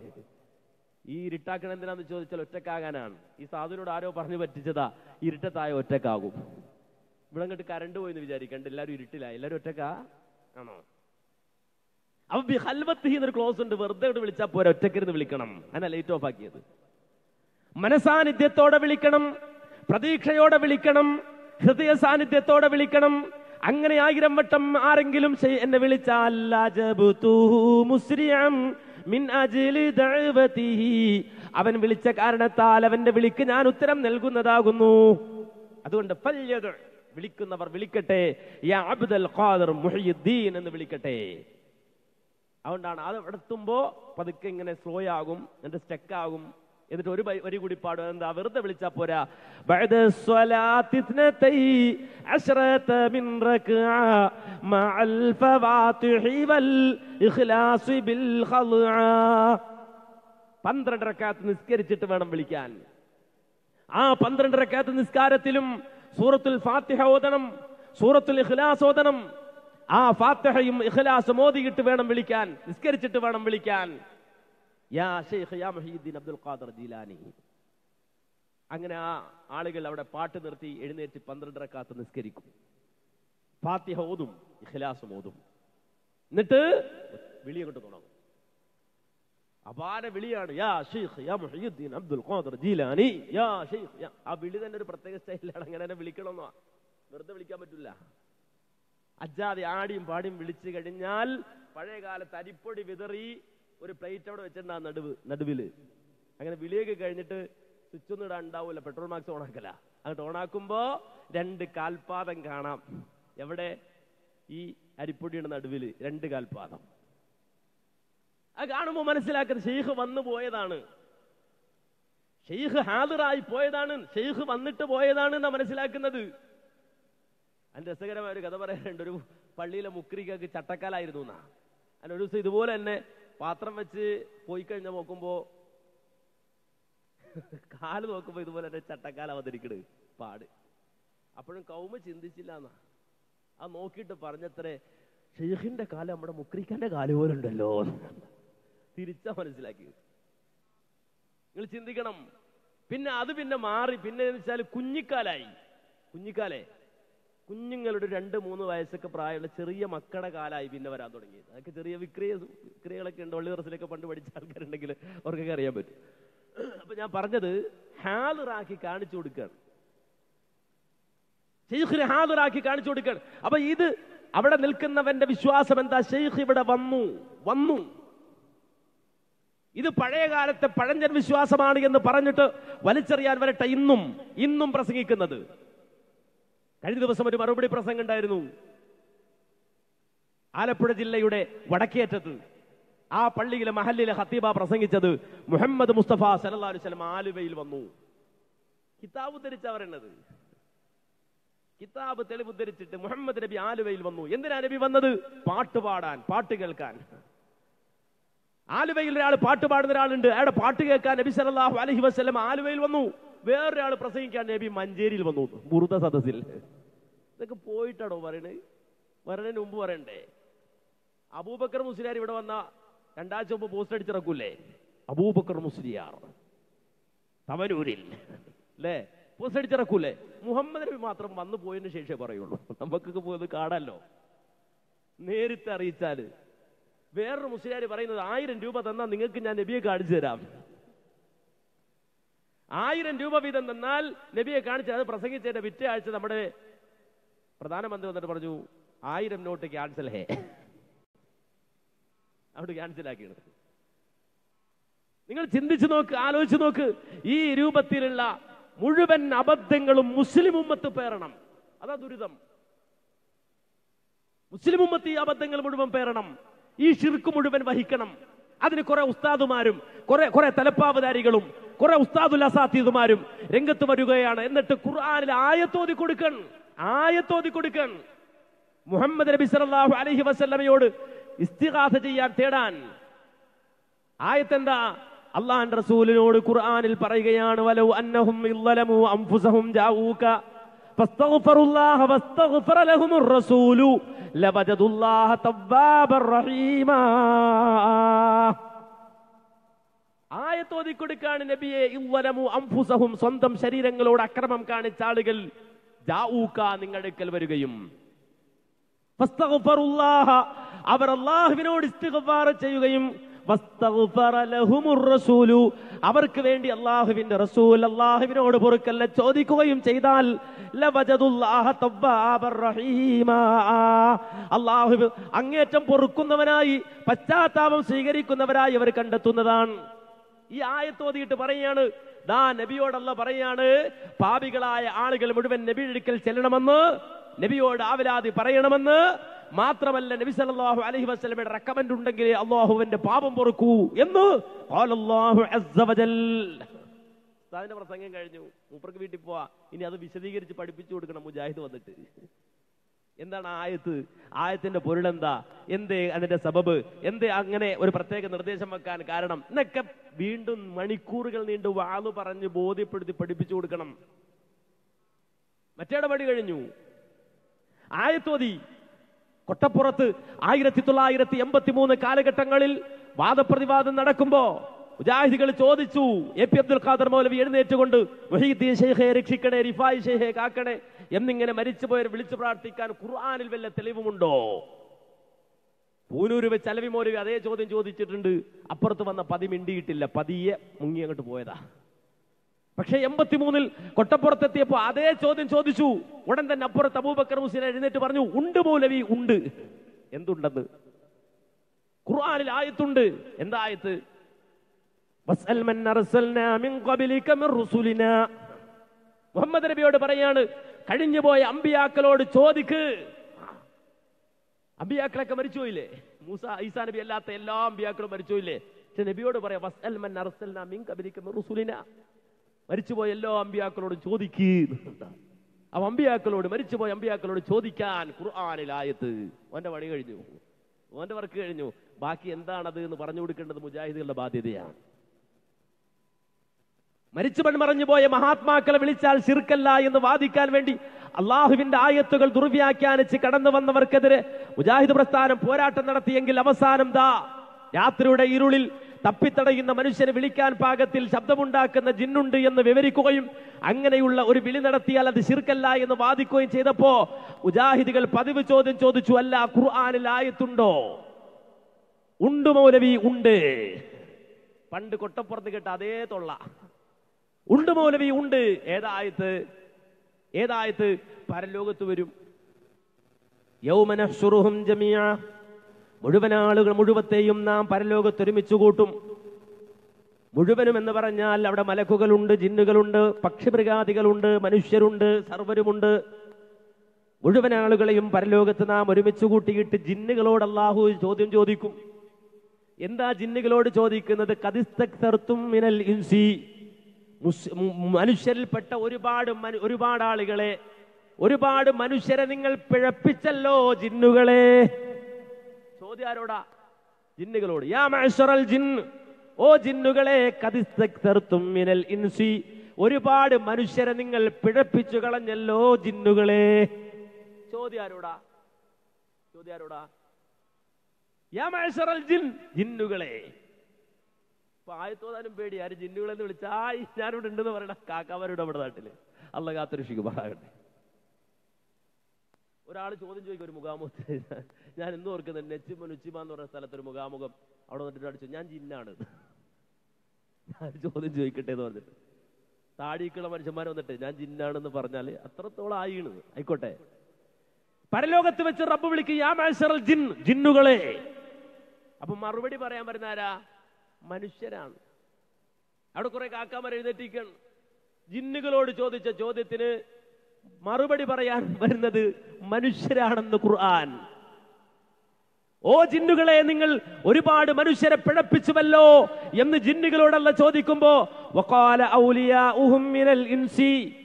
ഈ ഇരുട്ടാക്കണ എന്തിനാന്ന് ചോദിച്ചാൽ ഒറ്റക്കാകാനാണ്. ഈ സാധുവിനോട് ആരോ പറഞ്ഞു പറ്റിച്ചതാ ഇരുട്ടത്തായ ഒറ്റക്കാകും. ഇവിടെ അങ്ങോട്ട് പോയി എന്ന് വിചാരിക്കണ്ട. എല്ലാവരും ഇരുട്ടില്ല എല്ലാവരും ഒറ്റക്കാ? ആണോ? അപ്പൊ ബി ഹൽവത്ത് എന്നൊരു ക്ലോസ് ഉണ്ട്. വെറുതെ ഇവിടെ വിളിച്ചാൽ പോരാ ഒറ്റക്കിരുന്ന് വിളിക്കണം. അതിനാ ലൈറ്റ് ഓഫ് ആക്കിയത് മനസാന്നിധ്യത്തോടെ വിളിക്കണം പ്രതീക്ഷയോടെ വിളിക്കണം ഹൃദയ സാന്നിധ്യത്തോടെ വിളിക്കണം. അങ്ങനെ ആയിരം വട്ടം ആരെങ്കിലും എന്നെ വിളിച്ചാൽ അവൻ വിളിച്ച കാരണത്താൽ അവന്റെ വിളിക്ക് ഞാൻ ഉത്തരം നൽകുന്നതാകുന്നു. അതുകൊണ്ട് വിളിക്കുന്നവർ വിളിക്കട്ടെ. എന്ന് വിളിക്കട്ടെ. അതുകൊണ്ടാണ് അത് എടുത്തുമ്പോൾ പതുക്കെ ഇങ്ങനെ സ്ലോ ആകും എന്റെ സ്റ്റക്ക് ആകും. എന്നിട്ട് ഒരു വരി കൂടി പാടും. എന്താ വെറുതെ വിളിച്ചാ പോരാ. പന്ത്രണ്ട് നിസ്കരിച്ചിട്ട് വേണം വിളിക്കാൻ. ആ പന്ത്രണ്ടരക്കാത്ത് നിസ്കാരത്തിലും സൂറത്തുൽ ഫാത്തിഹ ഓതണം സൂറത്തുൽ ഇഖ്ലാസ് ഓതണം. ആ ഫാത്തഹയും ഇഖ്ലാസും ഓതിയിട്ട് വേണം വിളിക്കാൻ നിസ്കരിച്ചിട്ട് വേണം വിളിക്കാൻ. യാ യാ അബ്ദുൽ ഖാദർ ജീലാനി. അങ്ങനെ ആ ആളുകൾ അവിടെ പാട്ട് നിർത്തി എഴുന്നേറ്റ് പന്ത്രണ്ടര കാത്ത് നിസ്കരിക്കും. ഫാത്തിഹ ഓതും ഇഖ്ലാസും ഓതും. എന്നിട്ട് വിളി അങ്ങോട്ട് തുടങ്ങും. അപാര വിളിയാണ്. യാ ഷെയ്ഖ് യാ മുഹീദ്ദീൻ അബ്ദുൽ ഖാദർ ജീലാനി. യാ ഷെയ്ഖ് ആ വിളി തന്നെ ഒരു പ്രത്യേക സ്റ്റൈലാണ് അങ്ങനെ തന്നെ വിളിക്കണമെന്നോ? വെറുതെ വിളിക്കാൻ പറ്റില്ല അജാതി ആടിയും പാടിയും വിളിച്ചു കഴിഞ്ഞാൽ പഴയ കാലത്ത് അരിപ്പൊടി വിതറി ഒരു പ്ലേറ്റ് അവിടെ വെച്ചിട്ടുണ്ട് ആ നടുവ് നടുവിൽ. അങ്ങനെ വിളിയൊക്കെ കഴിഞ്ഞിട്ട് സ്വിച്ച് ഒന്നും ഇടാൻ ഉണ്ടാവൂല പെട്രോൾ മാക്സ് ഓണാക്കല. അങ്ങോട്ട് ഓണാക്കുമ്പോ രണ്ട് കാൽപാദം കാണാം. എവിടെ? ഈ അരിപ്പൊടിയുടെ നടുവിൽ രണ്ട് കാൽപാദം. അത് കാണുമ്പോൾ മനസ്സിലാക്കുന്നത് ഷെയ്ഖ് വന്നു പോയതാണ്. ഷെയ്ഖ് ഹാദറായി പോയതാണ് ഷെയ്ഖ് വന്നിട്ട് പോയതാണ് എന്നാ മനസ്സിലാക്കുന്നത്. അതിന് രസകരമായ ഒരു കഥ പറയാനുണ്ട്. ഒരു പള്ളിയിലെ മുക്രിക്കൊക്കെ ചട്ടക്കാലായിരുന്നു എന്നാ. അതിന് ഒരു ദിവസം ഇതുപോലെ തന്നെ പാത്രം വെച്ച് പോയി കഴിഞ്ഞ നോക്കുമ്പോ കാൽ നോക്കുമ്പോ ഇതുപോലെ തന്നെ ചട്ടക്കാല അവതരിക്കണ് പാട്. അപ്പോഴും കൗമ ചിന്തിച്ചില്ല എന്നാ. അത് നോക്കിയിട്ട് പറഞ്ഞത്രേ ഷെയ്ഖിന്റെ കാൽ നമ്മുടെ മുക്രിക്കാന്റെ കാൽ പോലെ ഉണ്ടല്ലോ തിരിച്ചാ മനസ്സിലാക്കി. നിങ്ങൾ ചിന്തിക്കണം. പിന്നെ അത് പിന്നെ മാറി. പിന്നെ വെച്ചാൽ കുഞ്ഞിക്കാലായി. കുഞ്ഞിക്കാലേ. കുഞ്ഞുങ്ങളുടെ രണ്ട് മൂന്ന് വയസ്സൊക്കെ പ്രായമുള്ള ചെറിയ മക്കളുടെ കാലമായി പിന്നെ വരാൻ തുടങ്ങിയത്. അതൊക്കെ ചെറിയ വിക്രിയ വിക്രിയകളൊക്കെ ഉണ്ട് വള്ളിവറസിലൊക്കെ പണ്ട് പഠിച്ച ആൾക്കാരുണ്ടെങ്കിൽ അവർക്കൊക്കെ അറിയാൻ പറ്റും. അപ്പൊ ഞാൻ പറഞ്ഞത് ഹാളിറാക്കി കാണിച്ചു കൊടുക്കുകയാണ്. ഷെയ്ഖിനെ ഹാദുറാക്കി കാണിച്ചു കൊടുക്കുകയാണ്. അപ്പൊ ഇത് അവിടെ നിൽക്കുന്നവന്റെ വിശ്വാസം എന്താ? ഷെയ്ഖ് ഇവിടെ വന്നു വന്നു. ഇത് പഴയ കാലത്തെ പഴഞ്ചൻ വിശ്വാസമാണ് എന്ന് പറഞ്ഞിട്ട് വലിച്ചെറിയാൻ വരട്ടെ ഇന്നും ഇന്നും പ്രസംഗിക്കുന്നത്. കഴിഞ്ഞ ദിവസം ഒരു മറുപടി പ്രസംഗം ഉണ്ടായിരുന്നു. ആലപ്പുഴ ജില്ലയുടെ വടക്കേറ്റത്ത് ആ പള്ളിയിലെ മഹല്ലിലെ ഹത്തീബ പ്രസംഗിച്ചത് മുഹമ്മദ് മുസ്തഫ സലല്ലാ സ്വലം ആലുവയിൽ വന്നു. കിതാബ് ധരിച്ചവരെണ്ണത് കിതാബ് തെളിവുദ്ധരിച്ചിട്ട് മുഹമ്മദ് നബി ആലുവയിൽ വന്നു. എന്തിനാ നബി വന്നത്? പാട്ട് പാടാൻ പാട്ട് കേൾക്കാൻ. ആലുവയിൽ ഒരാൾ പാട്ട് പാടുന്ന ഒരാളുണ്ട്. അയാളുടെ പാട്ട് കേൾക്കാൻ നബി സല്ലല്ലാഹു അലഹി വസ്ലം ആലുവയിൽ വന്നു. വേറൊരാൾ പ്രസംഗിക്കാൻ നബി മഞ്ചേരിയിൽ വന്നു. മുറുത സദസ്സിൽ. ഇതൊക്കെ പോയിട്ടാണോ പറയണേ? വരണതിന് മുമ്പ് പറയണ്ടേ? അബൂബക്കർ മുസ്ലിയാർ ഇവിടെ വന്ന രണ്ടാഴ്ച മുമ്പ് പോസ്റ്റ് അടിച്ചിറക്കൂലേ അബൂബക്കർ മുസ്ലിയാർ. തവനൂരിൽ. അല്ലേ? പോസ്റ്റ് അടിച്ചിറക്കൂലേ മുഹമ്മദ് നബി മാത്രം വന്നു പോയതിന് ശേഷമേ പറയുള്ളൂ. നമുക്കൊക്കെ പോയത് കാടല്ലോ. നേരിട്ട് അറിയിച്ചാൽ. വേറൊരു മുസ്ലിയാർ പറയുന്നത് ആയിരം രൂപ തന്നാൽ നിങ്ങൾക്ക് ഞാൻ നബിയെ കാണിച്ചു തരാം. ആയിരം രൂപ വീതം തന്നാൽ നബിയെ കാണിച്ച് അത് പ്രസംഗിച്ചതിന്റെ പിറ്റേ ആഴ്ച നമ്മുടെ പ്രധാനമന്ത്രി വന്നിട്ട് പറഞ്ഞു ആയിരം നോട്ട് ക്യാൻസൽ ഹേ. അവിടെ ക്യാൻസൽ ആക്കിയത് നിങ്ങൾ ചിന്തിച്ചു നോക്ക് ആലോചിച്ചു നോക്ക് ഈ രൂപത്തിലുള്ള മുഴുവൻ അബദ്ധങ്ങളും മുസ്ലിം ഉമ്മത്ത് പേരണം. അതാ ദുരിതം. മുസ്ലിം ഉമ്മത്ത് ഈ അബദ്ധങ്ങൾ മുഴുവൻ പേരണം. ഈ ഷിർക്ക് മുഴുവൻ വഹിക്കണം. അതിന് കുറെ ഉസ്താദുമാരും കുറെ കുറെ തലപ്പാവധാരികളും കുറെ ഉസ്താദുൽ അസാത്തീദുമാരും രംഗത്ത് വരികയാണ്. എന്നിട്ട് ഖുർആാനിൽ ആയത്തോതി കൊടുക്കൺ ആയത്തോതി കൊടുക്കൺ മുഹമ്മദ് നബി സല്ലല്ലാഹു അലഹി വസല്ലമയോട് ഇസ്തിഗാസ ചെയ്യാൻ തേടാൻ. ആയത്തെന്താ? അള്ളാഹൻ റസൂലിനോട് ഖുർആാനിൽ പറയുകയാണ് വലൗ അന്നഹും ഇല്ലലമു അംഫുസഹും ജാഊക ഫസ്തഗ്ഫറുല്ലാഹ വസ്തഗ്ഫറ റസൂലു റഹീമാ. ആയത്തോതി കൊടുക്കാണ് നബിയെ. ഇവ്വലമു അംഫുസഹും സ്വന്തം ശരീരങ്ങളോട് അക്രമം കാണിച്ച ആളുകൾ. ജാഊക്ക നിങ്ങളുടെ അടുക്കൽ വരികയും. അവർ അള്ളാഹുവിനോട് ഇസ്തിഗ്ഫാർ ചെയ്യുകയും അവർക്ക് വേണ്ടി അള്ളാഹുവിന്റെ റസൂൽ അള്ളാഹുവിനോട് പൊറുക്കല്ല ചോദിക്കുകയും ചെയ്താൽ അള്ളാഹു അങ്ങേറ്റം പൊറുക്കുന്നവനായി പശ്ചാത്താപം സ്വീകരിക്കുന്നവരായി അവർ കണ്ടെത്തുന്നതാണ്. ഈ ആയത്തോതിയിട്ട് പറയാണ് ദാ നബിയോടല്ല പറയാണ് പാപികളായ ആളുകൾ മുഴുവൻ നബിയുടെ അടുക്കൽ ചെല്ലണമെന്ന് നബിയോട് ആവലാതി പറയണമെന്ന്. മാത്രമല്ല നബി സല്ലല്ലാഹു അലൈഹി വസല്ലമയുടെ റെക്കമെൻഡ് ഉണ്ടെങ്കിൽ അള്ളാഹുവിന്റെ പാപം പൊറുക്കൂ എന്ന് പ്രസംഗം കഴിഞ്ഞു. മൂപ്പർക്ക് വീട്ടിൽ പോവാ. ഇനി അത് വിശദീകരിച്ച് പഠിപ്പിച്ചു കൊടുക്കണം മുജാഹിദ് വന്നിട്ട്. എന്താണ് ആയത്ത്? ആയത്തിന്റെ പൊരുളെന്താ? എന്തേ അതിന്റെ സബബ്? എന്തേ അങ്ങനെ ഒരു പ്രത്യേക നിർദ്ദേശം വെക്കാൻ കാരണം? എന്നൊക്കെ വീണ്ടും മണിക്കൂറുകൾ നീണ്ട് വാളു പറഞ്ഞ് ബോധ്യപ്പെടുത്തി പഠിപ്പിച്ചു കൊടുക്കണം. മറ്റേടപടി കഴിഞ്ഞു. ആയത്തോതി കൊട്ടപ്പുറത്ത് ആയിരത്തി തൊള്ളായിരത്തി എൺപത്തി മൂന്ന് കാലഘട്ടങ്ങളിൽ വാദപ്രതിവാദം നടക്കുമ്പോ മുജാഹിദികൾ ചോദിച്ചു എ പി അബ്ദുൽ ഖാദർ മൗലവി എഴുന്നേറ്റുകൊണ്ട് മൊഹീദ്ദീൻ ഷെയ്ഖെ രക്ഷിക്കണേ റിഫായി ഷെയ്ഖെ കാക്കണേ എന്നിങ്ങനെ മരിച്ചുപോയവർ വിളിച്ചു പ്രാർത്ഥിക്കാൻ ഖുർആാനിൽ വല്ല തെളിവുമുണ്ടോ? പൂനൂര് വെച്ച് അലവി അതേ ചോദ്യം ചോദിച്ചിട്ടുണ്ട്. അപ്പുറത്ത് വന്ന പതി മിണ്ടിയിട്ടില്ല. പതിയെ മുങ്ങി അങ്ങോട്ട് പോയതാ. പക്ഷെ എൺപത്തിമൂന്നിൽ കൊട്ടപ്പുറത്തെത്തിയപ്പോ അതേ ചോദ്യം ചോദിച്ചു. ഉടൻ തന്നെ അപ്പുറത്ത് അബൂബക്കർ മുസ്ലിം എഴുന്നേറ്റ് പറഞ്ഞു ഉണ്ട് മൗലവി ഉണ്ട്. എന്തുണ്ടെന്ന്? ഖുർആാനിൽ ആയത്തുണ്ട്. എന്താ ആയത്ത്? മുഹമ്മദ് നബിയോട് പറയാണ് കഴിഞ്ഞുപോയ അമ്പിയാക്കളോട് ചോദിക്ക്. അമ്പിയാക്കളൊക്കെ മരിച്ചുപോയില്ലേ മൂസ ഈസാ നബി അല്ലാത്ത എല്ലാ അമ്പിയാക്കളും മരിച്ചുപോയില്ലേ പക്ഷെ നബിയോട് പറയാം മരിച്ചുപോയ എല്ലാ അമ്പിയാക്കളോടും ചോദിക്ക്. ആ അമ്പിയാക്കളോട് മരിച്ചുപോയ അമ്പിയാക്കളോട് ചോദിക്കാൻ ഖുർആനിൽ ആയത്ത്. ഓന്റെ പണി കഴിഞ്ഞു. ഓന്റെ വർക്ക് കഴിഞ്ഞു. ബാക്കി എന്താണത് എന്ന് പറഞ്ഞു കൊടുക്കേണ്ടത് മുജാഹിദുകളുടെ ബാധ്യതയാണ്. മരിച്ചു മൺമറഞ്ഞു പോയ മഹാത്മാക്കളെ വിളിച്ചാൽ ശിർക്കല്ല എന്ന് വാദിക്കാൻ വേണ്ടി അള്ളാഹുവിന്റെ ആയത്തുകൾ ദുർവ്യാഖ്യാനിച്ച് കടന്നു വന്നവർക്കെതിരെ മുജാഹിദ് പ്രസ്ഥാനം പോരാട്ടം നടത്തിയെങ്കിൽ അവസാനം ദാ രാത്രിയുടെ ഇരുളിൽ തപ്പിത്തടയുന്ന മനുഷ്യനെ വിളിക്കാൻ പാകത്തിൽ ശബ്ദമുണ്ടാക്കുന്ന ജിന്നുണ്ട് എന്ന് വിവരിക്കുകയും അങ്ങനെയുള്ള ഒരു വിളി നടത്തിയാൽ അത് ശിർക്കല്ല എന്ന് വാദിക്കുകയും ചെയ്തപ്പോ മുജാഹിദികൾ പതിവ് ചോദ്യം ചോദിച്ചു അല്ല ഖുർആാനിൽ ആയത്തുണ്ടോ? ഉണ്ട് മൗലവി ഉണ്ട്. പണ്ട് കൊട്ടപ്പുറത്ത് കേട്ട അതേ തൊള്ള. ഉണ്ട് മൗലവി ഉണ്ട്. ഏതായത്ത് ഏതായത്ത് പരലോകത്ത് വരും. യൗമനഹ്ഷുറുഹും ജമിയ മുഴുവൻ ആളുകൾ മുഴുവത്തെയും നാം പരലോകത്ത് ഒരുമിച്ച് കൂട്ടും. മുഴുവനും എന്ന് പറഞ്ഞാൽ അവിടെ മലക്കുകളുണ്ട് ജിന്നുകളുണ്ട് പക്ഷിമൃഗാദികളുണ്ട് മനുഷ്യരുണ്ട് സർവരുമുണ്ട്. മുഴുവൻ ആളുകളെയും പരലോകത്ത് നാം ഒരുമിച്ച് കൂട്ടിയിട്ട് ജിന്നുകളോട് അള്ളാഹു ചോദ്യം ചോദിക്കും. എന്താ ജിന്നുകളോട് ചോദിക്കുന്നത്? കതിസ്തക്തർത്തും മിനൽ ഇൻസി. മനുഷ്യരിൽപ്പെട്ട ഒരുപാട് ഒരുപാട് ആളുകളെ ഒരുപാട് മനുഷ്യരെ നിങ്ങൾ പിഴപ്പിച്ചല്ലോ ജിന്നുകളെ. ചോദ്യം ആരോടാ? ജിന്നുകളോട്. യാ ജിൻ ഓ ജിന്നുകളെ കതിസ്തക്തർത്തും മിനൽ ഇൻസി. ഒരുപാട് മനുഷ്യരെ നിങ്ങൾ പിഴപ്പിച്ചു കളഞ്ഞല്ലോ ജിന്നുകളെ. ചോദ്യം ആരോടാ? യാ ജിൻ ജിന്നുകളെ. ആയത്തോതാനും പേടി. ആര് ജിന്നുകളെന്ന് വിളിച്ച ആയി ഞാനിവിടെ ഉണ്ടെന്ന് പറയണ. കാക്കാമാരുടെ നമ്മുടെ നാട്ടിൽ. അല്ല കാത്തുരക്ഷിക്കുമാറാകട്ടെ ഒരാൾ ചോദ്യം ചോദിക്കും ഒരു മുഖാമുഖത്ത്. ഞാൻ ഇന്ന് ഓർക്കുന്നത് നെച്ചിമ നുച്ചിമ എന്ന് പറഞ്ഞ സ്ഥലത്ത് ഒരു മുഖാമുഖം. അവിടെ വന്നിട്ട് അടിച്ചു ഞാൻ ജിന്നാണ്. ഞാൻ ചോദ്യം ചോദിക്കട്ടെ എന്ന് പറഞ്ഞിട്ട്. താടിക്കുള്ള മനുഷ്യന്മാർ വന്നിട്ട് ഞാൻ ജിന്നാണെന്ന് പറഞ്ഞാൽ അത്രത്തോളം ആയിണ്. ആയിക്കോട്ടെ. പരലോകത്ത് വെച്ച് റബ്ബ് വിളിക്കും യാ മാഷറൽ ജിൻ ജിന്നുകളെ. അപ്പൊ മറുപടി പറയാൻ പറ്റുന്ന ആരാ? മനുഷ്യരാണ്. അവിടെ കുറെ കാക്കാമർ എഴുന്നേറ്റിരിക്കണം ജിന്നുകളോട് ചോദിച്ച ചോദ്യത്തിന് മറുപടി പറയാൻ വരുന്നത് മനുഷ്യരാണെന്ന് ഖുർആൻ. ഓ ജിന്നുകളെ നിങ്ങൾ ഒരുപാട് മനുഷ്യരെ പിഴപ്പിച്ചുവല്ലോ എന്ന് ജിന്നുകളോടല്ല ചോദിക്കുമ്പോ ഇൻസി.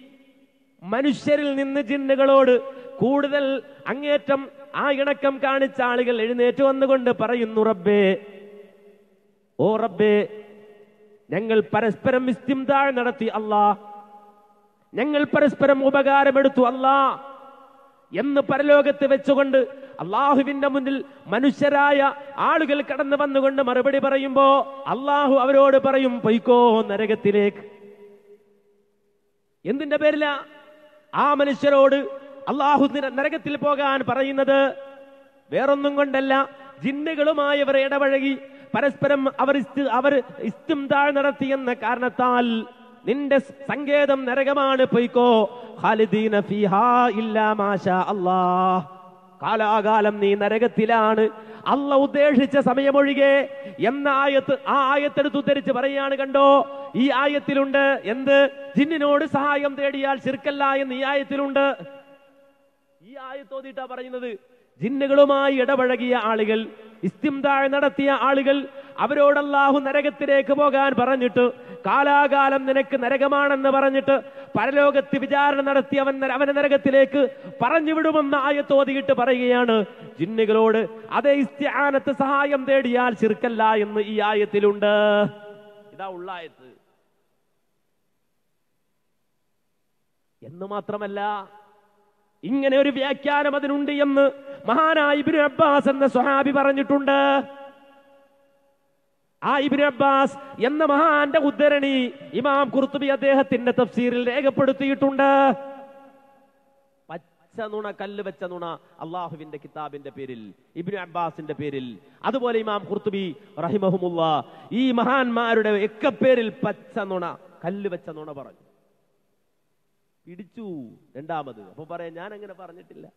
മനുഷ്യരിൽ നിന്ന് ജിന്നുകളോട് കൂടുതൽ അങ്ങേറ്റം ആ ഇണക്കം കാണിച്ച ആളുകൾ എഴുന്നേറ്റ് വന്നുകൊണ്ട് പറയുന്നു റബ്ബേ ഓ റബ്ബേ ഞങ്ങൾ പരസ്പരം ഇസ്തിംതാഴ് നടത്തി അല്ലാ. ഞങ്ങൾ പരസ്പരം ഉപകാരമെടുത്തു അല്ലാ. എന്ന് പരലോകത്ത് വെച്ചുകൊണ്ട് അള്ളാഹുവിന്റെ മുന്നിൽ മനുഷ്യരായ ആളുകൾ കടന്നു വന്നുകൊണ്ട് മറുപടി പറയുമ്പോ അള്ളാഹു അവരോട് പറയും പൊയ്ക്കോ നരകത്തിലേക്ക്. എന്തിന്റെ പേരില? ആ മനുഷ്യരോട് അള്ളാഹു നിര- നരകത്തിൽ പോകാൻ പറയുന്നത് വേറൊന്നും കൊണ്ടല്ല ജിന്നുകളുമായി അവർ ഇടപഴകി പരസ്പരം അവർ അവർ ഇസ്തിംതാഴ് നടത്തിയെന്ന കാരണത്താൽ നിന്റെ സങ്കേതം നരകമാണ് പൊയ്ക്കോ. ഖാലിദീന ഇല്ലാ മാഷാ അല്ലാഹ്. കാലാകാലം നീ നരകത്തിലാണ്. അല്ല ഉദ്ദേശിച്ച സമയമൊഴികെ എന്ന ആയത്ത് ആ ആയത്തെടുത്ത് ഉദ്ധരിച്ച് പറയാണ് കണ്ടോ? ഈ ആയത്തിലുണ്ട് എന്ത്? ജിന്നിനോട് സഹായം തേടിയാൽ ശിർക്കല്ല എന്ന് ഈ ആയത്തിലുണ്ട്. ഈ ആയത്തോതിട്ടാ പറയുന്നത് ജിന്നുകളുമായി ഇടപഴകിയ ആളുകൾ ഇസ്തിംതാഴ് നടത്തിയ ആളുകൾ അവരോട് അല്ലാഹു നരകത്തിലേക്ക് പോകാൻ പറഞ്ഞിട്ട് കാലാകാലം നിനക്ക് നരകമാണെന്ന് പറഞ്ഞിട്ട് പരലോകത്ത് വിചാരണ നടത്തി അവൻ അവനെ നരകത്തിലേക്ക് പറഞ്ഞു വിടുമെന്ന് ആയത്തോതിയിട്ട് പറയുകയാണ്. ജിന്നുകളോട് അതേ ഇസ്തിആനത്ത് സഹായം തേടിയാൽ ചെറുക്കല്ല എന്ന് ഈ ആയത്തിലുണ്ട്. ഇതാ ഉള്ള ആയത്ത്. എന്ന് മാത്രമല്ല ഇങ്ങനെ ഒരു വ്യാഖ്യാനം അതിനുണ്ട് എന്ന് മഹാനായ ഇബ്നു അബ്ബാസ് എന്ന സ്വഹാബി പറഞ്ഞിട്ടുണ്ട്. ആ ഇബിൻ അബ്ബാസ് എന്ന മഹാന്റെ ഉദ്ധരണി ഇമാം കുർത്തുബി അദ്ദേഹത്തിന്റെ തഫ്സീറിൽ രേഖപ്പെടുത്തിയിട്ടുണ്ട്. പച്ച നുണ കല്ല് വെച്ച നുണ അള്ളാഹുവിന്റെ കിതാബിന്റെ പേരിൽ ഇബിൻ അബ്ബാസിന്റെ പേരിൽ. അതുപോലെ ഇമാം കുർത്തുബി റഹിമഹുമുള്ള ഈ മഹാന്മാരുടെ ഒക്കെ പേരിൽ പച്ച നുണ കല്ല് വെച്ച നുണ പറഞ്ഞു. പിടിച്ചു രണ്ടാമത്. അപ്പൊ പറയാം ഞാൻ അങ്ങനെ പറഞ്ഞിട്ടില്ല.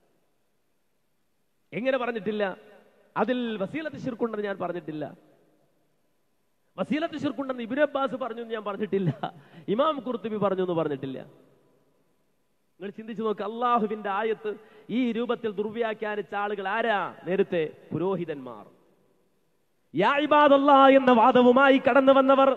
എങ്ങനെ പറഞ്ഞിട്ടില്ല? അതിൽ വസീലത്ത് ശിർക്കുണ്ടെന്ന് ഞാൻ പറഞ്ഞിട്ടില്ല. വസീലത്ത് ശിർക്കുണ്ടെന്ന് ഇബിൻ അബ്ബാസ് പറഞ്ഞു എന്ന് ഞാൻ പറഞ്ഞിട്ടില്ല. ഇമാം കുർത്തുബി പറഞ്ഞു എന്ന് പറഞ്ഞിട്ടില്ല. നിങ്ങൾ ചിന്തിച്ചു നോക്ക് അള്ളാഹുവിന്റെ ആയത്ത് ഈ രൂപത്തിൽ ദുർവ്യാഖ്യാനിച്ച ആളുകൾ ആരാ? നേരത്തെ പുരോഹിതന്മാർ. എന്ന വാദവുമായി കടന്നു വന്നവർ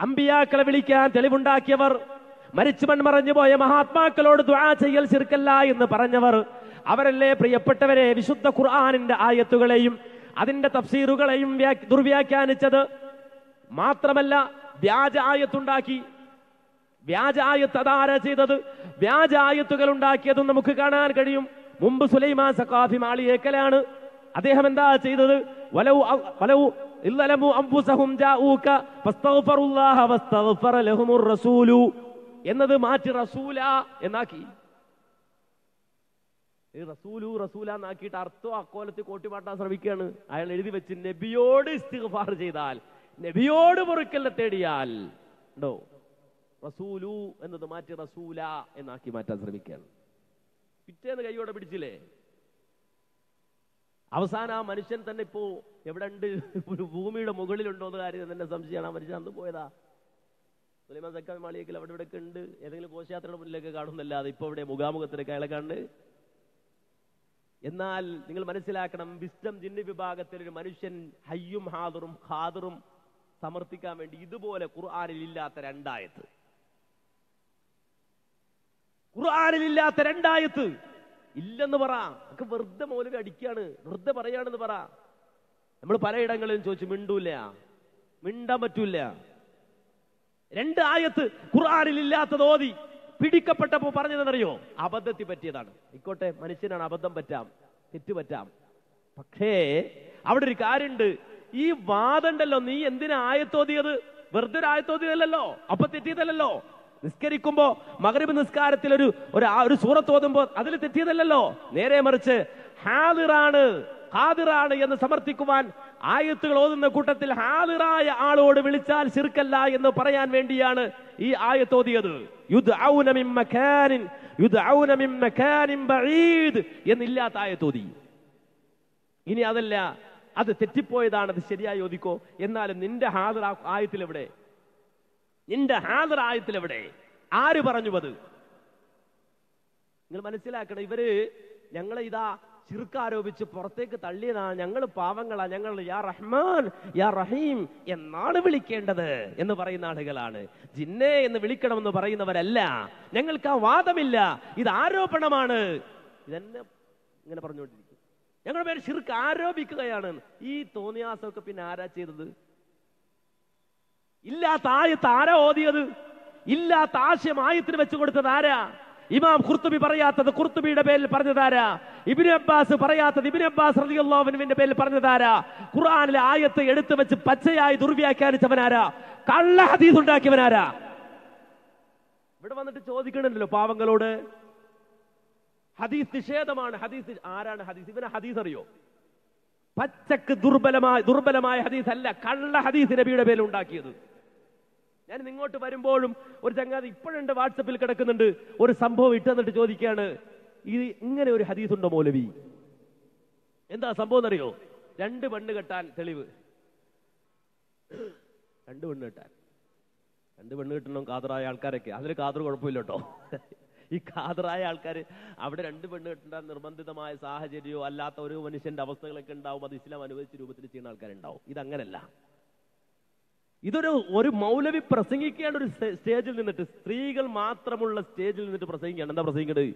അമ്പിയാക്കളെ വിളിക്കാൻ തെളിവുണ്ടാക്കിയവർ മരിച്ചു മൺമറഞ്ഞു പോയ മഹാത്മാക്കളോട് ദുആ ചെയ്യൽ ശിർക്കല്ല എന്ന് പറഞ്ഞവർ. അവരല്ലേ പ്രിയപ്പെട്ടവരെ വിശുദ്ധ ഖുർആാനിന്റെ ആയത്തുകളെയും അതിന്റെ തഫ്സീറുകളെയും വ്യാ- ദുർവ്യാഖ്യാനിച്ചത്? മാത്രമല്ല വ്യാജ ആയത്തുണ്ടാക്കി. വ്യാജ ആയത്ത് അതാര ചെയ്തത്? വ്യാജ ആയത്തുകൾ ഉണ്ടാക്കിയതും നമുക്ക് കാണാൻ കഴിയും. മുമ്പ് സുലൈമാൻ സഖാഫി മാളിയേക്കലാണ്. അദ്ദേഹം എന്താ ചെയ്തത്? വലൗ വലവു വലൗ ഇല്ലലമു അംഫുസഹും ജാഊക ഫസ്തഗ്ഫറുല്ലാഹ വസ്തഗ്ഫറ ലഹുമുർ റസൂലു. എന്നത് മാറ്റി റസൂല എന്നാക്കി. റസൂലു റസൂല എന്നാക്കിയിട്ട് അർത്ഥം അക്കോലത്തിൽ കോട്ടിമാട്ടാൻ ശ്രമിക്കുകയാണ്. അയാൾ എഴുതി വെച്ച് നബിയോട് ഇസ്തിഫാർ ചെയ്താൽ നബിയോട് പൊറുക്കല്ല തേടിയാൽ ഉണ്ടോ? റസൂലു എന്നത് മാറ്റി റസൂല എന്നാക്കി മാറ്റാൻ ശ്രമിക്കുകയാണ്. പിറ്റേന്ന് കൈയോടെ പിടിച്ചില്ലേ? അവസാനം ആ മനുഷ്യൻ തന്നെ ഇപ്പോ എവിടെ ഉണ്ട് ഭൂമിയുടെ മുകളിലുണ്ടോ എന്ന് കാര്യം തന്നെ സംശയമാണ്. ആ മനുഷ്യൻ അന്ന് പോയതാ. സുലൈമാൻ സക്കാൻ മാളിയേക്കൽ അവിടെ ഇവിടെ ഒക്കെ ഉണ്ട്. ഏതെങ്കിലും ഘോഷയാത്രയുടെ മുന്നിലേക്ക് കാണുന്നല്ലാതെ ഇപ്പൊ ഇവിടെ മുഖാമുഖത്തിലൊക്കെ അയാളെ കണ്ട് എന്നാൽ നിങ്ങൾ മനസ്സിലാക്കണം വിസ്റ്റം ജിന്നി വിഭാഗത്തിൽ ഒരു മനുഷ്യൻ ഹയ്യും ഹാദറും ഹാദറും സമർത്ഥിക്കാൻ വേണ്ടി ഇതുപോലെ ഖുർആാനിൽ ഇല്ലാത്ത രണ്ടായത്ത്. ഖുർആാനിൽ ഇല്ലാത്ത രണ്ടായത്ത്. ഇല്ലെന്ന് പറ. ഒക്കെ വെറുതെ മൗലവി അടിക്കാണ്. വെറുതെ പറയാണെന്ന് പറ. നമ്മൾ പലയിടങ്ങളിലും ചോദിച്ചു മിണ്ടൂല. മിണ്ടാൻ പറ്റൂല. രണ്ട് ആയത്ത് ഖുർആാനിൽ ഇല്ലാത്തത് ഓതി. പിടിക്കപ്പെട്ടപ്പോ പറഞ്ഞതെന്നറിയോ? അബദ്ധത്തിൽ പറ്റിയതാണ്. ഇക്കോട്ടെ മനുഷ്യനാണ് അബദ്ധം പറ്റാം തെറ്റ് പറ്റാം. പക്ഷേ അവിടെ ഒരു കാര്യമുണ്ട്. ഈ വാദമുണ്ടല്ലോ നീ എന്തിനാ ആയത്തോതിയത് വെറുതെ ആയത്തോതിയതല്ലോ അപ്പൊ തെറ്റിയതല്ലോ നിസ്കരിക്കുമ്പോ മകരബ് നിസ്കാരത്തിൽ ഒരു ഒരു സൂറത്ത് ഓതുമ്പോ അതിൽ തെറ്റിയതല്ലോ നേരെ മറിച്ച് ഹാദിറാണ് ഹാദിറാണ് എന്ന് സമർത്ഥിക്കുവാൻ ആയത്തുകൾ ഓതുന്ന കൂട്ടത്തിൽ ഹാദിറായ ആളോട് വിളിച്ചാൽ ശിർക്കല്ല എന്ന് പറയാൻ വേണ്ടിയാണ് ഈ ആയത്ത് ഓതിയത്. എന്നില്ലാത്ത ആയത്ത് ഓതി. ഇനി അതല്ല അത് തെറ്റിപ്പോയതാണ് അത് ശരിയായി ഓദിക്കോ എന്നാലും നിന്റെ ഹാദർ ആയത്തിൽ എവിടെ നിന്റെ ഹാദർ ആയത്തിൽ എവിടെ ആര് പറഞ്ഞു അത്? നിങ്ങൾ മനസ്സിലാക്കണം ഇവർ ഞങ്ങളെ ഇതാ ചിറുക്കാരോപിച്ച് പുറത്തേക്ക് തള്ളിയതാണ് ഞങ്ങൾ പാവങ്ങളാ ഞങ്ങൾ യാ റഹ്മാൻ യാ റഹീം എന്നാണ് വിളിക്കേണ്ടത് എന്ന് പറയുന്ന ആളുകളാണ്. ജിന്നെ എന്ന് വിളിക്കണമെന്ന് പറയുന്നവരല്ല. ഞങ്ങൾക്ക് ആ വാദമില്ല. ഇത് ആരോപണമാണ്. ഇതെന്നെ ഇങ്ങനെ പറഞ്ഞുകൊണ്ടിരിക്കും. ഞങ്ങളുടെ പേര് ഷിർക്ക് ആരോപിക്കുകയാണ്. ഈ തോന്നിയാസമൊക്കെ പിന്നെ ആരാ ചെയ്തത്? ഇല്ലാത്ത ആയത്ത് ആരാ ഓതിയത്? ഇല്ലാത്ത ആശയം ആയത്തിന് വെച്ചു കൊടുത്തത് ആരാ? ഇമാം ഖുർത്തുബി പറയാത്തത് ഖുർത്തുബിയുടെ പേരിൽ പറഞ്ഞതാരാ? ഇബിന് അബ്ബാസ് പറയാത്തത് ഇബിന് അബ്ബാസ് റളിയല്ലാഹുവിന്റെ പേരിൽ പറഞ്ഞതാരാ? ഖുർആനിലെ ആയത്ത് എടുത്തു വെച്ച് പച്ചയായി ദുർവ്യാഖ്യാനിച്ചവനാരാ? കള്ള ഹദീസ് ഉണ്ടാക്കിയവനാരാ? ഇവിടെ വന്നിട്ട് ചോദിക്കണല്ലോ പാവങ്ങളോട്. ഹദീസ് നിഷേധമാണ്. ഹദീസ് ആരാണ് ഹദീസ്? ഇവനെ ഹദീസ് അറിയോ? പച്ചക്ക് ദുർബലമായ ദുർബലമായ ഹദീസ് അല്ല കള്ള ഹദീസ് നബിയുടെ പേരിൽ ഉണ്ടാക്കിയത്. ഞാൻ ഇങ്ങോട്ട് വരുമ്പോഴും ഒരു ചങ്ങാതി ഇപ്പോഴുണ്ട് വാട്സപ്പിൽ കിടക്കുന്നുണ്ട്. ഒരു സംഭവം ഇട്ടെന്നിട്ട് ചോദിക്കുകയാണ് ഇത് ഇങ്ങനെ ഒരു ഹദീസ് ഉണ്ടോ മൗലവി? എന്താ സംഭവം എന്നറിയോ? രണ്ട് പെണ്ണ് കെട്ടാൻ തെളിവ്. രണ്ട് പെണ്ണ് കെട്ടാൻ. രണ്ട് പെണ്ണ് കെട്ടണം കാതറായ ആൾക്കാരൊക്കെ. അതിൽ കാതർ കുഴപ്പമില്ല കേട്ടോ. ഈ കാതറായ ആൾക്കാർ അവിടെ രണ്ട് പെണ്ണ് കെട്ടേണ്ട നിർബന്ധിതമായ സാഹചര്യമോ അല്ലാത്ത ഒരു മനുഷ്യന്റെ അവസ്ഥകളൊക്കെ ഉണ്ടാവും. അത് ഇസ്ലാം അനുവദിച്ച രൂപത്തിൽ ചെയ്യുന്ന ആൾക്കാരുണ്ടാവും. ഇതങ്ങനല്ല. ഇതൊരു ഒരു മൗലവി പ്രസംഗിക്കേണ്ട ഒരു സ്റ്റേജിൽ നിന്നിട്ട് സ്ത്രീകൾ മാത്രമുള്ള സ്റ്റേജിൽ നിന്നിട്ട് പ്രസംഗിക്കുകയാണ്. എന്താ പ്രസംഗിക്കേണ്ടത്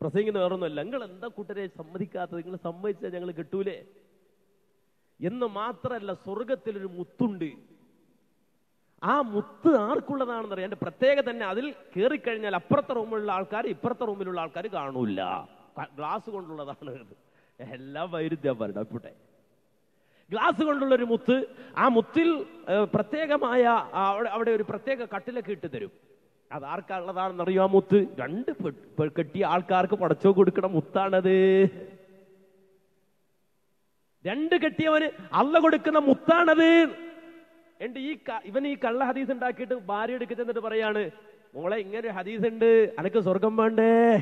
പ്രസംഗിക്കുന്ന വേറൊന്നുമല്ല. നിങ്ങൾ എന്താ കൂട്ടരെ സമ്മതിക്കാത്തത്? നിങ്ങൾ സമ്മതിച്ചാൽ ഞങ്ങൾ കിട്ടൂലേ? എന്ന് മാത്രമല്ല സ്വർഗത്തിൽ ഒരു മുത്തുണ്ട്. ആ മുത്ത് ആർക്കുള്ളതാണെന്ന് അറിയാം എന്റെ പ്രത്യേകത തന്നെ അതിൽ കയറിക്കഴിഞ്ഞാൽ അപ്പുറത്തെ റൂമിലുള്ള ആൾക്കാർ ഇപ്പുറത്തെ റൂമിലുള്ള ആൾക്കാർ കാണൂല. ഗ്ലാസ് കൊണ്ടുള്ളതാണ്. എല്ലാം വൈരുദ്ധ്യം പറയട്ടെ ഗ്ലാസ് കൊണ്ടുള്ള ഒരു മുത്ത് ആ മുത്തിൽ പ്രത്യേകമായ അവിടെ- ഒരു പ്രത്യേക കട്ടിലൊക്കെ ഇട്ട് തരും. അത് ആർക്കുള്ളതാണെന്ന് അറിയോ ആ മുത്ത്? രണ്ട് കെട്ടിയ ആൾക്കാർക്ക് പടച്ചോ കൊടുക്കണ മുത്താണത്. രണ്ട് കെട്ടിയവന് അള്ള കൊടുക്കുന്ന മുത്താണത്. എന്റെ ഈ ഇവൻ ഈ കള്ള ഹദീസ് ഉണ്ടാക്കിയിട്ട് ഭാര്യ എടുക്കി ചെന്നിട്ട് പറയാണ് മോളെ ഇങ്ങനെ ഹദീസ് ഉണ്ട് അനക്ക് സ്വർഗം വേണ്ടേ?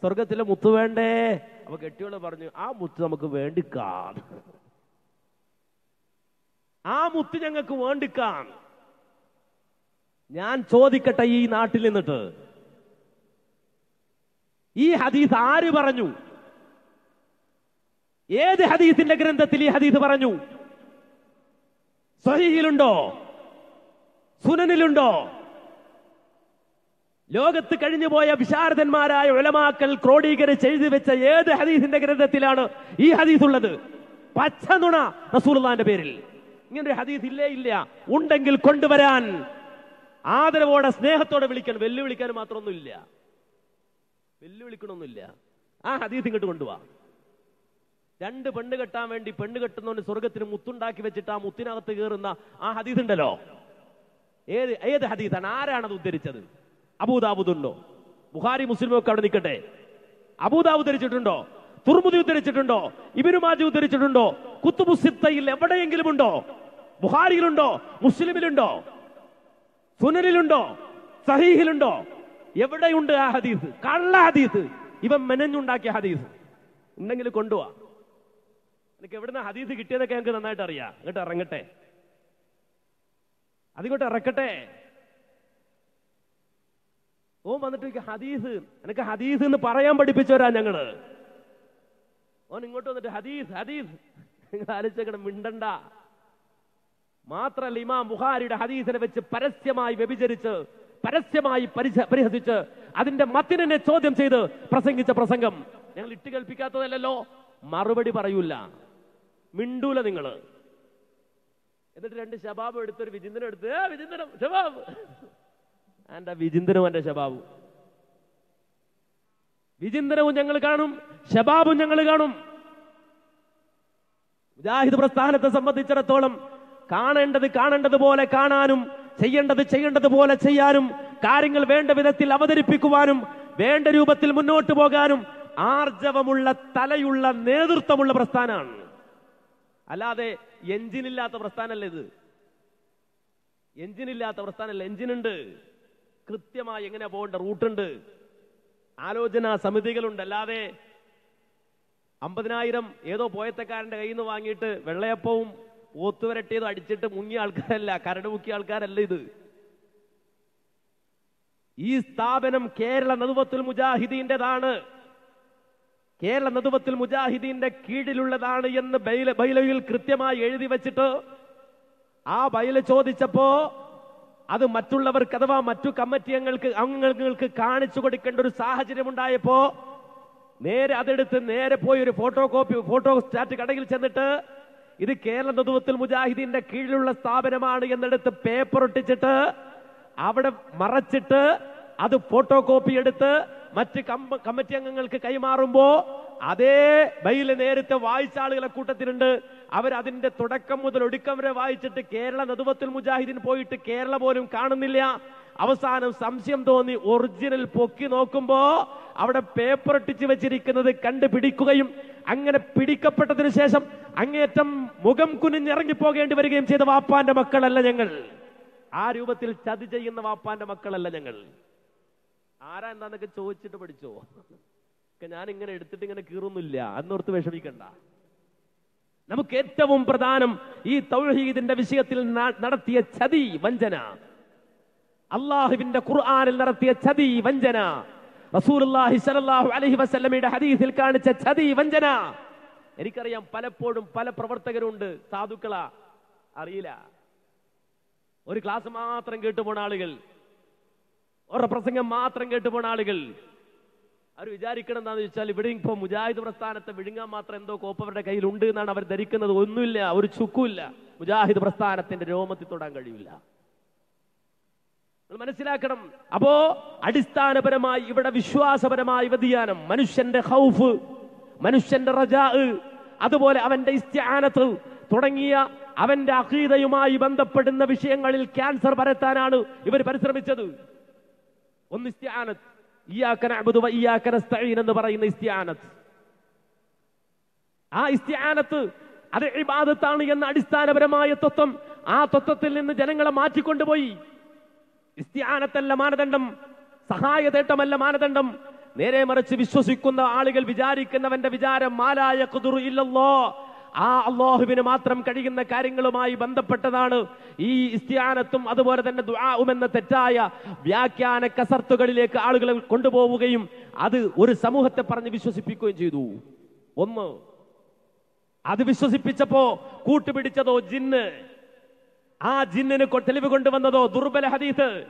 സ്വർഗത്തിലെ മുത്ത് വേണ്ടേ? അപ്പൊ കെട്ടിയോൾ പറഞ്ഞു ആ മുത്ത് നമുക്ക് വേണ്ടിക്കാം. ആ മുത്ത് ഞങ്ങൾക്ക് വേണ്ടിക്കാം. ഞാൻ ചോദിക്കട്ടെ ഈ നാട്ടിൽ നിന്നിട്ട്. ഈ ഹദീസ് ആര് പറഞ്ഞു? ഏത് ഹദീസിന്റെ ഗ്രന്ഥത്തിൽ ഈ ഹദീസ് പറഞ്ഞു? സ്വഹീഹിലുണ്ടോ സുനനിലുണ്ടോ? ലോകത്ത് കഴിഞ്ഞുപോയ വിശാരദന്മാരായ ഉലമാക്കൾ ക്രോഡീകരിച്ച് എഴുതി വെച്ച ഏത് ഹദീസിന്റെ ഗ്രന്ഥത്തിലാണ് ഈ ഹദീസ് ഉള്ളത്? പച്ച നുണ റസൂലുള്ളാന്റെ പേരിൽ. ഇങ്ങനൊരു ഹദീസ് ഇല്ലേ ഇല്ല. ഉണ്ടെങ്കിൽ കൊണ്ടുവരാൻ. ആദരവോടെ സ്നേഹത്തോടെ വിളിക്കണം വെല്ലുവിളിക്കാൻ മാത്രമൊന്നുമില്ല. വെല്ലുവിളിക്കണമൊന്നുമില്ല. ആ ഹദീസ് ഇങ്ങോട്ട് കൊണ്ടുപോവാ രണ്ട് പെണ്ണ് കെട്ടാൻ വേണ്ടി പെണ്ണ് കെട്ടുന്നവന് സ്വർഗത്തിന് മുത്തുണ്ടാക്കി വെച്ചിട്ട് ആ മുത്തിനകത്ത് കയറുന്ന ആ ഹദീസ് ഉണ്ടല്ലോ. ഏത് ഏത് ഹദീസാണ്? ആരാണത് ഉദ്ധരിച്ചത്? അബൂദാബുദുണ്ടോ ബുഹാരി മുസ്ലിമൊക്കെ അവിടെ നിൽക്കട്ടെ. അബൂദാബു ഉദ്ധരിച്ചിട്ടുണ്ടോ തുർമുദി ഉദ്ധരിച്ചിട്ടുണ്ടോ? ഇബിനു മാജി ഉദ്ധരിച്ചിട്ടുണ്ടോ? കുത്തുബുസിത്തയിൽ എവിടെയെങ്കിലും ഉണ്ടോ ബുഹാരിയിലുണ്ടോ മുസ്ലിമിലുണ്ടോ? സുനലിലുണ്ടോ സഹീഹിലുണ്ടോ? എവിടെയുണ്ട് ആ ഹദീസ്? കള്ള ഹദീസ്. ഇവൻ മെനഞ്ഞുണ്ടാക്കിയ ഹദീസ്. ഉണ്ടെങ്കിൽ കൊണ്ടുപോവാ എനിക്ക് എവിടുന്ന ഹദീസ് കിട്ടിയതൊക്കെ ഞങ്ങൾക്ക് നന്നായിട്ട് അറിയാം. അങ്ങോട്ട് ഇറങ്ങട്ടെ. അതിങ്ങോട്ട് ഇറക്കട്ടെ. ഓ വന്നിട്ട് ഹദീസ് എനിക്ക് ഹദീസ് എന്ന് പറയാൻ പഠിപ്പിച്ചവരാ ഞങ്ങൾ. ഓൻ ഇങ്ങോട്ട് വന്നിട്ട് ഹദീസ് ഹദീസ്. നിങ്ങൾ ആലോചിക്കണം മിണ്ടണ്ട. മാത്രല്ല ഇമാം ബുഖാരിയുടെ ഹദീസിനെ വെച്ച് പരസ്യമായി വ്യഭിചരിച്ച് പരസ്യമായി പരിഹസിച്ച് അതിന്റെ മത്തിനെ ചോദ്യം ചെയ്ത് പ്രസംഗിച്ച പ്രസംഗം. ഞങ്ങൾ ഇട്ട് കേൾപ്പിക്കാത്തതല്ലല്ലോ. മറുപടി പറയൂല. മിണ്ടൂല നിങ്ങൾ. എന്നിട്ട് രണ്ട് ശബാബ് എടുത്തൊരു വിചിന്തനം എടുത്ത് "ഏ, വിചിന്തനം ശബാബ്. എന്റെ വിചിന്തനവും എന്റെ ശബാബും. വിചിന്തനവും ഞങ്ങൾ കാണും ശബാബും ഞങ്ങൾ കാണും. മുജാഹിദ് പ്രസ്ഥാനത്തെ സംബന്ധിച്ചിടത്തോളം കാണേണ്ടത് കാണേണ്ടത് പോലെ കാണാനും ചെയ്യേണ്ടത് ചെയ്യേണ്ടതുപോലെ ചെയ്യാനും കാര്യങ്ങൾ വേണ്ട വിധത്തിൽ അവതരിപ്പിക്കുവാനും വേണ്ട രൂപത്തിൽ മുന്നോട്ട് പോകാനും ആർജവമുള്ള തലയുള്ള നേതൃത്വമുള്ള പ്രസ്ഥാനമാണ്. അല്ലാതെ എഞ്ചിൻ ഇല്ലാത്ത പ്രസ്ഥാനമല്ല ഇത്. എഞ്ചിൻ എഞ്ചിനില്ലാത്ത പ്രസ്ഥാനമല്ല. എഞ്ചിനുണ്ട് കൃത്യമായി എങ്ങനെ പോകേണ്ട റൂട്ടുണ്ട്. ആലോചനാ സമിതികളുണ്ട് അല്ലാതെ അമ്പതിനായിരം ഏതോ പോയത്തക്കാരന്റെ കയ്യിൽ നിന്ന് വാങ്ങിയിട്ട് വെള്ളയപ്പവും ഓത്തുവരട്ടിയതും അടിച്ചിട്ട് മുങ്ങിയ ആൾക്കാരല്ല കരട് മുക്കിയ ആൾക്കാരല്ല ഇത്. ഈ സ്ഥാപനം കേരള നദുവത്തുൽ മുജാഹിദീന്റെതാണ്. കേരള നദുവത്തുൽ മുജാഹിദീന്റെ കീഴിലുള്ളതാണ് എന്ന് ബൈല ബൈലയിൽ കൃത്യമായി എഴുതി വെച്ചിട്ട് ആ ബൈല ചോദിച്ചപ്പോ അത് മറ്റുള്ളവർക്ക് അഥവാ മറ്റു കമ്മിറ്റി അംഗങ്ങൾക്ക് അംഗങ്ങൾക്ക് കാണിച്ചു കൊടുക്കേണ്ട ഒരു സാഹചര്യം ഉണ്ടായപ്പോ നേരെ അതെടുത്ത് നേരെ പോയി ഒരു ഫോട്ടോ കോപ്പി ഫോട്ടോ സ്റ്റാറ്റ് കടയിൽ ചെന്നിട്ട് ഇത് കേരള നദുവത്തുൽ മുജാഹിദീന്റെ കീഴിലുള്ള സ്ഥാപനമാണ് എന്നെടുത്ത് പേപ്പർ ഒട്ടിച്ചിട്ട് അവിടെ മറച്ചിട്ട് അത് ഫോട്ടോ കോപ്പി എടുത്ത് മറ്റ് കമ്മിറ്റി അംഗങ്ങൾക്ക് കൈമാറുമ്പോ അതേ ബൈൽ നേരത്തെ വായിച്ച ആളുകളെ കൂട്ടത്തിലുണ്ട്. അവർ അതിന്റെ തുടക്കം മുതൽ ഒടുക്കം വരെ വായിച്ചിട്ട് കേരള നദുവത്തുൽ മുജാഹിദിൻ പോയിട്ട് കേരള പോലും കാണുന്നില്ല. അവസാനം സംശയം തോന്നി ഒറിജിനൽ പൊക്കി നോക്കുമ്പോ അവിടെ പേപ്പർ ഒട്ടിച്ച് വെച്ചിരിക്കുന്നത് കണ്ടുപിടിക്കുകയും അങ്ങനെ പിടിക്കപ്പെട്ടതിന് ശേഷം അങ്ങേറ്റം മുഖം കുനിഞ്ഞിറങ്ങി പോകേണ്ടി വരികയും ചെയ്ത വാപ്പാന്റെ മക്കളല്ല ഞങ്ങൾ. ആ രൂപത്തിൽ ചതി ചെയ്യുന്ന വാപ്പാന്റെ മക്കളല്ല ഞങ്ങൾ. ആരാ എന്താന്നൊക്കെ ചോദിച്ചിട്ട് പഠിച്ചോ? ഞാൻ ഇങ്ങനെ എടുത്തിട്ട് ഇങ്ങനെ കീറുന്നില്ല. അന്നോർത്ത് വിഷമിക്കണ്ട. നമുക്ക് ഏറ്റവും പ്രധാനം ഈ തൗഹീദിന്റെ വിഷയത്തിൽ നടത്തിയ ചതി വഞ്ചന. അള്ളാഹുവിന്റെ ഖുർആാനിൽ നടത്തിയ ചതി വഞ്ചന. റസൂലുള്ളാഹി അലൈഹി വസല്ലമയുടെ ഹദീസിൽ കാണിച്ച ചതി വഞ്ചന. എനിക്കറിയാം പലപ്പോഴും പല പ്രവർത്തകരുണ്ട്. സാധുക്കളാ അറിയില്ല. ഒരു ക്ലാസ് മാത്രം കേട്ടുപോണ ആളുകൾ. ഒരു പ്രസംഗം മാത്രം കേട്ടുപോണ ആളുകൾ. അവർ വിചാരിക്കണം എന്താന്ന് വെച്ചാൽ ഇവിടെ ഇപ്പൊ മുജാഹിദ് പ്രസ്ഥാനത്തെ വിഴുങ്ങാൻ മാത്രം എന്തോ കോപ്പ് അവരുടെ കയ്യിലുണ്ട് എന്നാണ് അവർ ധരിക്കുന്നത്. ഒന്നുമില്ല ഒരു ചുക്കുമില്ല. മുജാഹിദ് പ്രസ്ഥാനത്തിന്റെ രോമത്തിൽ തൊടാൻ കഴിയില്ല. മനസ്സിലാക്കണം. അപ്പോ അടിസ്ഥാനപരമായി ഇവിടെ വിശ്വാസപരമായ വ്യതിയാനം മനുഷ്യന്റെ ഹൗഫ് മനുഷ്യന്റെ റജാ അതുപോലെ അവന്റെ ഇസ്ത്യാനത്ത് തുടങ്ങിയ അവന്റെ അഖീദയുമായി ബന്ധപ്പെടുന്ന വിഷയങ്ങളിൽ ക്യാൻസർ പരത്താനാണ് ഇവർ പരിശ്രമിച്ചത്. ഒന്ന് ഇസ്ത്യാനത്ത് നസ്തഈൻ എന്ന് പറയുന്ന ഇസ്തിയാനത്ത്. ആ ഇസ്തിയാനത്ത് അത് ഇബാദത്താണ് എന്ന അടിസ്ഥാനപരമായ തത്വം ആ തത്വത്തിൽ നിന്ന് ജനങ്ങളെ മാറ്റിക്കൊണ്ടുപോയി. ഇസ്തിയാനത്തല്ല മാനദണ്ഡം സഹായതേട്ടമല്ല മാനദണ്ഡം. നേരെ മറിച്ച് വിശ്വസിക്കുന്ന ആളുകൾ വിചാരിക്കുന്നവന്റെ വിചാരം മാലായ കുതുറു ഇല്ലല്ലോ. ആ അള്ളാഹുവിന് മാത്രം കഴിയുന്ന കാര്യങ്ങളുമായി ബന്ധപ്പെട്ടതാണ് ഈ ഇസ്ത്യാനത്തും അതുപോലെ തന്നെ ദുആഉം എന്ന തെറ്റായ വ്യാഖ്യാന കസർത്തുകളിലേക്ക് ആളുകളെ കൊണ്ടുപോവുകയും അത് ഒരു സമൂഹത്തെ പറഞ്ഞ് വിശ്വസിപ്പിക്കുകയും ചെയ്തു. ഒന്ന് അത് വിശ്വസിപ്പിച്ചപ്പോ കൂട്ടുപിടിച്ചതോ ജിന്ന്? ആ ജിന്നിന് തെളിവ് കൊണ്ടുവന്നതോ ദുർബല ഹദീസ്?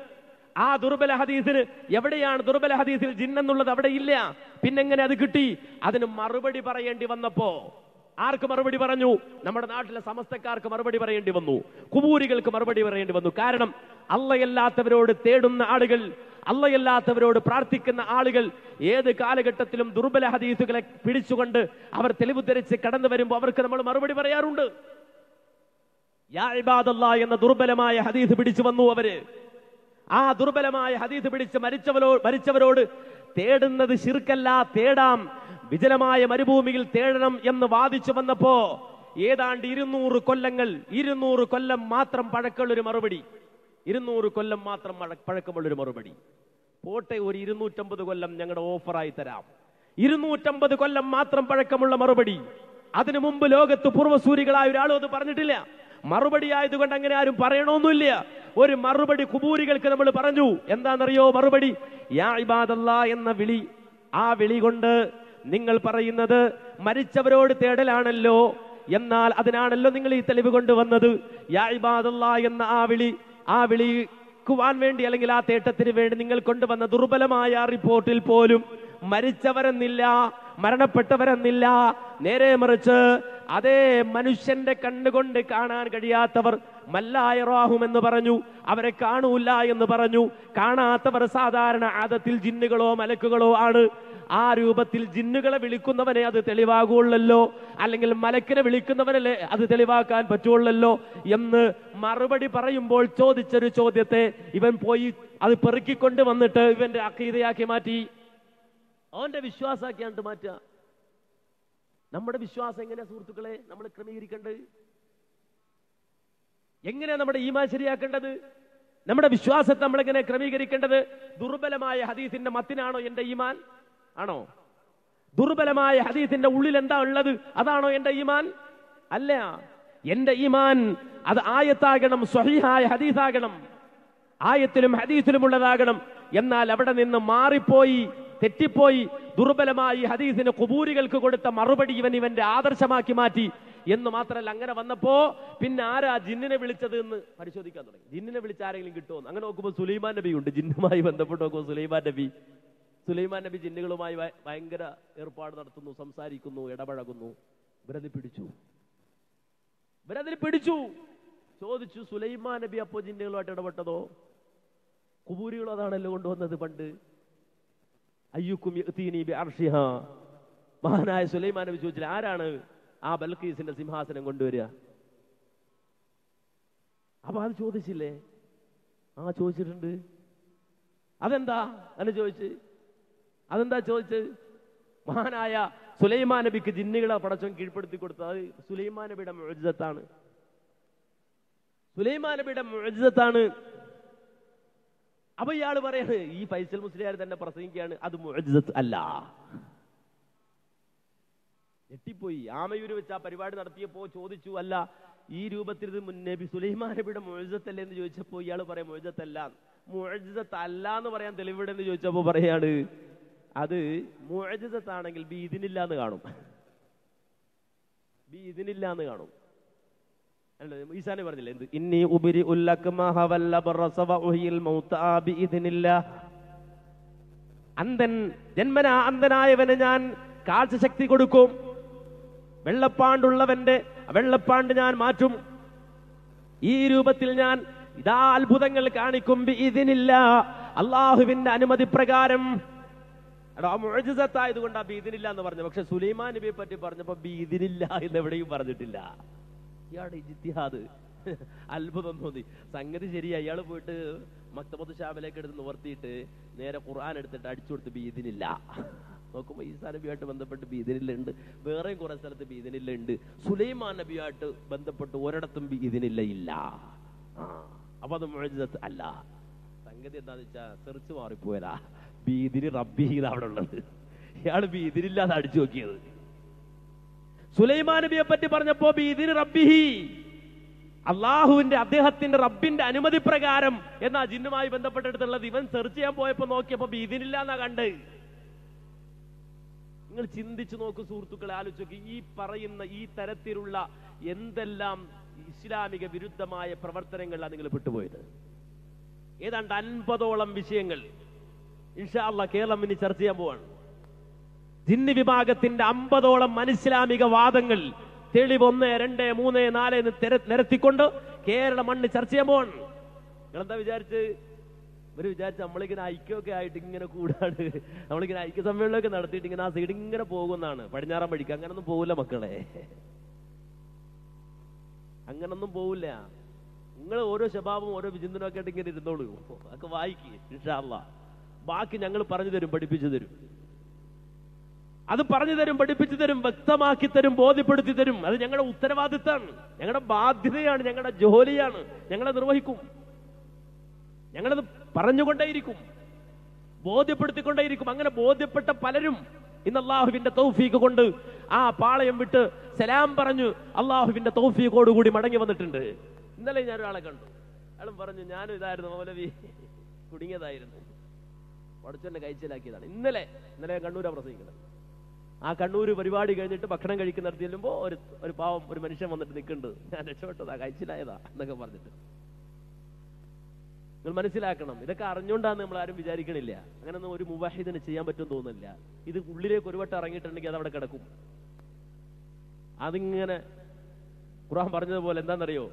ആ ദുർബല ഹദീസിന് എവിടെയാണ് ദുർബല ഹദീസിൽ ജിന്നെന്നുള്ളത് അവിടെ ഇല്ല പിന്നെങ്ങനെ അത് കിട്ടി? അതിന് മറുപടി പറയേണ്ടി വന്നപ്പോ ആർക്ക് മറുപടി പറഞ്ഞു? നമ്മുടെ നാട്ടിലെ സമസ്തക്കാർക്ക് മറുപടി പറയേണ്ടി വന്നു. കുബൂരികൾക്ക് മറുപടി പറയേണ്ടി വന്നു. കാരണം അല്ലയല്ലാത്തവരോട് തേടുന്ന ആളുകൾ അല്ലയല്ലാത്തവരോട് പ്രാർത്ഥിക്കുന്ന ആളുകൾ ഏത് കാലഘട്ടത്തിലും ദുർബല ഹദീസുകളെ പിടിച്ചുകൊണ്ട് അവർ തെളിവ് ധരിച്ച് കടന്നു വരുമ്പോൾ അവർക്ക് നമ്മൾ മറുപടി പറയാറുണ്ട്. യാ എന്ന ദുർബലമായ ഹദീസ് പിടിച്ചു വന്നു അവർ. ആ ദുർബലമായ ഹദീസ് പിടിച്ച് മരിച്ചവരോ മരിച്ചവരോട് തേടുന്നത് ശിർക്കല്ല തേടാം. വിജലമായ മരുഭൂമിയിൽ തേടണം എന്ന് വാദിച്ചു വന്നപ്പോ ഏതാണ്ട് ഇരുന്നൂറ് കൊല്ലങ്ങൾ ഇരുന്നൂറ് കൊല്ലം മാത്രം പഴക്കമുള്ളൊരു മറുപടി. ഇരുന്നൂറ് കൊല്ലം മാത്രം പഴക്കമുള്ളൊരു മറുപടി. പോട്ടെ ഒരു ഇരുന്നൂറ്റമ്പത് കൊല്ലം ഞങ്ങളുടെ ഓഫറായി തരാം. ഇരുന്നൂറ്റമ്പത് കൊല്ലം മാത്രം പഴക്കമുള്ള മറുപടി. അതിനു മുമ്പ് ലോകത്ത് പൂർവസൂരികളായ ഒരാളും അത് പറഞ്ഞിട്ടില്ല. മറുപടി ആയതുകൊണ്ട് അങ്ങനെ ആരും പറയണമെന്നില്ല ഒരു മറുപടി കുബൂരികൾക്ക് നമ്മൾ പറഞ്ഞു. എന്താണെന്നറിയോ മറുപടി? യാ ഇബാദല്ലാ എന്ന വിളി. ആ വിളി കൊണ്ട് നിങ്ങൾ പറയുന്നത് മരിച്ചവരോട് തേടലാണല്ലോ എന്നാൽ അതിനാണല്ലോ നിങ്ങൾ ഈ തെളിവ് കൊണ്ടുവന്നത്. എന്ന ആ വിളി ആ വിളിക്കുവാൻ വേണ്ടി അല്ലെങ്കിൽ ആ തേട്ടത്തിന് വേണ്ടി നിങ്ങൾ കൊണ്ടുവന്ന ദുർബലമായ റിപ്പോർട്ടിൽ പോലും മരിച്ചവരെന്നില്ല മരണപ്പെട്ടവരെന്നില്ല. നേരെ മറിച്ച് അതേ മനുഷ്യന്റെ കണ്ണുകൊണ്ട് കാണാൻ കഴിയാത്തവർ മല്ലായ റാഹും എന്ന് പറഞ്ഞു. അവരെ കാണൂല എന്ന് പറഞ്ഞു. കാണാത്തവർ സാധാരണ ആദത്തിൽ ജിന്നുകളോ മലക്കുകളോ ആണ്. ആ രൂപത്തിൽ ജിന്നുകളെ വിളിക്കുന്നവനെ അത് തെളിവാകുള്ളല്ലോ അല്ലെങ്കിൽ മലക്കിനെ വിളിക്കുന്നവനല്ലേ അത് തെളിവാക്കാൻ പറ്റുള്ളല്ലോ എന്ന് മറുപടി പറയുമ്പോൾ ചോദിച്ചൊരു ചോദ്യത്തെ ഇവൻ പോയി അത് പെറുക്കിക്കൊണ്ട് വന്നിട്ട് ഇവന്റെ അക്കീതയാക്കി മാറ്റി. അവന്റെ വിശ്വാസാക്കിയാണ്ട് മാറ്റുക. നമ്മുടെ വിശ്വാസം എങ്ങനെയാ സുഹൃത്തുക്കളെ? നമ്മൾ ക്രമീകരിക്കേണ്ടത്. എങ്ങനെയാ നമ്മുടെ ഈമാൻ ശരിയാക്കേണ്ടത്? നമ്മുടെ വിശ്വാസത്തെ നമ്മൾ എങ്ങനെ ക്രമീകരിക്കേണ്ടത്? ദുർബലമായ ഹദീസിന്റെ മത്തിനാണോ എന്റെ ഈമാൻ? ആണോ? ദുർബലമായ ഹദീസിന്റെ ഉള്ളിൽ എന്താ ഉള്ളത്? അതാണോ എന്റെ ഈമാൻ? അല്ല. എന്റെ ഈമാൻ അത് ആയത്താകണം സ്വഹീഹായ ഹദീസാകണം. ആയത്തിലും ഹദീസിലും ഉള്ളതാകണം എന്നാൽ അവിടെ നിന്ന് മാറിപ്പോയി തെറ്റിപ്പോയി ദുർബലമായി ഹദീസിന് കുബൂരികൾക്ക് കൊടുത്ത മറുപടി ഇവൻ ഇവന്റെ ആദർശമാക്കി മാറ്റി. എന്ന് മാത്രമല്ല അങ്ങനെ വന്നപ്പോ പിന്നെ ആരാ ജിന്നിനെ വിളിച്ചത് എന്ന് പരിശോധിക്കാൻ തുടങ്ങി. ജിന്നിനെ വിളിച്ച ആരെങ്കിലും കിട്ടുമോ അങ്ങനെ നോക്കുമ്പോൾ സുലൈമാൻ നബി ഉണ്ട് ജിന്നുമായി ബന്ധപ്പെട്ട് നോക്കുമ്പോൾ സുലൈമാൻ നബി. സുലൈമാൻ നബി ജിന്നുകളുമായി ഭയങ്കര ഏർപ്പാട് നടത്തുന്നു സംസാരിക്കുന്നു ഇടപഴകുന്നു. ഇവരതിൽ പിടിച്ചു. ഇവരതിൽ പിടിച്ചു. ചോദിച്ചു സുലൈമാൻ നബി അപ്പോ ജിന്നുകളുമായിട്ട് ഇടപെട്ടതോ? കുബൂരികൾ അതാണല്ലോ കൊണ്ടുവന്നത് പണ്ട്. അയ്യുക്കും. മഹാനായ സുലൈമാൻ നബി ചോദിച്ചില്ല ആരാണ് ആ ബൽക്കീസിന്റെ സിംഹാസനം കൊണ്ടുവരിക? അപ്പൊ അത് ചോദിച്ചില്ലേ? ആ ചോദിച്ചിട്ടുണ്ട്. അതെന്താ? എന്ന് ചോദിച്ച്. അതെന്താ ചോദിച്ച് മഹാനായ സുലൈമാ നബിക്ക് ജിന്നുകളെ പടച്ചവൻ കീഴ്പ്പെടുത്തി കൊടുത്തത് അത് സുലൈമാ നബിയുടെ മുഴുജത്താണ് സുലൈമാ നബിയുടെ മുഴുജത്താണ് അപ്പൊ ഇയാൾ പറയാണ് ഈ ഫൈസൽ മുസ്ലിയാർ തന്നെ പ്രസംഗിക്കുകയാണ് അത് മുഅജ്ജത്ത് അല്ല. ഞെട്ടിപ്പോയി. ആമയൂര് വെച്ച് ആ പരിപാടി നടത്തിയപ്പോ ചോദിച്ചു അല്ല ഈ രൂപത്തിൽ ഇത് നബി സുലൈമാ നബിയുടെ മുഴുജത്തല്ലേ എന്ന് ചോദിച്ചപ്പോ ഇയാൾ പറയാം മുഴുജത്തല്ല മുഴുജത്ത് അല്ല എന്ന് പറയാൻ തെളിവിടെ എന്ന് ചോദിച്ചപ്പോ പറയാണ് അത് മുഴുജത്താണെങ്കിൽ ബി ഇതിനില്ല എന്ന് കാണും. ബി ഇതിനില്ല. എന്ന് കാണും പറഞ്ഞില്ല അന്ധനായവന് ഞാൻ കാഴ്ചശക്തി കൊടുക്കും. വെള്ളപ്പാണ്ടുള്ളവന്റെ വെള്ളപ്പാണ്ട് ഞാൻ മാറ്റും. ഈ രൂപത്തിൽ ഞാൻ ഇതാ അത്ഭുതങ്ങൾ കാണിക്കും ഇതിനില്ല. അള്ളാഹുവിന്റെ അനുമതി പ്രകാരം എടാ ആ കൊണ്ട് ആ ബീദിനില്ല എന്ന് പറഞ്ഞു. പക്ഷെ സുലൈമാൻ നബിയെ പറ്റി പറഞ്ഞപ്പോ ബീദിനില്ല എന്ന് എവിടെയും പറഞ്ഞിട്ടില്ല. ഇയാളുടെ ഇജിത്തിഹാദ് അത്ഭുതം തോന്നി. സംഗതി ശരിയാ ഇയാൾ പോയിട്ട് മക്തബത്ത് ഷാബിലേക്ക് എടുത്ത് നിവർത്തിയിട്ട് നേരെ ഖുർആൻ എടുത്തിട്ട് അടിച്ചു കൊടുത്ത് ബീദിനില്ല നോക്കുമ്പോൾ ഈസാ നബിയായിട്ട് ബന്ധപ്പെട്ട് ബീദിനില്ല ഉണ്ട് വേറെയും കുറെ സ്ഥലത്ത് ബീദിനില്ല ഉണ്ട് സുലൈമാൻ നബിയായിട്ട് ബന്ധപ്പെട്ട് ഒരിടത്തും ബീദിനില്ല ഇല്ല. ആ അപ്പൊ അത് മുഴജത്ത് അല്ല. സംഗതി എന്താന്ന് വെച്ചാ തെറിച്ചു മാറിപ്പോയതാ. ബീദിന് റബ്ബി ചെയ്ത് അവിടെ ഉള്ളത്. ഇയാൾ ബീതിരില്ലാതെ അടിച്ചു നോക്കിയത്. സുലൈമാൻ നബിയെ പറ്റി പറഞ്ഞപ്പോ ബീതിരി റബ്ബിഹി അള്ളാഹുവിന്റെ അദ്ദേഹത്തിന്റെ റബ്ബിന്റെ അനുമതി പ്രകാരം എന്നാ ജിന്നുമായി ബന്ധപ്പെട്ടെടുത്തുള്ളത് ഇവൻ സെർച്ച് ചെയ്യാൻ പോയപ്പോ നോക്കിയപ്പോ ബീദിനില്ല എന്നാ കണ്ട്. നിങ്ങൾ ചിന്തിച്ചു നോക്കൂ സുഹൃത്തുക്കളെ ആലോചിച്ചു ഈ പറയുന്ന ഈ തരത്തിലുള്ള എന്തെല്ലാം ഇസ്ലാമിക വിരുദ്ധമായ പ്രവർത്തനങ്ങളിലാണ് നിങ്ങൾ പെട്ടുപോയത്. ഏതാണ്ട് അൻപതോളം വിഷയങ്ങൾ. ഇൻഷാ അള്ളാ കേരളം ഇനി ചർച്ച ചെയ്യാൻ പോവാണ്. ജിന്നി വിഭാഗത്തിന്റെ അമ്പതോളം അനിസ്ലാമിക വാദങ്ങൾ തെളിവ് ഒന്ന് രണ്ട് മൂന്ന് നാല് എന്ന് നിരത്തിക്കൊണ്ട് കേരള മണ്ണ് ചർച്ച ചെയ്യാൻ പോവാണ്. നിങ്ങളെന്താ വിചാരിച്ച്? ഇവർ വിചാരിച്ച് നമ്മളിങ്ങനെ ഐക്യമൊക്കെ ആയിട്ട് ഇങ്ങനെ കൂടാണ് നമ്മളിങ്ങനെ ഐക്യ സമ്മേളനമൊക്കെ നടത്തിയിട്ട് ഇങ്ങനെ ആ സൈഡ് ഇങ്ങനെ പോകുന്നതാണ് പടിഞ്ഞാറൻ വഴിക്ക്. അങ്ങനൊന്നും പോവില്ല മക്കളെ. അങ്ങനൊന്നും പോവില്ല. നിങ്ങൾ ഓരോ ശബാബും ഓരോ വിചിന്തനൊക്കെ ആയിട്ട് ഇങ്ങനെ ഇരുന്നോളൂ. അതൊക്കെ വായിക്കുക ഇൻഷാല്ല ബാക്കി ഞങ്ങൾ പറഞ്ഞു തരും പഠിപ്പിച്ചു തരും. അത് പറഞ്ഞു തരും പഠിപ്പിച്ചു തരും വ്യക്തമാക്കി തരും ബോധ്യപ്പെടുത്തി തരും. അത് ഞങ്ങളുടെ ഉത്തരവാദിത്തമാണ്. ഞങ്ങളുടെ ബാധ്യതയാണ് ഞങ്ങളുടെ ജോലിയാണ്. ഞങ്ങളെ നിർവഹിക്കും. ഞങ്ങളത് പറഞ്ഞുകൊണ്ടേയിരിക്കും. ബോധ്യപ്പെടുത്തിക്കൊണ്ടേയിരിക്കും. അങ്ങനെ ബോധ്യപ്പെട്ട പലരും ഇന്ന് അള്ളാഹുവിന്റെ തൗഫീഖ് കൊണ്ട് ആ പാളയം വിട്ട് സലാം പറഞ്ഞു അള്ളാഹുവിന്റെ കൂടി മടങ്ങി വന്നിട്ടുണ്ട്. ഇന്നലെ ഞാൻ ഒരാളെ കണ്ടു. അയാളും പറഞ്ഞു ഞാനും ഇതായിരുന്നു മൗലവി. കുടുങ്ങിയതായിരുന്നു. പഠിച്ചെന്നെ കഴിച്ചിലാക്കിയതാണ് ഇന്നലെ ഇന്നലെ കണ്ണൂരാ പ്രസംഗിക്കുന്നത്. ആ കണ്ണൂര് പരിപാടി കഴിഞ്ഞിട്ട് ഭക്ഷണം കഴിക്കുന്നിടത്ത് ചെല്ലുമ്പോ ഒരു ഒരു പാവം ഒരു മനുഷ്യൻ വന്നിട്ട് നിൽക്കുന്നുണ്ട്. ഞാൻ രക്ഷപ്പെട്ടതാ കഴിച്ചിലായതാ എന്നൊക്കെ പറഞ്ഞിട്ട്. നിങ്ങൾ മനസ്സിലാക്കണം ഇതൊക്കെ അറിഞ്ഞുകൊണ്ടാന്ന് നമ്മൾ ആരും വിചാരിക്കണില്ല. അങ്ങനൊന്നും ഒരു മുവാഹിദിന് ചെയ്യാൻ പറ്റും തോന്നുന്നില്ല. ഇത് ഉള്ളിലേക്ക് ഒരു വട്ടം ഇറങ്ങിയിട്ടുണ്ടെങ്കിൽ അത് അവിടെ കിടക്കും. അതിങ്ങനെ ഖുർആൻ പറഞ്ഞതുപോലെ എന്താണെന്നറിയോ?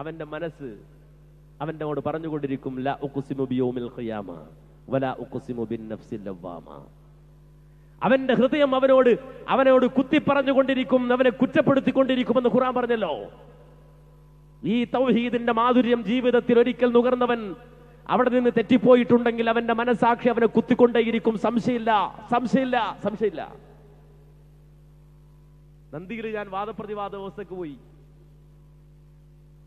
അവന്റെ മനസ്സ് അവന്റെ അങ്ങോട്ട് പറഞ്ഞുകൊണ്ടിരിക്കും ല ഉഖ്സിമു ബിയൗമിൽ ഖിയാമ. അവന്റെ ഹൃദയം അവനോട് അവനോട് കുത്തിപ്പറഞ്ഞുകൊണ്ടിരിക്കും അവനെ കുറ്റപ്പെടുത്തിക്കൊണ്ടിരിക്കുമെന്ന് ഖുറാൻ പറഞ്ഞല്ലോ. ഈ തൗഹീദിന്റെ മാധുര്യം ജീവിതത്തിൽ ഒരിക്കൽ നുകർന്നവൻ അവിടെ നിന്ന് തെറ്റിപ്പോയിട്ടുണ്ടെങ്കിൽ അവന്റെ മനസാക്ഷി അവനെ കുത്തിക്കൊണ്ടേയിരിക്കും. സംശയമില്ല സംശയമില്ല സംശയമില്ല. നന്ദിയിൽ ഞാൻ വാദപ്രതിവാദ വ്യവസ്ഥക്ക് പോയി.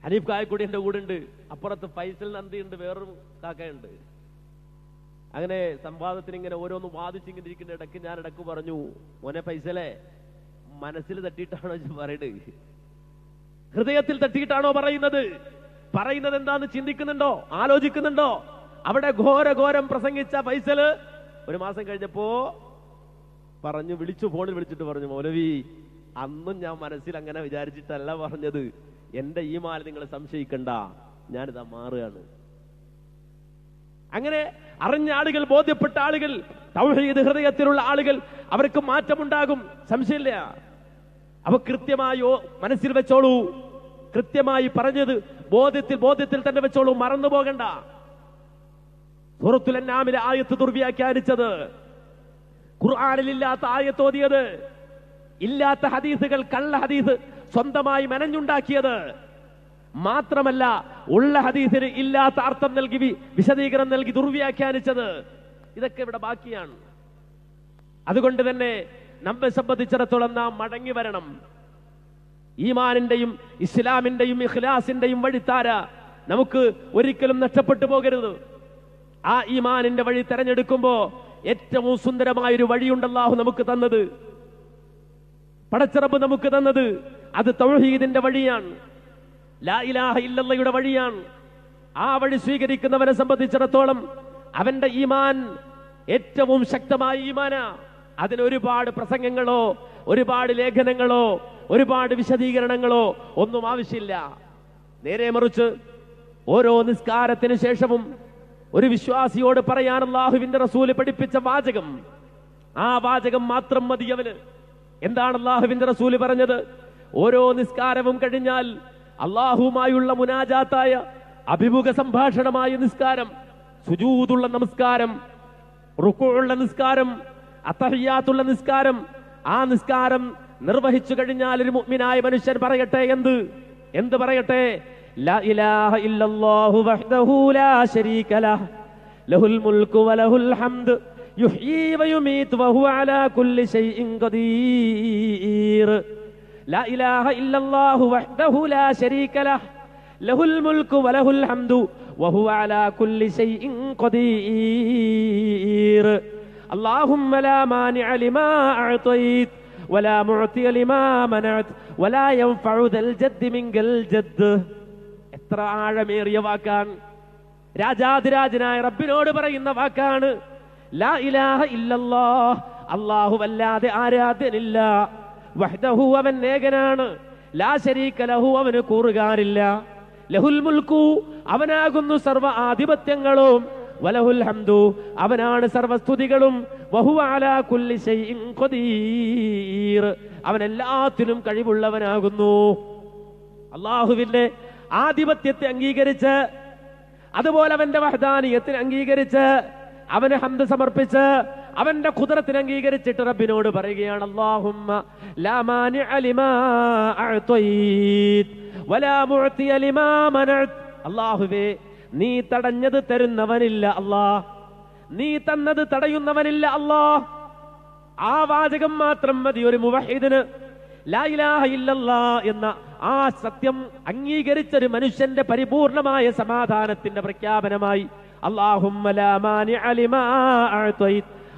ഹനീഫ് കായക്കൂടി എന്റെ കൂടെ ഉണ്ട് അപ്പുറത്ത് ഫൈസൽ നന്ദി ഉണ്ട് വേറൊരു കാക്കയുണ്ട്. അങ്ങനെ സംവാദത്തിന് ഇങ്ങനെ ഓരോന്ന് വാദിച്ചിങ്ങനെ ഇരിക്കുന്ന ഇടയ്ക്ക് ഞാൻ ഇടയ്ക്ക് പറഞ്ഞു മോനെ പൈസലെ മനസ്സിൽ തട്ടിയിട്ടാണോ പറയുന്നത് ഹൃദയത്തിൽ തട്ടിയിട്ടാണോ പറയുന്നത്? പറയുന്നത് എന്താന്ന് ചിന്തിക്കുന്നുണ്ടോ? ആലോചിക്കുന്നുണ്ടോ? അവിടെ ഘോര ഘോരം പ്രസംഗിച്ച ഫൈസൽ ഒരു മാസം കഴിഞ്ഞപ്പോ പറഞ്ഞു വിളിച്ചു ഫോണിൽ വിളിച്ചിട്ട് പറഞ്ഞു മൗലവി അന്നും ഞാൻ മനസ്സിൽ അങ്ങനെ വിചാരിച്ചിട്ടല്ല പറഞ്ഞത്. എന്റെ ഈ മാല നിങ്ങൾ സംശയിക്കണ്ട. ഞാനിതാ മാറുകയാണ്. അങ്ങനെ അറിഞ്ഞ ആളുകൾ ബോധ്യപ്പെട്ട ആളുകൾ തൗഹീദ് ഹൃദയത്തിലുള്ള ആളുകൾ അവർക്ക് മാറ്റമുണ്ടാകും. സംശയമില്ല. അവ കൃത്യമായോ മനസ്സിൽ വെച്ചോളൂ. കൃത്യമായി പറഞ്ഞത് ബോധ്യത്തിൽ ബോധ്യത്തിൽ തന്നെ വെച്ചോളൂ. മറന്നു പോകണ്ട. സൂറത്തുൽ അന്നാമിലെ ആയത്ത് ദുർവ്യാഖ്യാനിച്ചത് ഖുർആനിൽ ഇല്ലാത്ത ആയത്ത് ഓതിയത്. ഇല്ലാത്ത ഹദീസുകൾ കള്ള ഹദീസ് സ്വന്തമായി മെനഞ്ഞുണ്ടാക്കിയത്. മാത്രമല്ല ഉള്ള ഹദീസിന് ഇല്ലാത്ത അർത്ഥം നൽകി വിശദീകരണം നൽകി ദുർവ്യാഖ്യാനിച്ചത് ഇതൊക്കെ ഇവിടെ ബാക്കിയാണ്. അതുകൊണ്ട് തന്നെ നമ്മെ സംബന്ധിച്ചിടത്തോളം നാം മടങ്ങി വരണം. ഈമാനിന്റെയും ഇസ്ലാമിന്റെയും ഇഖ്ലാസിന്റെയും വഴിത്താര നമുക്ക് ഒരിക്കലും നഷ്ടപ്പെട്ടു പോകരുത്. ആ ഈമാനിന്റെ വഴി തെരഞ്ഞെടുക്കുമ്പോ ഏറ്റവും സുന്ദരമായ ഒരു വഴിയുണ്ടല്ലാഹു നമുക്ക് തന്നത്. പടച്ചിറപ്പ് നമുക്ക് തന്നത്. അത് തൗഹീദിന്റെ വഴിയാണ്. ലാ ഇലാഹ ഇല്ലല്ലയുടെ വഴിയാണ്. ആ വഴി സ്വീകരിക്കുന്നവനെ സംബന്ധിച്ചിടത്തോളം അവന്റെ ഈമാൻ ഏറ്റവും ശക്തമായ ഈമാന. അതിന് ഒരുപാട് പ്രസംഗങ്ങളോ ഒരുപാട് ലേഖനങ്ങളോ ഒരുപാട് വിശദീകരണങ്ങളോ ഒന്നും ആവശ്യമില്ല. നേരെ മറിച്ച് ഓരോ നിസ്കാരത്തിന് ശേഷവും ഒരു വിശ്വാസിയോട് പറയാൻ റസൂൽ പഠിപ്പിച്ച വാചകം. ആ വാചകം മാത്രം മതി അവന്. എന്താണ് അള്ളാഹുവിന്റെ റസൂൽ പറഞ്ഞത്? ഓരോ നിസ്കാരവും കഴിഞ്ഞാൽ അള്ളാഹുവുമായുള്ള മുനാജാത്തായ അഭിമുഖ സംഭാഷണമായ നിസ്കാരം സുജൂതുള്ള നമസ്കാരം റുക്കുള്ള നിസ്കാരം അത്തഹിയാത്തുള്ള നിസ്കാരം ആ നിസ്കാരം നിർവഹിച്ചു കഴിഞ്ഞാൽ ഒരു മുഗ്മിനായ മനുഷ്യൻ പറയട്ടെ എന്ത്? എന്ത് പറയട്ടെ? ലഹുൽ മുൽക്കു വലഹുൽ അലാ കുല്ലി ശൈഇൻ ഖദീർ. ലാ ഇലാഹ ഇല്ലല്ലാഹു വഹ്ദഹു ലാ ശരീക ലഹ് ലഹുൽ മുൽക്കു വലഹുൽ ഹംദു വഹുവ അലാ കുല്ലി ശൈഇൻ ഖദീർ اللهم لا مانع لما أعطيت ولا معطي لما منعت ولا ينفع ذا الجد منك الجد എത്ര ആഴമേറിയ വാക്കാണ് രാജാതിരാജനായ റബ്ബിനോട് പറയുന്ന വാക്കാണ് ലാ ഇലാഹ ഇല്ലല്ലാ അല്ലാഹു വല്ലാതെ ആരാധ്യനില്ല വഹ്ദഹു അവൻ ഏകനാണ്. ലാ ശരീക ലഹു അവന് കൂറുകാരില്ല. ലഹുൽ മുൽക്കു അവനാകുന്നു സർവ ആധിപത്യങ്ങളും. വലഹുൽ ഹംദു അവനാണ് സർവസ്തുതികളും. അവൻ എല്ലാത്തിനും കഴിവുള്ളവനാകുന്നു. അള്ളാഹുവിന്റെ ആധിപത്യത്തെ അംഗീകരിച്ച് അതുപോലെ അവന്റെ വഹദാനീയത്തിന് അംഗീകരിച്ച് അവന് ഹന്ത് സമർപ്പിച്ച് അവന്റെ കുതിരത്തിന് അംഗീകരിച്ചിട്ട് റബ്ബിനോട് പറയുകയാണ് അള്ളാഹുവേ നീ തടഞ്ഞത് തരുന്നവനില്ല അല്ലാ. നീ തന്നത് തടയുന്നവനില്ല അല്ലാ. ആ വാചകം മാത്രം മതി ഒരു മുവഹിദിന് എന്ന ആ സത്യം അംഗീകരിച്ചൊരു മനുഷ്യന്റെ പരിപൂർണമായ സമാധാനത്തിന്റെ പ്രഖ്യാപനമായി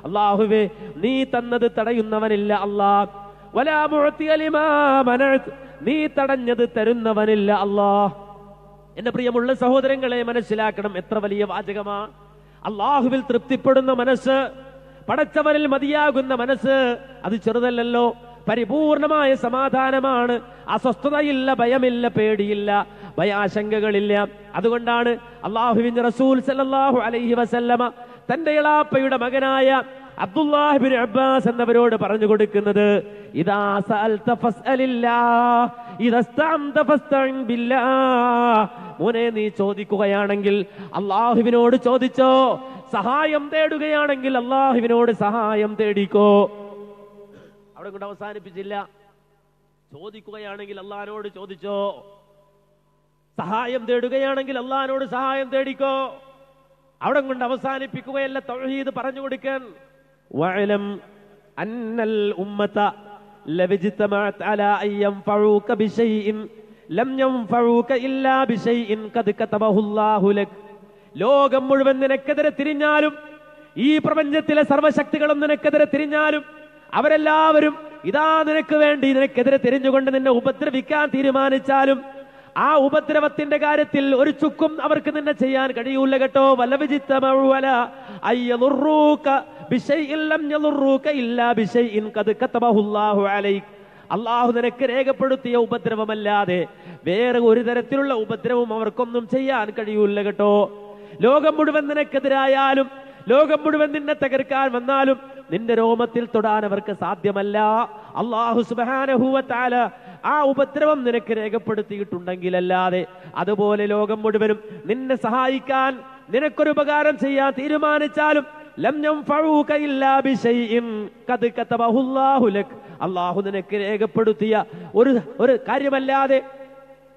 അല്ലാഹുവേ നീ തന്നത് തടയുന്നവനില്ല അല്ലാ. നീ തടഞ്ഞത് തരുന്നവനില്ല അല്ലാ. എന്റെ പ്രിയമുള്ള സഹോദരങ്ങളെ മനസ്സിലാക്കണം എത്ര വലിയ വാചകമാ. അള്ളാഹുവിൽ തൃപ്തിപ്പെടുന്ന മനസ്സ് പടച്ചവനിൽ മതിയാകുന്ന മനസ്സ് അത് ചെറുതല്ലല്ലോ. പരിപൂർണമായ സമാധാനമാണ്. അസ്വസ്ഥതയില്ല ഭയമില്ല പേടിയില്ല ഭയാശങ്കകളില്ല. അതുകൊണ്ടാണ് അള്ളാഹുവിൻ റസൂൽ സല്ലല്ലാഹു അലൈഹി വസല്ലമ തന്റെ ഇളാപ്പയുടെ മകനായ അബ്ദുല്ലാഹിബിൻ അബ്ബാസ് എന്നവരോട് പറഞ്ഞു കൊടുക്കുന്നത് മോനെ നീ ചോദിക്കുകയാണെങ്കിൽ അള്ളാഹുവിനോട് ചോദിച്ചോ. സഹായം തേടുകയാണെങ്കിൽ അള്ളാഹുവിനോട് സഹായം തേടിക്കോ. അവിടെ കൊണ്ട് അവസാനിപ്പിച്ചില്ല. ചോദിക്കുകയാണെങ്കിൽ അള്ളഹാനോട് ചോദിച്ചോ? സഹായം തേടുകയാണെങ്കിൽ അള്ളഹാനോട് സഹായം തേടിക്കോ? അവിടെ കൊണ്ട് അവസാനിപ്പിക്കുകയല്ല തൊഴീത് പറഞ്ഞു കൊടുക്കാൻ. അന്നൽ ഉമ്മത ലവിജ്തമഅത് അലാ അൻ യൻഫഊക ബിശൈഇൻ ലം യൻഫഊക ഇല്ലാ ബിശൈഇൻ ഖദ് കതബഹു അല്ലാഹു ലക്. ലോകം മുഴുവൻ നിനക്കെതിരെ തിരിഞ്ഞാലും ഈ പ്രപഞ്ചത്തിലെ സർവശക്തികളും നിനക്കെതിരെ തിരിഞ്ഞാലും അവരെല്ലാവരും ഇതാ നിനക്ക് വേണ്ടി നിനക്കെതിരെ തിരിഞ്ഞുകൊണ്ട് നിന്നെ ഉപദ്രവിക്കാൻ തീരുമാനിച്ചാലും ആ ഉപദ്രവത്തിന്റെ കാര്യത്തിൽ ഒരു ചുക്കും അവർക്ക് നിന്നെ ചെയ്യാൻ കഴിയൂല കേട്ടോ. വല്ല അലൈക്. അള്ളാഹു നിനക്ക് രേഖപ്പെടുത്തിയ ഉപദ്രവമല്ലാതെ വേറെ ഒരു തരത്തിലുള്ള ഉപദ്രവം അവർക്കൊന്നും ചെയ്യാൻ കഴിയൂല കേട്ടോ. ലോകം മുഴുവൻ നിനക്കെതിരായാലും ലോകം മുഴുവൻ നിന്നെ തകർക്കാൻ വന്നാലും നിന്റെ രോമത്തിൽ തൊടാൻ അവർക്ക് സാധ്യമല്ല. അള്ളാഹു സുബാനഹൂവത്താൽ ആ ഉപദ്രവം നിനക്ക് രേഖപ്പെടുത്തിയിട്ടുണ്ടെങ്കിലല്ലാതെ അതുപോലെ ലോകം മുഴുവനും നിന്നെ സഹായിക്കാൻ നിനക്കൊരു ഉപകാരം ചെയ്യാൻ തീരുമാനിച്ചാലും അള്ളാഹു നിനക്ക് രേഖപ്പെടുത്തിയ ഒരു ഒരു കാര്യമല്ലാതെ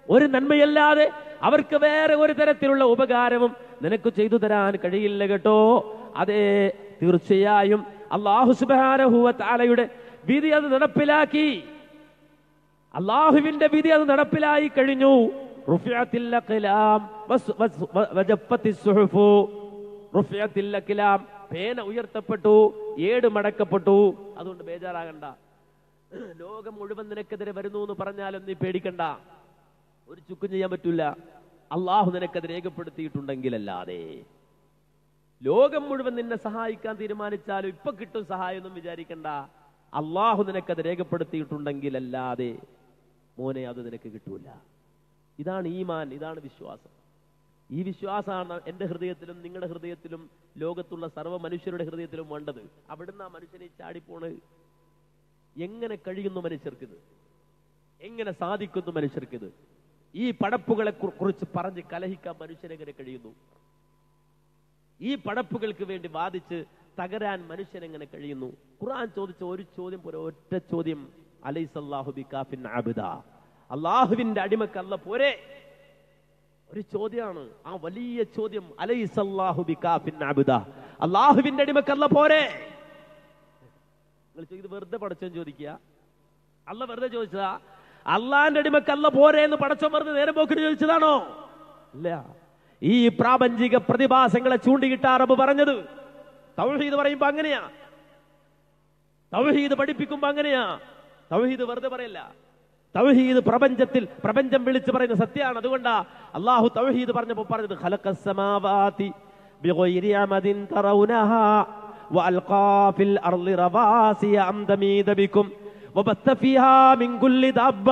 ഒരു നന്മയല്ലാതെ അവർക്ക് വേറെ ഒരു തരത്തിലുള്ള ഉപകാരവും നിനക്ക് ചെയ്തു തരാൻ കഴിയില്ല കേട്ടോ. അതെ തീർച്ചയായും അള്ളാഹു സുബാനഹുവ വിധി അത് നടപ്പിലാക്കി. അള്ളാഹുവിന്റെ വിധി അത് നടപ്പിലായി കഴിഞ്ഞു. പേന ഉയർത്തപ്പെട്ടു ഏട് മടക്കപ്പെട്ടു. അതുകൊണ്ട് ബേജാറാകണ്ട. ലോകം മുഴുവൻ നിനക്കെതിരെ വരുന്നു എന്ന് പറഞ്ഞാലും നീ പേടിക്കണ്ട. ഒരു ചുക്കും ചെയ്യാൻ പറ്റൂല. അള്ളാഹു നിനക്കത് രേഖപ്പെടുത്തിയിട്ടുണ്ടെങ്കിലല്ലാതെ. ലോകം മുഴുവൻ നിന്നെ സഹായിക്കാൻ തീരുമാനിച്ചാലും ഇപ്പൊ കിട്ടും സഹായം ഒന്നും വിചാരിക്കണ്ട. അള്ളാഹു നിനക്കത് രേഖപ്പെടുത്തിയിട്ടുണ്ടെങ്കിലല്ലാതെ മോനെ അത് നിനക്ക് കിട്ടൂല. ഇതാണ് ഈമാൻ ഇതാണ് വിശ്വാസം. ഈ വിശ്വാസമാണ് എന്റെ ഹൃദയത്തിലും നിങ്ങളുടെ ഹൃദയത്തിലും ലോകത്തുള്ള സർവ മനുഷ്യരുടെ ഹൃദയത്തിലും വേണ്ടത്. അവിടുന്ന് ആ മനുഷ്യനെ ചാടിപ്പോണ്. എങ്ങനെ കഴിയുന്നു മനുഷ്യർക്കിത്? എങ്ങനെ സാധിക്കുന്നു മനുഷ്യർക്കിത്? ഈ പടപ്പുകളെ കുറിച്ച് പറഞ്ഞ് കലഹിക്കാൻ മനുഷ്യനെങ്ങനെ കഴിയുന്നു? ഈ പടപ്പുകൾക്ക് വേണ്ടി വാദിച്ച് തകരാൻ മനുഷ്യനെങ്ങനെ കഴിയുന്നു? ഖുർആൻ ചോദിച്ച ഒരു ചോദ്യം പോലെ ഒറ്റ ചോദ്യം അലൈസല്ലാഹു ബികാഫിൻ അബ്ദ. അള്ളാഹുവിന്റെ അടിമക്കല്ല പോരെ? ഒരു ചോദ്യമാണ്. ആ വലിയ ചോദ്യം അലൈസല്ലാഹു ബികാഫിൻ അബ്ദ. അള്ളാഹുവിന്റെ അടിമക്കല്ല പോരെ? നിങ്ങൾ ചോദിക്കുന്നത് വെറുതെ പടച്ചോൻ ചോദിക്കുക? അല്ല വെറുതെ ചോദിച്ചതാ? അള്ളാന്റെ അടിമക്കല്ല പോരെ എന്ന് പടച്ചോൻ വെറുതെ നേരെ പോക്കിട്ട് ചോദിച്ചതാണോ? ഇല്ല. ഈ പ്രാപഞ്ചിക പ്രതിഭാസങ്ങളെ ചൂണ്ടിയിട്ട അറബ് പറഞ്ഞത്. തൗഹീദ് പറയുമ്പോ അങ്ങനെയാ. തൗഹീദ് പഠിപ്പിക്കുമ്പോ അങ്ങനെയാ. തൗഹീദ് വെറുതെ പറയല്ല. തൗഹീദ് പ്രപഞ്ചത്തിൽ പ്രപഞ്ചം വിളിച്ചു പറയുന്ന സത്യമാണ്. അതുകൊണ്ടാ അള്ളാഹു തൗഹീദ് പറഞ്ഞപ്പോ പറഞ്ഞത് ഖലഖസ്സമാവാതി ബിഗൈരി അമദിൻ തറൗനഹാ ഫിൽ അർളി റവാസിയ മിൻ കുല്ലി ദബ്ബ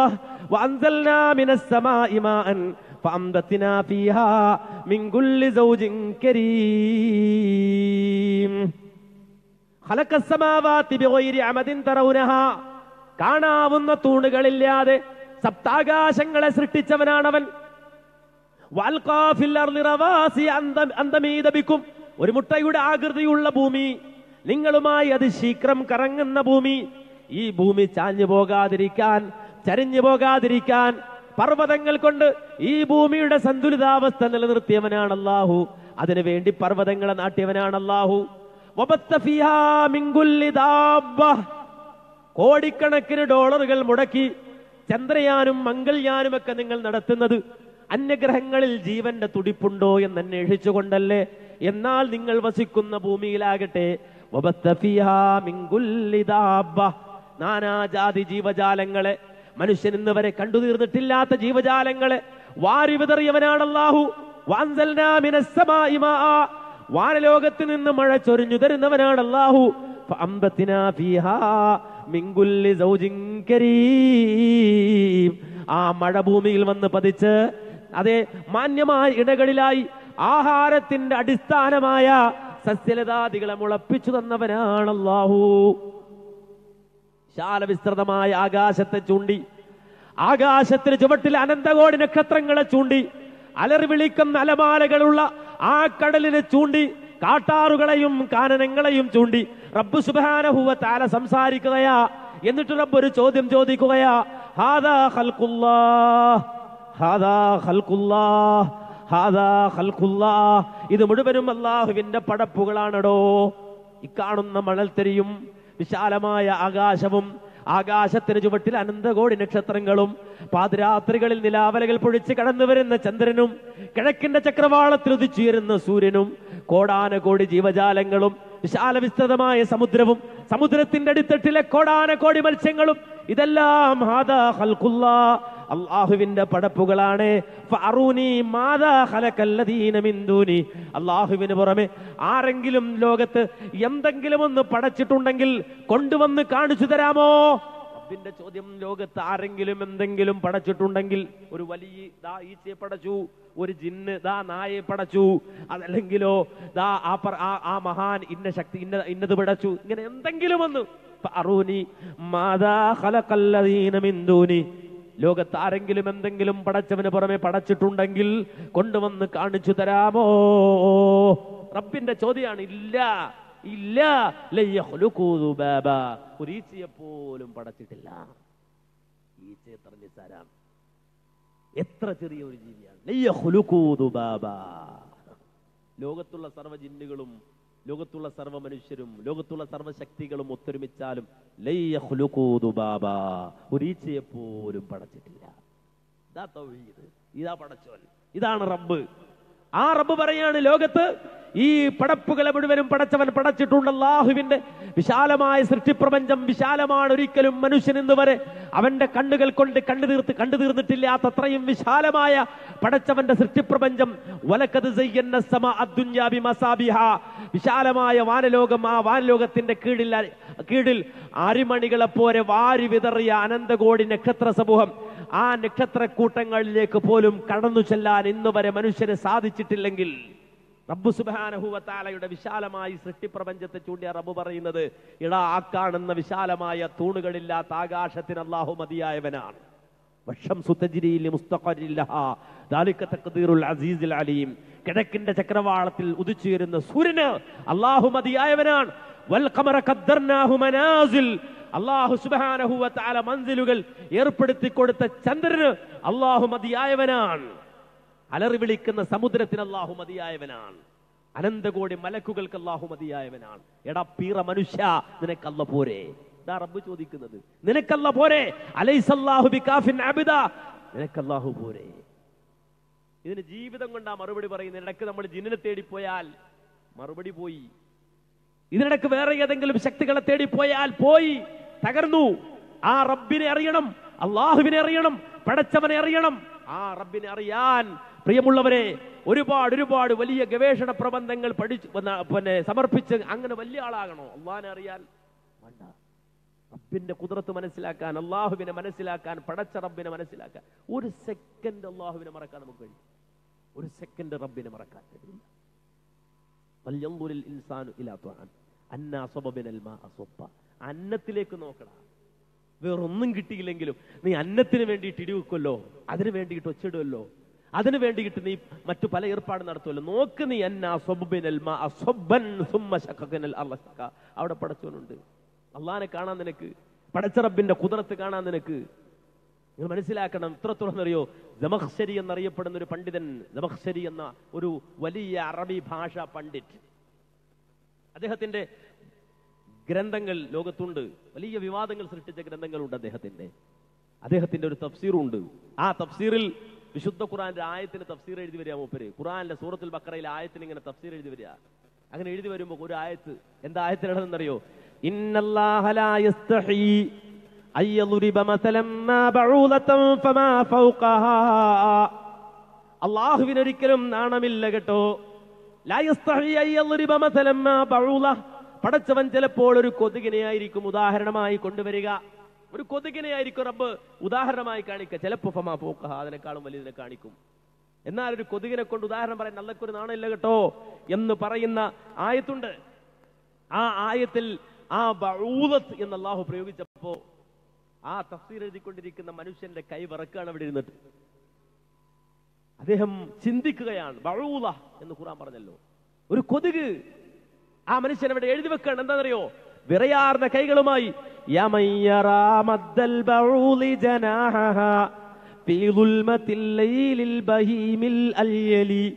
മിനസ് മാഅൻ فأنبتنا فيها من كل زوج كريم خلق السماوات بغير عمد ترونها കാണാവുന്ന തൂണുകളില്ലാതെ സപ്താകാശങ്ങളെ സൃഷ്ടിച്ചവനാണവൻ വാൽഖാഫിൽ അർളി റവാസി അന്ത- അന്തമീദബിക്കും. ഒരു മുട്ടയുടെ ആകൃതിയുള്ള ഭൂമി നിങ്ങളുമായി അത് ശീഘ്രം കറങ്ങുന്ന ഭൂമി ഈ ഭൂമി ചാഞ്ഞു പോകാതിരിക്കാൻ ചരിഞ്ഞു പോകാതിരിക്കാൻ പർവതങ്ങൾ കൊണ്ട് ഈ ഭൂമിയുടെ സന്തുലിതാവസ്ഥ നിലനിർത്തിയവനാണ് അല്ലാഹു. അതിനുവേണ്ടി പർവതങ്ങളെ നാട്ടിയവനാണ് കുല്ലി കോടിക്കണക്കിന് ഡോളറുകൾ മുടക്കി ചന്ദ്രയാനും മംഗൾയാനും ഒക്കെ നിങ്ങൾ നടത്തുന്നത് അന്യഗ്രഹങ്ങളിൽ ജീവന്റെ തുടിപ്പുണ്ടോ എന്ന് അന്വേഷിച്ചുകൊണ്ടല്ലേ? എന്നാൽ നിങ്ങൾ വസിക്കുന്ന ഭൂമിയിലാകട്ടെ. നാനാജാതി ജീവജാലങ്ങളെ മനുഷ്യൻ ഇന്ന് വരെ കണ്ടു തീർന്നിട്ടില്ലാത്ത ജീവജാലങ്ങളെ വാരി വിതറിയവനാണ് അല്ലാഹു വാൻസൽനാ മിനസ്സമാഇ മാആ. വാനലോകത്ത് നിന്ന് മഴ ചൊരിഞ്ഞു തരുന്നവനാണ് കരീം. ആ മഴ ഭൂമിയിൽ വന്ന് പതിച്ച് അതെ മാന്യമായ ഇടകളിലായി ആഹാരത്തിന്റെ അടിസ്ഥാനമായ സസ്യലതാദികളെ മുളപ്പിച്ചു തന്നവനാണ് വിശാലവിസ്തൃതമായ ആകാശത്തെ ചൂണ്ടി. ആകാശത്തിന് ചുവട്ടിൽ അനന്തകോടി നക്ഷത്രങ്ങളെ ചൂണ്ടി. അലറി വിളിക്കുന്ന അലമാലകളുള്ള ആ കടലിനെ ചൂണ്ടി. കാട്ടാറുകളെയും കാനനങ്ങളെയും ചൂണ്ടി. റബ്ബു സുബാനഹുവ താല സംസാരിക്കുകയാ. എന്നിട്ട് റബ്ബ് ഒരു ചോദ്യം ചോദിക്കുകയാ. ഹാദാ ഹൽക്കുല്ലാ ഹാദാ ഹൽക്കുല്ലാ ഹാദാ ഹൽക്കുല്ലാ ഇത് മുഴുവനും അള്ളാഹുവിന്റെ പടപ്പുകളാണടോ. ഇക്കാണുന്ന മണൽത്തരിയും വിശാലമായ ആകാശവും ആകാശത്തിന് ചുവട്ടിൽ അനന്തകോടി നക്ഷത്രങ്ങളും പാതിരാത്രികളിൽ നിലാവലകൾ പൊഴിച്ച് കടന്നു വരുന്ന ചന്ദ്രനും കിഴക്കിന്റെ ചക്രവാളത്തിൽ ഉദിച്ചുയരുന്ന സൂര്യനും കോടാനകോടി ജീവജാലങ്ങളും വിശാല വിസ്തൃതമായ സമുദ്രവും സമുദ്രത്തിന്റെ അടിത്തട്ടിലെ കോടാനകോടി മത്സ്യങ്ങളും ഇതെല്ലാം അള്ളാഹുവിന്റെ പടപ്പുകളാണ്. അള്ളാഹുവിന് പുറമെ ആരെങ്കിലും ലോകത്ത് എന്തെങ്കിലും ഒന്ന് പടച്ചിട്ടുണ്ടെങ്കിൽ കൊണ്ടുവന്ന് കാണിച്ചു തരാമോ? റബ്ബിന്റെ ചോദ്യം ലോകത്ത് ആരെങ്കിലും എന്തെങ്കിലും പടച്ചിട്ടുണ്ടെങ്കിൽ ഒരു വലിയ ദാ ഈച്ചയെ പടച്ചു ഒരു ജിന്ന് ദാ നായെ പടച്ചു അതല്ലെങ്കിലോ ദാ ആ ആ- മഹാൻ ഇന്ന ശക്തി ഇന്ന ഇന്നത് പടച്ചു ഇങ്ങനെ എന്തെങ്കിലും ഒന്ന്. അറൂനി മാദാ ഖലഖല്ലദീന മിൻ ദൂനി. ലോകത്ത് ആരെങ്കിലും എന്തെങ്കിലും പടച്ചവന് പുറമെ പടച്ചിട്ടുണ്ടെങ്കിൽ കൊണ്ടുവന്ന് കാണിച്ചു തരാമോ? റബ്ബിന്റെ ചോദ്യമാണ് ഇല്ല ഇല്ല. ഒരു ഈച്ചയെ പോലും പടച്ചിട്ടില്ല. ഈച്ചയെ എത്ര തരാം എത്ര ചെറിയ ഒരു ജീവിയാണ്. ലോകത്തുള്ള സർവ ജിന്നുകളും ലോകത്തുള്ള സർവ മനുഷ്യരും ലോകത്തുള്ള സർവ ശക്തികളും ഒത്തൊരുമിച്ചാലും ബാബ ഒരു ഈച്ചയെ പോലും പടച്ചിട്ടില്ല. ഇതാ തൗഹീദ്. ഇതാ പടച്ചോൻ. ഇതാണ് റബ്ബ്. ആ റബ്ബ് പറയാണ് ലോകത്ത് ഈ പടപ്പുകളെ മുഴുവനും പടച്ചവൻ പടച്ചിട്ടുണ്ട്. അള്ളാഹുവിന്റെ വിശാലമായ സൃഷ്ടിപ്രപഞ്ചം വിശാലമാണ് ഒരിക്കലും മനുഷ്യൻ ഇന്ന് വരെ അവന്റെ കണ്ണുകൾ കൊണ്ട് കണ്ടു തീർത്ത് കണ്ടു അത്രയും വിശാലമായ പടച്ചവന്റെ സൃഷ്ടിപ്രപഞ്ചം. വലക്കത്. വിശാലമായ വാനലോകം ആ വാനലോകത്തിന്റെ കീഴിൽ കീഴിൽ അരിമണികളെ പോലെ വാരി വിതറിയ അനന്തകോടി നക്ഷത്ര സമൂഹം. ആ നക്ഷത്രക്കൂട്ടങ്ങളിലേക്ക് പോലും കടന്നു ചെല്ലാൻ ഇന്ന് വരെ മനുഷ്യന് സാധിച്ചിട്ടില്ലെങ്കിൽ റബ്ബു സുബാനഹുവത്താലയുടെ വിശാലമായി സൃഷ്ടിപ്രപഞ്ചത്തെ ചൂണ്ടിയ റബ്ബു പറയുന്നത് ഇടാ ആ കാണുന്ന വിശാലമായ തൂണുകളില്ലാത്ത ആകാശത്തിന് അള്ളാഹു മതിയായവനാണ്. അലീം. കിഴക്കിന്റെ ചക്രവാളത്തിൽ ഉദിച്ചുയരുന്ന സൂര്യന് അള്ളാഹു മതിയായവനാണ്. അള്ളാഹു സുബാനഹുവത്താല മന്ദിലുകൾ ഏർപ്പെടുത്തി കൊടുത്ത ചന്ദ്രന് അള്ളാഹു മതിയായവനാണ്. അലറി വിളിക്കുന്ന സമുദ്രത്തിന് അള്ളാഹു മതിയായവനാണ്. അനന്തകോടി മലക്കുകൾക്ക് അള്ളാഹു മതിയായവനാണ്. എടാ പീറ മനുഷ്യ നിനക്കല്ല പോരെ? ഇതാ റബ്ബ് ചോദിക്കുന്നത്. നിനക്കല്ല പോരെ? അലൈസല്ലാഹു ബികാഫിൻ നിനക്കല്ലാഹു പോരെ? ഇതിന് ജീവിതം കൊണ്ടാ മറുപടി പറയുന്ന ഇടയ്ക്ക് നമ്മൾ ജിന്നിനെ തേടിപ്പോയാൽ മറുപടി പോയി. ഇതിനിടയ്ക്ക് വേറെ ഏതെങ്കിലും ശക്തികളെ തേടിപ്പോയാൽ പോയി. തകർന്നു. ആ റബ്ബിനെ അറിയണം. അള്ളാഹുവിനെ അറിയണം. പടച്ചവനെ അറിയണം. ആ റബ്ബിനെ അറിയാൻ പ്രിയമുള്ളവരെ ഒരുപാട് ഒരുപാട് വലിയ ഗവേഷണ പ്രബന്ധങ്ങൾ പഠിച്ച് പിന്നെ സമർപ്പിച്ച് അങ്ങനെ വലിയ ആളാകണോ? അള്ളഹാനെ അറിയാൻ വേണ്ട. റബ്ബിന്റെ കുതിരത്ത് മനസ്സിലാക്കാൻ അള്ളാഹുവിനെ മനസ്സിലാക്കാൻ പടച്ച റബ്ബിനെ മനസ്സിലാക്കാൻ. ഒരു സെക്കൻഡ് അള്ളാഹുവിനെ മറക്കാൻ നമുക്ക് കഴിയും. ഒരു സെക്കൻഡ് റബ്ബിനെ മറക്കാൻ കഴിയില്ല. ഇൻസാനു. അന്നത്തിലേക്ക് നോക്കടാ. വേറൊന്നും കിട്ടിയില്ലെങ്കിലും നീ അന്നത്തിന് വേണ്ടിയിട്ട് ഇടിവെക്കുമല്ലോ അതിന് വേണ്ടിയിട്ട് ഒച്ചിടുമല്ലോ അതിന് വേണ്ടിയിട്ട് നീ മറ്റു പല ഏർപ്പാട് നടത്തുമല്ലോ. നോക്ക് നീ. അവിടെ പടച്ചവനുണ്ട്. അള്ളാനെ കാണാൻ നിനക്ക് പടച്ചറബിന്റെ കുതിരത്ത് കാണാൻ നിനക്ക്. നിങ്ങൾ മനസ്സിലാക്കണം ഇത്രത്തോളം അറിയോ ജമഹ്ശരി എന്നറിയപ്പെടുന്ന ഒരു പണ്ഡിതൻ ജമഹ്ശരി എന്ന ഒരു വലിയ അറബി ഭാഷ പണ്ഡിറ്റ്. അദ്ദേഹത്തിന്റെ ഗ്രന്ഥങ്ങൾ ലോകത്തുണ്ട്. വലിയ വിവാദങ്ങൾ സൃഷ്ടിച്ച ഗ്രന്ഥങ്ങളുണ്ട് അദ്ദേഹത്തിന്റെ. അദ്ദേഹത്തിന്റെ ഒരു തഫ്സീറുണ്ട്. ആ തഫ്സീറിൽ വിശുദ്ധ ഖുറാന്റെ ആയത്തിന് തഫ്സീർ എഴുതി വരിക മൂപ്പര്. ഖുറാന്റെ സൂറത്തുൽ ബക്കറയിലെ ആയത്തിന് ഇങ്ങനെ തഫ്സീർ എഴുതി വരിക. അങ്ങനെ എഴുതി വരുമ്പോ ഒരു ആയത്ത് എന്താ ആയത്തിനാണെന്നറിയോ അള്ളാഹുവിനൊരിക്കലും നാണമില്ല കേട്ടോ. പടച്ചവൻ ചിലപ്പോൾ ഒരു കൊതുകിനെയായിരിക്കും ഉദാഹരണമായി കൊണ്ടുവരിക. ഒരു കൊതുകിനെ ആയിരിക്കും റബ്ബ് ഉദാഹരണമായി കാണിക്കുക. ചിലപ്പോ ഫമാ പോക്കഹ അതിനേക്കാളും വലിയതിനെ കാണിക്കും. എന്നാൽ ഒരു കൊതുകിനെ കൊണ്ട് ഉദാഹരണം പറയാൻ നല്ലക്കൊരു നാണയില്ല കേട്ടോ എന്ന് പറയുന്ന ആയത്തുണ്ട്. ആ ആയത്തിൽ ആ ബഊദത്ത് എന്ന് അള്ളാഹു പ്രയോഗിച്ചപ്പോ ആ തഫ്സീർ എഴുതിക്കൊണ്ടിരിക്കുന്ന മനുഷ്യന്റെ കൈ വിറക്കാണ് അവിടെ ഇരുന്നിട്ട് അദ്ദേഹം ചിന്തിക്കുകയാണ് ബഴൂല എന്ന് ഖുറാൻ പറഞ്ഞല്ലോ. ഒരു കൊതുക് ആ മനുഷ്യൻ അവിടെ എഴുതി വെക്കാണ് എന്താണെന്നറിയോ? വിറയാർന്ന കൈകളുമായി യമയ്യറാ മദ്ദൽ ബഊളി ജനാഹഹാ في ظلمة الليل البهيم الأليلي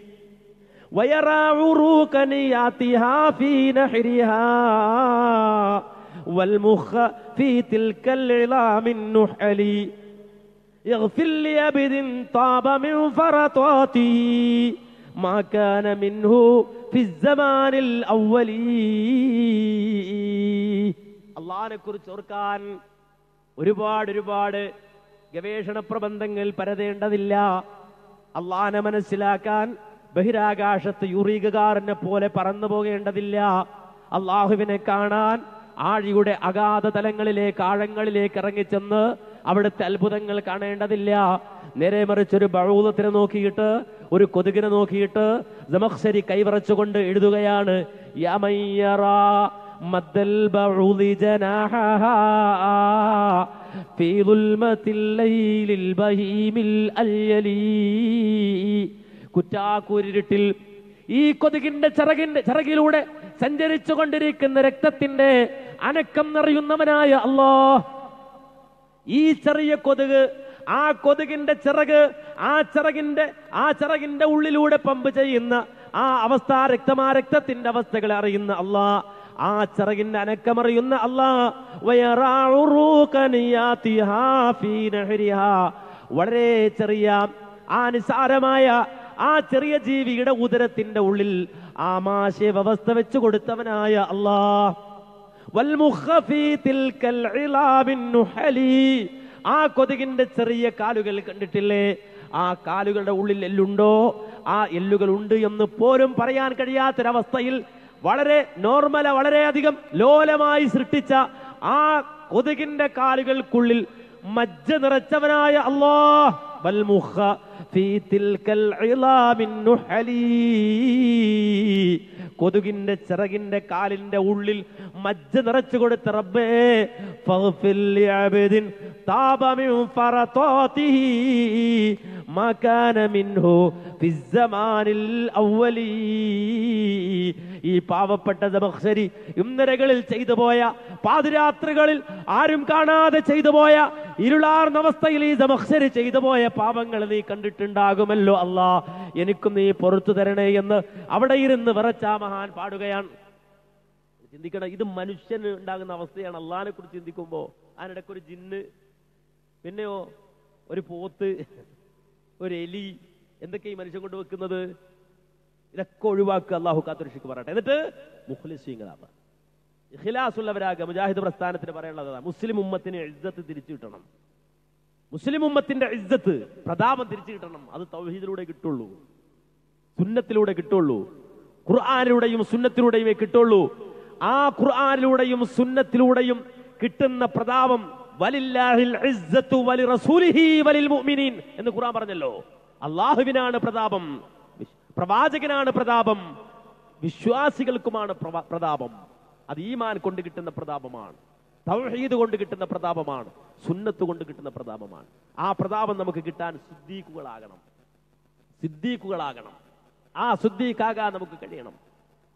ويرى عروق نياتها في نحرها والمخ في تلك العظام النحل يغفر لأبد طاب من فرطاته ما كان منه في الزمان الأول അള്ളാഹിനെ കുറിച്ച് ഓർക്കാൻ ഒരുപാട് ഒരുപാട് ഗവേഷണ പ്രബന്ധങ്ങൾ പരതേണ്ടതില്ല. അള്ളഹാനെ മനസ്സിലാക്കാൻ ബഹിരാകാശത്ത് യുറീകകാരനെ പോലെ പറന്നു പോകേണ്ടതില്ല. അള്ളാഹുവിനെ കാണാൻ ആഴിയുടെ അഗാധ തലങ്ങളിലേക്ക് ആഴങ്ങളിലേക്ക് ഇറങ്ങിച്ചെന്ന് അവിടുത്തെ അത്ഭുതങ്ങൾ കാണേണ്ടതില്ല. നേരെ മറിച്ച് ഒരു ബഴൂദത്തിനെ നോക്കിയിട്ട് ഒരു കൊതുകിനെ നോക്കിയിട്ട് ജമഖ്ശരി കൈവറച്ചുകൊണ്ട് എഴുതുകയാണ് കുറ്റാക്കൂരിട്ടിൽ ഈ കൊതുകിന്റെ ചിറകിന്റെ ചിറകിലൂടെ സഞ്ചരിച്ചു കൊണ്ടിരിക്കുന്ന രക്തത്തിന്റെ അനക്കം നിറയുന്നവനായ അള്ളാഹ് ഈ ചെറിയ കൊതുക് ആ കൊതുകിന്റെ ചിറക് ആ ചിറകിന്റെ ആ ചിറകിന്റെ ഉള്ളിലൂടെ പമ്പ് ചെയ്യുന്ന ആ അവസ്ഥ രക്തമാ രക്തത്തിന്റെ അവസ്ഥകളെ അറിയുന്ന അള്ളാ. ആ ചിറകിന്റെ അനക്കമറിയുന്ന അള്ളാ. വയറാ ഉറൂക നിയാതിഹാ വളരെ ചെറിയ ആ നിസാരമായ ആ ചെറിയ ജീവിയുടെ ഉദരത്തിന്റെ ഉള്ളിൽ ആ മാശയ വ്യവസ്ഥ വെച്ചു കൊടുത്തവനായ അല്ലാ ആ കൊതുകിന്റെ ചെറിയ കാലുകൾ കണ്ടിട്ടില്ലേ? ആ കാലുകളുടെ ഉള്ളിൽ എല്ലുണ്ടോ? ആ എല്ലുകൾ ഉണ്ട് എന്ന് പോലും പറയാൻ കഴിയാത്തൊരവസ്ഥയിൽ വളരെ നോർമല വളരെയധികം ലോലമായി സൃഷ്ടിച്ച ആ കൊതുകിന്റെ കാലുകൾക്കുള്ളിൽ മജ്ജ നിറച്ചവനായ അള്ളാഹ് വൽമുഖ ഫീ തിൽകൽ ഇലാമിൻ നുഹലീ. കൊതുകിന്റെ ചിറകിന്റെ കാലിന്റെ ഉള്ളിൽ മജ്ജ നിറച്ചു കൊടുത്ത റബ്ബേ താബ മിൻ അവലി ഈ പാവപ്പെട്ട ദമഹ്സരി ഇന്നരകളിൽ ചെയ്തു പോയ പാതിരാത്രികളിൽ ആരും കാണാതെ ചെയ്തു പോയ ഇരുളാർന്ന അവസ്ഥയിൽ ഈ ദമഹ്സരി ചെയ്തു പോയ പാപങ്ങൾ നീ കണ്ടിട്ടുണ്ടാകുമല്ലോ അല്ലാ. എനിക്കും നീ പുറത്തു തരണേ എന്ന് അവിടെ ഇരുന്ന് വിറച്ച മഹാൻ പാടുകയാണ്. ചിന്തിക്കണം ഇത് മനുഷ്യന് ഉണ്ടാകുന്ന അവസ്ഥയാണ്. അള്ളാഹിനെ കുറിച്ച് ചിന്തിക്കുമ്പോ അതിനിടയ്ക്ക് ഒരു ജിന്ന് പിന്നെയോ ഒരു പോത്ത് ഒരു എലി എന്തൊക്കെ ഈ മനുഷ്യൻ കൊണ്ട് വെക്കുന്നത്? ഇതൊക്കെ ഒഴിവാക്കുക അള്ളാഹു കാത്തുരക്ഷിക്ക് പറയട്ടെ. എന്നിട്ട് മുഖ്ലിസീങ്ങളാവുക. ഇഖിലാസുള്ളവരാകുക. മുജാഹിദ് പ്രസ്ഥാനത്തിന് പറയാനുള്ളതാണ് മുസ്ലിം ഉമ്മത്തിന് എഴുതത്ത് തിരിച്ചു കിട്ടണം. മുസ്ലിം ഉമ്മത്തിന്റെ ഇജ്ജത്ത് പ്രതാപം തിരിച്ചു കിട്ടണം. അത് തൗഹീദിലൂടെ കിട്ടുള്ളൂ. സുന്നത്തിലൂടെ കിട്ടുള്ളൂ. ഖുർആാനിലൂടെയും സുന്നത്തിലൂടെയുമേ കിട്ടുള്ളൂ. ആ ഖുർആാനിലൂടെയും സുന്നത്തിലൂടെയും കിട്ടുന്ന പ്രതാപം എന്ന് ഖുർആൻ പറഞ്ഞല്ലോ. അള്ളാഹുവിനാണ് പ്രതാപം പ്രവാചകനാണ് പ്രതാപം വിശ്വാസികൾക്കുമാണ് പ്രതാപം. അത് ഈമാൻ കൊണ്ട് കിട്ടുന്ന പ്രതാപമാണ്. തൗഹീദ് കൊണ്ട് കിട്ടുന്ന പ്രതാപമാണ്. സുന്നത്ത് കൊണ്ട് കിട്ടുന്ന പ്രതാപമാണ്. ആ പ്രതാപം നമുക്ക് കിട്ടാൻ സിദ്ദീഖുകളാകണം. സിദ്ദീഖുകളാകണം. ആ സിദ്ദീഖാകാൻ നമുക്ക് കഴിയണം.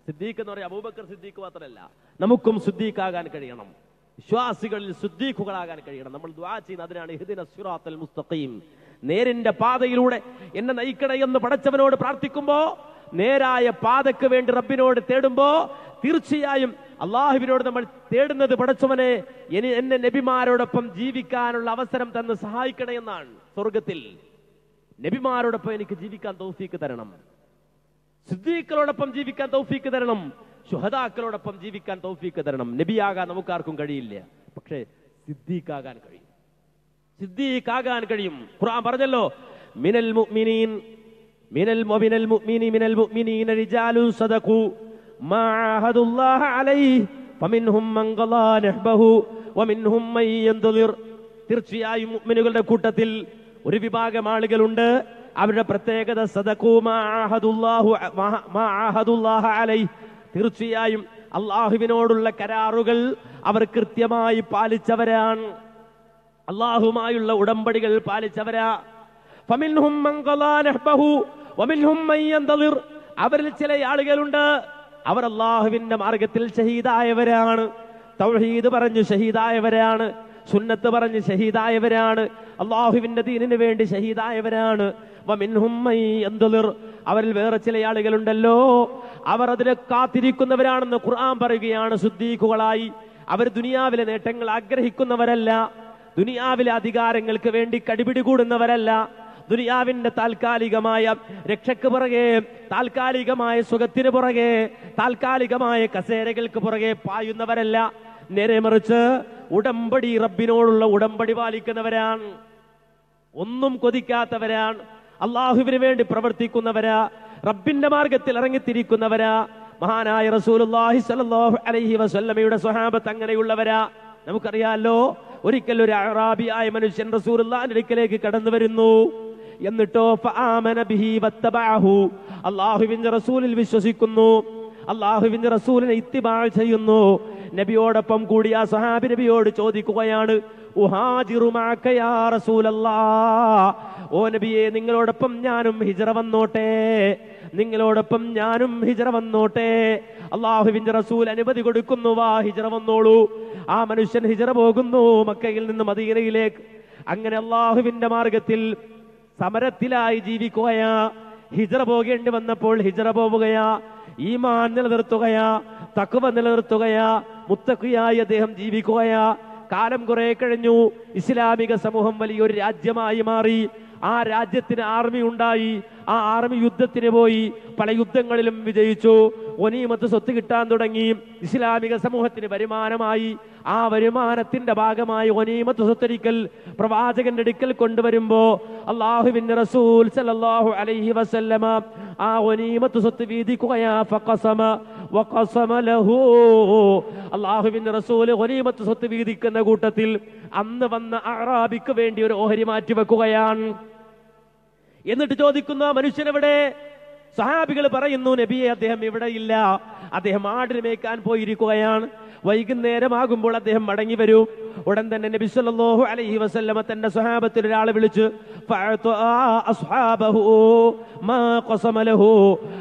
സിദ്ദീഖ് എന്ന് പറയാം അബൂബക്കർ സിദ്ദീഖ് മാത്രമല്ല നമുക്കും സിദ്ദീഖാകാൻ കഴിയണം. വിശ്വാസികളിൽ ശുദ്ധീഖുകളാകാൻ കഴിയണം. നമ്മൾ ദ്വാ ചെയ്യുന്ന അതിനാണ് ഇഹ്ദിന സുറാത്തൽ മുസ്തഖീം. നേരിന്റെ പാതയിലൂടെ എന്നെ നയിക്കണേ എന്ന് പടച്ചവനോട് പ്രാർത്ഥിക്കുമ്പോ നേരായ പാതയ്ക്ക് വേണ്ടി റബ്ബിനോട് തേടുമ്പോ തീർച്ചയായും അള്ളാഹുവിനോട് നമ്മൾ തേടുന്നത് പടച്ചവനെ ഇനി എന്നെ നബിമാരോടൊപ്പം ജീവിക്കാനുള്ള അവസരം തന്ന് സഹായിക്കണേ എന്നാണ് സ്വർഗത്തിൽ നബിമാരോടൊപ്പം എനിക്ക് ജീവിക്കാൻ തൗഫീക്ക് തരണം. സിദ്ധീക്കളോടൊപ്പം ജീവിക്കാൻ തൗഫീക്ക് തരണം. ശുഹദാക്കളോടൊപ്പം ജീവിക്കാൻ തൗഫീക്ക് തരണം. നബിയാകാൻ നമുക്കാർക്കും കഴിയില്ല. പക്ഷേ സിദ്ദീഖാകാൻ കഴിയും. സിദ്ദീഖാകാൻ കഴിയും. ഖുർആൻ പറഞ്ഞല്ലോ മിനൽ മുഅ്മിനീൻ മിനൽ മുഅ്മിനൽ മുഅ്മിനി മിനൽ മുഅ്മിനീന റിജാലു സദഖു മാ ആഹദുല്ലാഹ അലൈഹി ഫമിൻഹും മൻ ഖളാ നഹ്ബഹു വമിൻഹും മൻ യന്തളിർ. തീർച്ചയായും മുഅ്മിനുകളുടെ കൂട്ടത്തിൽ ഒരു വിഭാഗം ആളുകളുണ്ട്. അവരുടെ പ്രത്യേകത സദഖു മാ മാഅഹദുല്ലാഹ മാ അലൈഹി തീർച്ചയായും അള്ളാഹുവിനോടുള്ള കരാറുകൾ അവർ കൃത്യമായി പാലിച്ചവരാണ്. അള്ളാഹുമായുള്ള ഉടമ്പടികൾ പാലിച്ചവരാ. അവരിൽ ചില ആളുകളുണ്ട്. അവർ അള്ളാഹുവിന്റെ മാർഗത്തിൽ ഷഹീദായവരാണ്. തൗഹീദ് പറഞ്ഞു ഷഹീദായവരാണ്. സുന്നത്ത് പറഞ്ഞ് ഷഹീദായവരാണ്. അള്ളാഹുവിന്റെ ദീനിന് വേണ്ടി ഷഹീദായവരാണ്. അവരിൽ വേറെ ചില ആളുകളുണ്ടല്ലോ. അവർ അതിനെ കാത്തിരിക്കുന്നവരാണെന്ന് ഖുർആൻ പറയുകയാണ് സുദ്ദീഖുകളായി. അവർ ദുനിയാവിലെ നേട്ടങ്ങൾ ആഗ്രഹിക്കുന്നവരല്ല. ദുനിയാവിലെ അധികാരങ്ങൾക്ക് വേണ്ടി കടിപിടി കൂടുന്നവരല്ല. ദുനിയാവിന്റെ താൽക്കാലികമായ രക്ഷയ്ക്ക് പുറകെ താൽക്കാലികമായ സുഖത്തിന് പുറകെ താൽക്കാലികമായ കസേരകൾക്ക് പുറകെ പായുന്നവരല്ല. നേരെ മറിച്ച് ഉടമ്പടി റബ്ബിനോടുള്ള ഉടമ്പടി പാലിക്കുന്നവരാണ്. ഒന്നും കൊതിക്കാത്തവരാണ്. അള്ളാഹുവിന് വേണ്ടി പ്രവർത്തിക്കുന്നവരാ റബ്ബിന്റെ മാർഗത്തിൽ ഇറങ്ങിത്തിരിക്കുന്നവരാ മഹാനായ റസൂലുള്ളാഹി സ്വല്ലല്ലാഹു അലൈഹി വസല്ലമയുടെ സ്വഹാബത്ത് അങ്ങനെയുള്ളവരാ. നമുക്കറിയാലോ ഒരിക്കൽ ഒരു അറാബിയായ മനുഷ്യൻ റസൂലുള്ളാഹിന്റെ അടുക്കലേക്ക് കടന്നു വരുന്നു. എന്നിട്ടോ ഫആമന ബിഹി അള്ളാഹുവിന്റെ റസൂലിൽ വിശ്വസിക്കുന്നു. അള്ളാഹുവിന്റെ റസൂലിനെ ഇത്തിബാ ചെയ്യുന്നു. നബിയോടൊപ്പം കൂടി ആ സഹാബി നബിയോട് ചോദിക്കുകയാണ് ഓ നബിയെ നിങ്ങളോടൊപ്പം ഞാനും ഹിജറ വന്നോട്ടെ. നിങ്ങളോടൊപ്പം ഞാനും ഹിജറ വന്നോട്ടെ. അള്ളാഹുവിന്റെ റസൂൽ അനുമതി കൊടുക്കുന്നു വാ ഹിജറ വന്നോളൂ. ആ മനുഷ്യൻ ഹിജറ പോകുന്നു മക്കയിൽ നിന്ന് മദീനയിലേക്ക്. അങ്ങനെ അള്ളാഹുവിന്റെ മാർഗത്തിൽ സമരത്തിലായി ജീവിക്കുകയാ. ഹിജറ പോകേണ്ടി വന്നപ്പോൾ ഹിജറ പോവുകയാ. ഈമാൻ നിലനിർത്തുകയാ തക്കുവ നിലനിർത്തുകയാ മുത്തക്കിയായി അദ്ദേഹം ജീവിക്കുകയാ. കാലം കുറെ കഴിഞ്ഞു ഇസ്ലാമിക സമൂഹം വലിയൊരു രാജ്യമായി മാറി. ആ രാജ്യത്തിന് ആർമി ഉണ്ടായി ആ ആർമി യുദ്ധത്തിന് പോയി പല യുദ്ധങ്ങളിലും വിജയിച്ചു. ഒനീമത്ത് സ്വത്ത് കിട്ടാൻ തുടങ്ങി ഇസ്ലാമിക സമൂഹത്തിന് വരുമാനമായി. ആ വരുമാനത്തിന്റെ ഭാഗമായി ഒനീമത്ത് സ്വത്തൊരിക്കൽ പ്രവാചകന്റെ അടുക്കൽ കൊണ്ടുവരുമ്പോ അള്ളാഹുവിന്റെ റസൂൽ സല്ലല്ലാഹു അലൈഹി വസല്ലമ ആ ഒനീമത്ത് സ്വത്ത് വീതിക്കുകയാ ഫഖസമ വഖസമ ലഹു. റസൂൽ ഒനീമത്ത് സ്വത്ത് വീതിക്കുന്ന കൂട്ടത്തിൽ അന്ന് വന്ന അറാബിക്ക് വേണ്ടി ഒരു ഓഹരി മാറ്റി വെക്കുകയാണ് എന്നിട്ട് ചോദിക്കുന്നു ആ മനുഷ്യനെവിടെ? സഹാബികൾ പറയുന്നു നബിയെ അദ്ദേഹം ഇവിടെ ഇല്ല. അദ്ദേഹം ആടിന് മേക്കാൻ പോയിരിക്കുകയാണ്. വൈകുന്നേരമാകുമ്പോൾ അദ്ദേഹം മടങ്ങി വരും. ഉടൻ തന്നെ നബി സല്ലല്ലാഹു അലൈഹി വസല്ലമ തന്റെ സ്വഹാബത്തിൽ ഒരാളെ വിളിച്ച്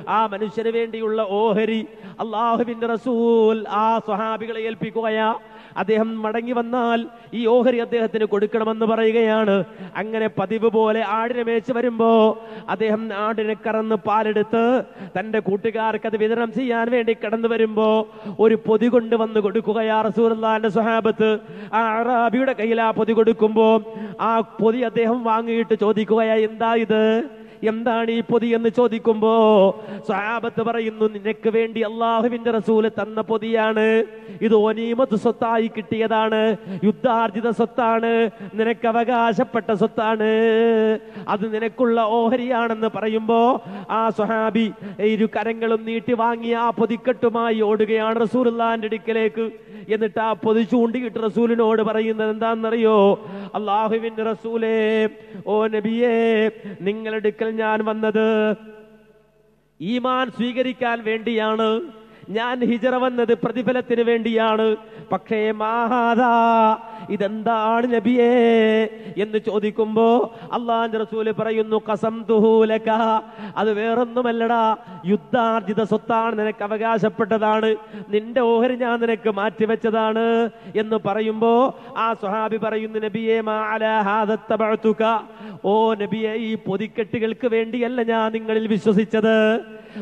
ആ മനുഷ്യന് വേണ്ടിയുള്ള ഓഹരി അള്ളാഹുവിന്റെ റസൂൽ ആ സ്വഹാബികളെ ഏൽപ്പിക്കുകയാ. അദ്ദേഹം മടങ്ങി വന്നാൽ ഈ ഓഹരി അദ്ദേഹത്തിന് കൊടുക്കണമെന്ന് പറയുകയാണ്. അങ്ങനെ പതിവ് പോലെ ആടിനെ മേച്ച് വരുമ്പോ അദ്ദേഹം ആടിനെ കറന്ന് പാലെടുത്ത് തന്റെ കൂട്ടുകാർക്ക് അത് വിതരണം ചെയ്യാൻ വേണ്ടി കടന്നു വരുമ്പോ ഒരു പൊതി കൊണ്ട് വന്ന് കൊടുക്കുകയാ റസൂലുള്ളാന്റെ സ്വഹാബത്ത്. ആ അറാബിയുടെ കയ്യിൽ ആ പൊതി കൊടുക്കുമ്പോ ആ പൊതി അദ്ദേഹം വാങ്ങിയിട്ട് ചോദിക്കുകയാ എന്താ ഇത്? എന്താണ് ഈ പൊതി എന്ന് ചോദിക്കുമ്പോ സ്വഹാബത്ത് പറയുന്നു നിനക്ക് വേണ്ടി അള്ളാഹുവിന്റെ റസൂൽ തന്ന പൊതിയാണ്. ഇത് ഒനീമത്ത് സ്വത്തായി കിട്ടിയതാണ്. യുദ്ധാർജിത സ്വത്താണ്. നിനക്ക് അവകാശപ്പെട്ട സ്വത്താണ്. അത് നിനക്കുള്ള ഓഹരിയാണെന്ന് പറയുമ്പോ ആ സ്വഹാബി ഇരു കരങ്ങളും നീട്ടി വാങ്ങിയ ആ പൊതിക്കെട്ടുമായി ഓടുകയാണ് റസൂലുള്ളാന്റെ അടുക്കലേക്ക്. എന്നിട്ട് ആ പൊതി ചൂണ്ടിയിട്ട് റസൂലിനോട് പറയുന്നത് എന്താണെന്നറിയോ? അള്ളാഹുവിന്റെ റസൂലേ ഓ നബിയേ നിങ്ങളെടുക്കൽ ഞാൻ വന്നത്. ഈമാൻ സ്വീകരിക്കാൻ വേണ്ടിയാണ്. ഞാൻ ഹിജറ വന്നത് പ്രതിഫലത്തിന് വേണ്ടിയാണ്. പക്ഷേ മാഹാദാ ഇതെന്താണ് നബിയേ എന്ന് ചോദിക്കുമ്പോ അള്ളാന്റെ റസൂൽ പറയുന്നു കസം തുഹൂലക അത് വേറൊന്നുമല്ലടാ യുദ്ധാർജിത സ്വത്താണ് നിനക്ക് അവകാശപ്പെട്ടതാണ്. നിന്റെ ഓഹരി ഞാൻ നിനക്ക് മാറ്റിവെച്ചതാണ് എന്ന് പറയുമ്പോ ആ സുഹാബി പറയുന്നു നബിയെ മാലഹാദത്തുക. ഓ നബിയെ ഈ പൊതിക്കെട്ടുകൾക്ക് വേണ്ടിയല്ല ഞാൻ നിങ്ങളിൽ വിശ്വസിച്ചത്.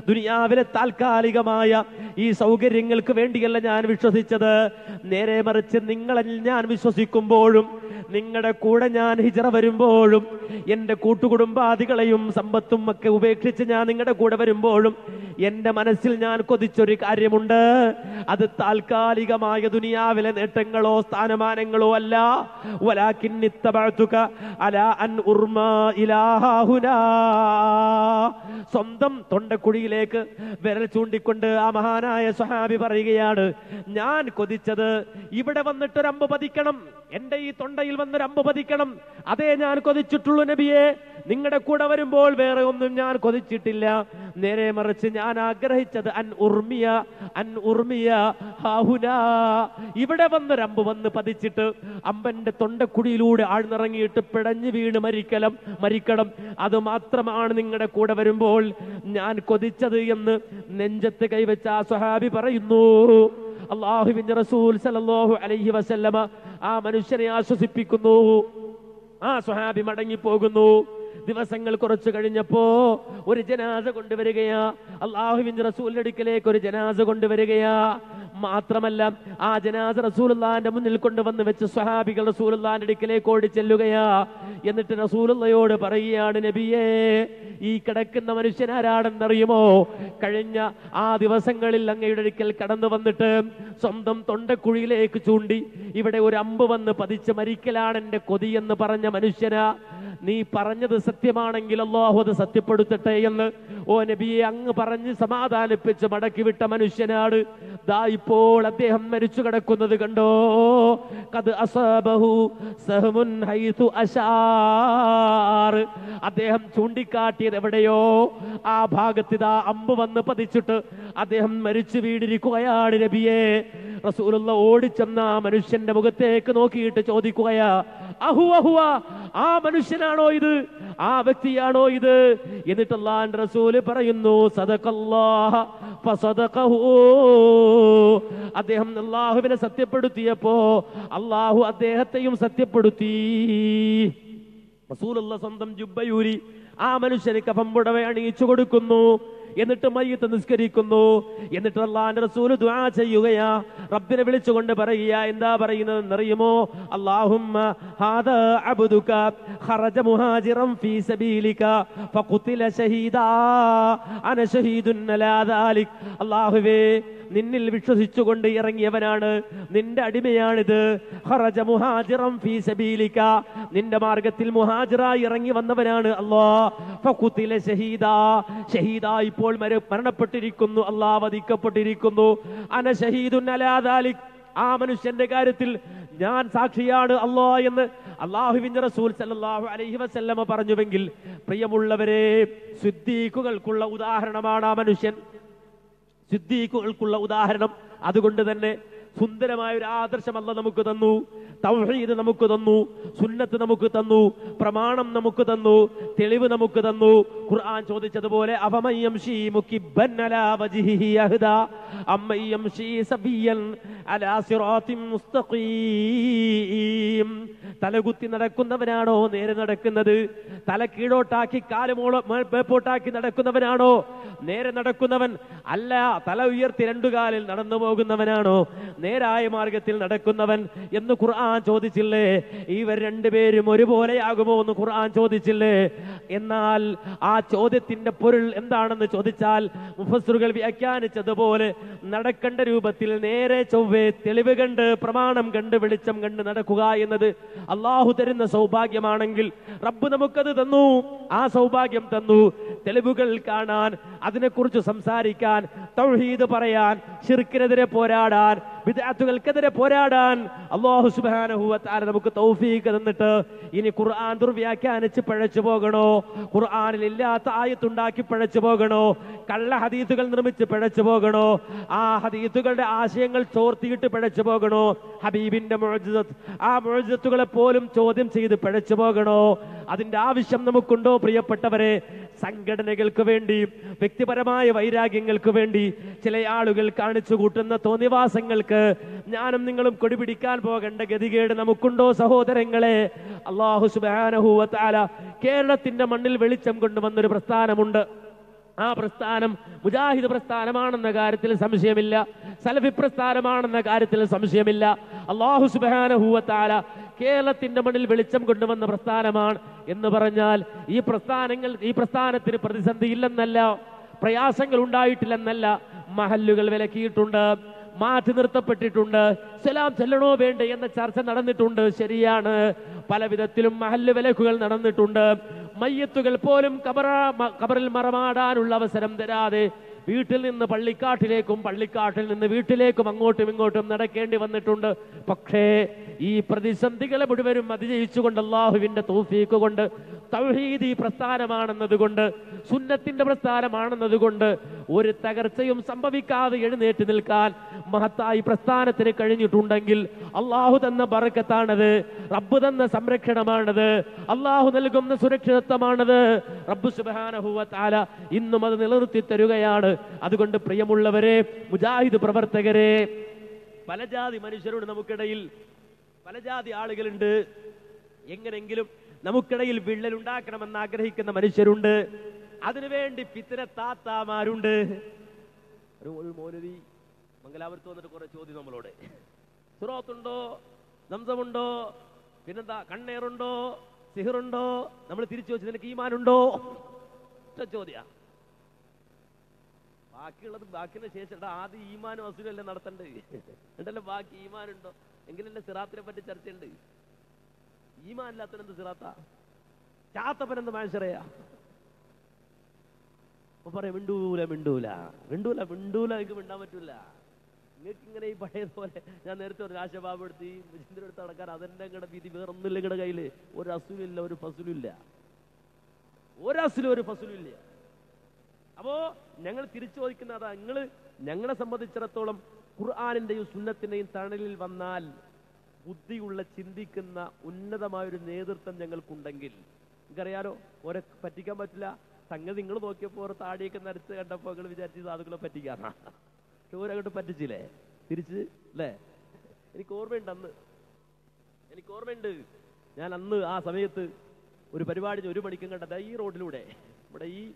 ദുനിയാവിലെ താൽക്കാലികമായ ഈ സൗകര്യങ്ങൾക്ക് വേണ്ടിയല്ല ഞാൻ വിശ്വസിച്ചത്. നേരെ മറിച്ച് നിങ്ങളിൽ ഞാൻ വിശ്വസിക്കുമ്പോഴും നിങ്ങളുടെ കൂടെ ഞാൻ ഹിജറ വരുമ്പോഴും എന്റെ കൂട്ടുകുടുംബാദികളെയും സമ്പത്തും ഒക്കെ ഉപേക്ഷിച്ച് ഞാൻ നിങ്ങളുടെ കൂടെ വരുമ്പോഴും എന്റെ മനസ്സിൽ ഞാൻ കൊതിച്ചൊരു കാര്യമുണ്ട്. അത് താൽക്കാലികമായ ദുനിയാവിലെ നേട്ടങ്ങളോ സ്ഥാനമാനങ്ങളോ അല്ല. അലാ അൻ ഉർമ സ്വന്തം തൊണ്ടക്കുഴിയിലേക്ക് വിരൽ ചൂണ്ടിക്കൊണ്ട് ആ മഹാനായ സ്വഹാബി പറയുകയാണ് ഞാൻ കൊതിച്ചത് ഇവിടെ വന്നിട്ടൊരമ്പ് പതിക്കണം. എന്റെ ഈ തൊണ്ടയിൽ വന്നൊരമ്പ് പതിക്കണം. അതേ ഞാൻ കൊതിച്ചിട്ടുള്ളൂ നബിയെ. നിങ്ങളുടെ കൂടെ വരുമ്പോൾ വേറെ ഒന്നും ഞാൻ കൊതിച്ചിട്ടില്ല. നേരെ മറിച്ച് ഞാൻ ആഗ്രഹിച്ചത് അൻ ഉർമിയ അൻ ഉർമിയ ഹാഹുനാ ഇവിടെ വന്നൊരമ്പ് വന്ന് പതിച്ചിട്ട് അമ്പന്റെ തൊണ്ടക്കുടിയിലൂടെ ആഴ്ന്നിറങ്ങിയിട്ട് പിടഞ്ഞു വീണ് മരിക്കലം മരിക്കണം. അത് മാത്രമാണ് നിങ്ങളുടെ കൂടെ വരുമ്പോൾ ഞാൻ കൊതിച്ചത് എന്ന് നെഞ്ചത്ത് കൈവച്ച ആ സ്വഹാബി പറയുന്നു. അള്ളാഹുവിന്റെ റസൂൽ സല്ലല്ലാഹു അലൈഹി വസല്ലമ ആ മനുഷ്യനെ ആശ്വസിപ്പിക്കുന്നു. ആ സ്വഹാബി മടങ്ങിപ്പോകുന്നു. ദിവസങ്ങൾ കുറച്ചു കഴിഞ്ഞപ്പോ ഒരു ജനാസ കൊണ്ടുവരികയാ. അള്ളാഹുവിന്റെ റസൂലിന്റെ അടുക്കലേക്ക് ഒരു ജനാസ കൊണ്ടുവരികയാ. മാത്രമല്ല ആ ജനാസ റസൂലുള്ളാന്റെ മുന്നിൽ കൊണ്ടുവന്ന് വെച്ച് സ്വഹാബികൾ റസൂലുള്ളാന്റെ അടുക്കലേക്ക് ഓടി ചെല്ലുകയാ എന്നിട്ട് റസൂലുള്ളയോട് പറയുകയാണ് നബിയേ ഈ കിടക്കുന്ന മനുഷ്യൻ ആരാടെന്നറിയുമോ കഴിഞ്ഞ ആ ദിവസങ്ങളിൽ അങ്ങയുടെ അടുക്കൽ കടന്നു വന്നിട്ട് സ്വന്തം തൊണ്ടക്കുഴിയിലേക്ക് ചൂണ്ടി ഇവിടെ ഒരു അമ്പ് വന്ന് പതിച്ച് മരിക്കലാണ് എന്റെ കൊതിയെന്ന് പറഞ്ഞ മനുഷ്യനാ. നീ പറഞ്ഞത് സത്യമാണെങ്കിൽ അള്ളാഹു അത് സത്യപ്പെടുത്തട്ടെ എന്ന് ഓ നബിയെ അങ്ങ് പറഞ്ഞ് സമാധാനിപ്പിച്ച് മടക്കി വിട്ട മനുഷ്യനാണ്. ദാ ഇപ്പോൾ അദ്ദേഹം മരിച്ചു കിടക്കുന്നത് കണ്ടോ? കത് അസബഹു സഹമുൻ ഹൈതു അശാർ. അദ്ദേഹം ചൂണ്ടിക്കാട്ടിയത് എവിടെയോ? ആ ഭാഗത്ത് ഇതാ അമ്പ് വന്ന് പതിച്ചിട്ട് അദ്ദേഹം മരിച്ചു വീടിരിക്കുകയാണ് നബിയെ. റസൂലുള്ള ഓടിച്ചെന്ന ആ മനുഷ്യന്റെ മുഖത്തേക്ക് നോക്കിയിട്ട് ചോദിക്കുകയാ അഹു അഹുവ ആ മനുഷ്യനാണോ ഇത്? ആ വ്യക്തിയാണോ ഇത്? എന്നിട്ട് റസൂൽ പറയുന്നു അദ്ദേഹം അള്ളാഹുവിനെ സത്യപ്പെടുത്തിയപ്പോ അള്ളാഹു അദ്ദേഹത്തെയും സത്യപ്പെടുത്തി. റസൂലുള്ള സ്വന്തം ജുബ്ബയൂരി ആ മനുഷ്യന് കഫംപുടവ അണിയിച്ചു കൊടുക്കുന്നു. എന്നിട്ട് മയ്യത്ത് നിസ്കരിക്കുന്നു. എന്നിട്ട് അള്ളാന്റെ റസൂൽ ദുആ ചെയ്യുകയാ. റബ്ബിനെ വിളിച്ചുകൊണ്ട് പറയുക എന്താ പറയുന്നത് അറിയുമോ അല്ലാഹുമ്മ ഹാദ അബ്ദുക ഖറജ മുഹാജിറൻ ഫീ സബീലിക ഫഖുതില ഷഹീദാ അന ഷഹീദുൻ അലാ ദാലിക്. അല്ലാഹുവേ നിന്നിൽ വിശ്വസിച്ചുകൊണ്ട് ഇറങ്ങിയവനാണ്. നിന്റെ അടിമയാണിത്. ഖറജ മുഹാജിറം ഫീ സബീലിക. നിന്റെ മാർഗത്തിൽ മുഹാജിറായി ഇറങ്ങി വന്നവനാണ് അല്ലാ ഫഖുതില ഷഹീദാ ഷഹീദാ ഇപ്പോൾ മര- മരണപ്പെട്ടിരിക്കുന്നു. അല്ലാ വധിക്കപ്പെട്ടിരിക്കുന്നു. അന ഷഹീദുൻ അലാ ദാലിക്. ആ മനുഷ്യന്റെ കാര്യത്തിൽ ഞാൻ സാക്ഷിയാണ് അല്ലോ എന്ന് അള്ളാഹുവിന്റെ റസൂൽ സല്ലല്ലാഹു അലൈഹി വസല്ലമ പറഞ്ഞുവെങ്കിൽ പ്രിയമുള്ളവരെ സിദ്ദീഖുകൾക്കുള്ള ഉദാഹരണമാണ് ആ മനുഷ്യൻ. സിദ്ദീഖുകൾക്കുള്ള ഉദാഹരണം. അതുകൊണ്ട് തന്നെ സുന്ദരമായ ഒരു ആദർശം നമുക്ക് തന്നു. തൗഹീദ് നമുക്ക് തന്നു സുന്നത്ത് നമുക്ക് തന്നു പ്രമാണം നമുക്ക് തന്നു തെളിവ് നമുക്ക് തന്നു. ഖുർആൻ ചോദിച്ചതുപോലെ തലകുത്തി നടക്കുന്നവനാണോ നേരെ നടക്കുന്നത്? തല കീഴോട്ടാക്കി കാൽ മോളോ മേ- മേപ്പോട്ടാക്കി നടക്കുന്നവനാണോ? നേരെ നടക്കുന്നവൻ അല്ല തല ഉയർത്തി രണ്ടു കാലിൽ നടന്നു പോകുന്നവനാണോ? നേരായ മാർഗത്തിൽ നടക്കുന്നവൻ എന്ന് ഖുർആൻ ചോദിച്ചില്ലേ? ഇവർ രണ്ടുപേരും ഒരുപോലെയാകുമോ എന്ന് ഖുർആൻ ചോദിച്ചില്ലേ? എന്നാൽ ആ ചോദ്യത്തിന്റെ പൊരുൾ എന്താണെന്ന് ചോദിച്ചാൽ മുഫസ്സറുകൾ വ്യാഖ്യാനിച്ചതുപോലെ നടക്കേണ്ട രൂപത്തിൽ നേരെ ചൊവ്വേ തെളിവ് കണ്ട് പ്രമാണം കണ്ട് വെളിച്ചം കണ്ട് നടക്കുക എന്നത് അള്ളാഹു തരുന്ന സൗഭാഗ്യമാണെങ്കിൽ റബ്ബ് നമുക്കത് തന്നു. ആ സൗഭാഗ്യം തന്നു. തെളിവുകൾ കാണാൻ അതിനെക്കുറിച്ച് സംസാരിക്കാൻ തൗഹീദ് പറയാൻ ഷിർക്കിനെതിരെ പോരാടാൻ വിദ്യാർത്ഥികൾക്കെതിരെ പോരാടാൻ അള്ളാഹു തആല നമുക്ക് തൗഫീക്ക് തന്നിട്ട് ഇനി ഖുർആൻ ദുർവ്യാഖ്യാനിച്ച് പഴച്ചു പോകണോ? ഖുർആനിൽ ഇല്ലാത്ത ആയത്തുണ്ടാക്കി പഴച്ചു പോകണോ? കള്ള ഹദീത്തുകൾ നിർമ്മിച്ച് പഴച്ചു പോകണോ? ആ ഹദീത്തുകളുടെ ആശയങ്ങൾ ചോർത്തിയിട്ട് പഴച്ചു പോകണോ? ഹബീബിന്റെ മുഅ്ജിസത്ത് ആ മുഅ്ജിസത്തുകളെ പോലും ചോദ്യം ചെയ്ത് പഴച്ചു പോകണോ? അതിന്റെ ആവശ്യം നമുക്കുണ്ടോ പ്രിയപ്പെട്ടവരെ? സംഘടനകൾക്ക് വേണ്ടി വ്യക്തിപരമായ വൈരാഗ്യങ്ങൾക്ക് വേണ്ടി ചില ആളുകൾ കാണിച്ചു കൂട്ടുന്ന തോന്നിവാസങ്ങൾക്ക് ഞാനും നിങ്ങളും കൊടിപിടിക്കാൻ പോകേണ്ട ഗതികേട് നമുക്കുണ്ടോ സഹോദരങ്ങളെ? അള്ളാഹു സുബ്ഹാനഹു വ കേരളത്തിന്റെ മണ്ണിൽ വെളിച്ചം കൊണ്ടുവന്നൊരു പ്രസ്ഥാനമുണ്ട്. ആ പ്രസ്ഥാനം മുജാഹിദ് പ്രസ്ഥാനമാണെന്ന കാര്യത്തിൽ സംശയമില്ല. സലഫി പ്രസ്ഥാനമാണെന്ന കാര്യത്തിൽ സംശയമില്ല. അള്ളാഹു സുബാനഹൂവത്താല കേരളത്തിന്റെ മണ്ണിൽ വെളിച്ചം കൊണ്ടുവന്ന പ്രസ്ഥാനമാണ് എന്ന് പറഞ്ഞാൽ ഈ പ്രസ്ഥാനങ്ങൾ ഈ പ്രസ്ഥാനത്തിന് പ്രതിസന്ധി ഇല്ലെന്നല്ല പ്രയാസങ്ങൾ ഉണ്ടായിട്ടില്ലെന്നല്ല മഹല്ലുകൾ വിലക്കിയിട്ടുണ്ട് മാറ്റി നിർത്തപ്പെട്ടിട്ടുണ്ട് സലാം ചെല്ലണോ വേണ്ട എന്ന ചർച്ച നടന്നിട്ടുണ്ട് ശരിയാണ്. പല വിധത്തിലും മഹല്ല് വിലക്കുകൾ നടന്നിട്ടുണ്ട്. മയ്യത്തുകൾ പോലും കബറ കബറിൽ മറമാടാനുള്ള അവസരം തരാതെ വീട്ടിൽ നിന്ന് പള്ളിക്കാട്ടിലേക്കും പള്ളിക്കാട്ടിൽ നിന്ന് വീട്ടിലേക്കും അങ്ങോട്ടും ഇങ്ങോട്ടും നടക്കേണ്ടി വന്നിട്ടുണ്ട്. പക്ഷേ ഈ പ്രതിസന്ധികളെ മുഴുവനും അതിജയിച്ചുകൊണ്ട് അള്ളാഹുവിന്റെ തൗഫീക്ക് കൊണ്ട് തൗഹീദി പ്രസ്ഥാനമാണെന്നതുകൊണ്ട് സുന്നത്തിന്റെ പ്രസ്ഥാനമാണെന്നതുകൊണ്ട് ഒരു തകർച്ചയും സംഭവിക്കാതെ എഴുന്നേറ്റ് നിൽക്കാൻ മഹത്തായി പ്രസ്ഥാനത്തിന് കഴിഞ്ഞിട്ടുണ്ടെങ്കിൽ അള്ളാഹു തന്ന ബറക്കത്താണത് റബ്ബ് തന്ന സംരക്ഷണമാണത് അള്ളാഹു നൽകുന്ന സുരക്ഷിതത്വമാണത്. റബ്ബ് സുബാനഹുവ താല ഇന്നും അത് നിലനിർത്തി തരുകയാണ്. അതുകൊണ്ട് പ്രിയമുള്ളവരെ മുജാഹിദ് പ്രവർത്തകരെ പല ജാതി മനുഷ്യരുണ്ട് നമുക്കിടയിൽ പല ജാതി ആളുകളുണ്ട്. എങ്ങനെങ്കിലും നമുക്കിടയിൽ വിള്ളൽ ഉണ്ടാക്കണമെന്ന് ആഗ്രഹിക്കുന്ന മനുഷ്യരുണ്ട്. അതിനുവേണ്ടി പിത്തിര താത്താമാരുണ്ട് മംഗലാപുരത്ത് വന്നിട്ട് കുറെ ചോദ്യം നമ്മളോട്. സുറോത്തുണ്ടോ? സംസമുണ്ടോ പിന്നെന്താ? കണ്ണേറുണ്ടോ? സിഹറുണ്ടോ? നമ്മൾ തിരിച്ചു വെച്ച് നിനക്ക് ഈമാനുണ്ടോ? ചോദ്യ. ബാക്കിയുള്ളത് ബാക്കിന് ശേഷം എടാ, ആദ്യം ഈമാനും അസുരല്ലേ നടത്തണ്ടേ? എന്നിട്ടല്ലേ ബാക്കി ഈമാനുണ്ടോ? എങ്കിലല്ലേ സിറാത്തിനെ പറ്റി ചർച്ചയുണ്ട്. ഈമാൻ ഇല്ലാത്തവനെന്ത് സിറാത്ത? ചാത്തപ്പനെന്ത് മാഷറയാ അപ്പൊ പറയാം മിണ്ടൂല മിണ്ടൂല. മിണ്ടൂല മിണ്ടൂല എനിക്ക് മിണ്ടാൻ പറ്റൂല. നിങ്ങൾക്ക് ഇങ്ങനെ ഈ പഴയതുപോലെ ഞാൻ നേരത്തെ ഒരു രാശബാബു എടുത്ത് ഈ മുജിന്ദ്ര എടുത്ത് നടക്കാൻ അതെന്നെ ഇങ്ങടെ വിധി വേറൊന്നുമില്ല ഇങ്ങടെ കയ്യിൽ. ഒരു അസുലില്ല ഒരു ഫസുലില്ല ഒരു അസുലും ഒരു ഫസുലില്ല അപ്പോ ഞങ്ങൾ തിരിച്ചു ചോദിക്കുന്ന അതാ നിങ്ങൾ ഞങ്ങളെ സംബന്ധിച്ചിടത്തോളം ഖുർആാനിന്റെയും സുന്നത്തിന്റെയും തണലിൽ വന്നാൽ ബുദ്ധിയുള്ള ചിന്തിക്കുന്ന ഉന്നതമായ ഒരു നേതൃത്വം ഞങ്ങൾക്കുണ്ടെങ്കിൽ നിങ്ങൾക്കറിയാലോ ഓരെ പറ്റിക്കാൻ പറ്റില്ല. സംഗതി നിങ്ങൾ നോക്കിയപ്പോൾ ഓരോ താടിയൊക്കെ നരച്ച് കണ്ടപ്പോ നിങ്ങൾ വിചാരിച്ച് സാധുക്കളെ പറ്റിക്കാന്നാ. ഓരങ്ങോട്ട് പറ്റിച്ചില്ലേ? തിരിച്ച് അല്ലേ? എനിക്ക് ഓർമ്മയുണ്ട് അന്ന്. എനിക്ക് ഓർമ്മയുണ്ട്. ഞാൻ അന്ന് ആ സമയത്ത് ഒരു പരിപാടി ഒരു മണിക്കും കണ്ടത് ഈ റോഡിലൂടെ. ഇവിടെ ഈ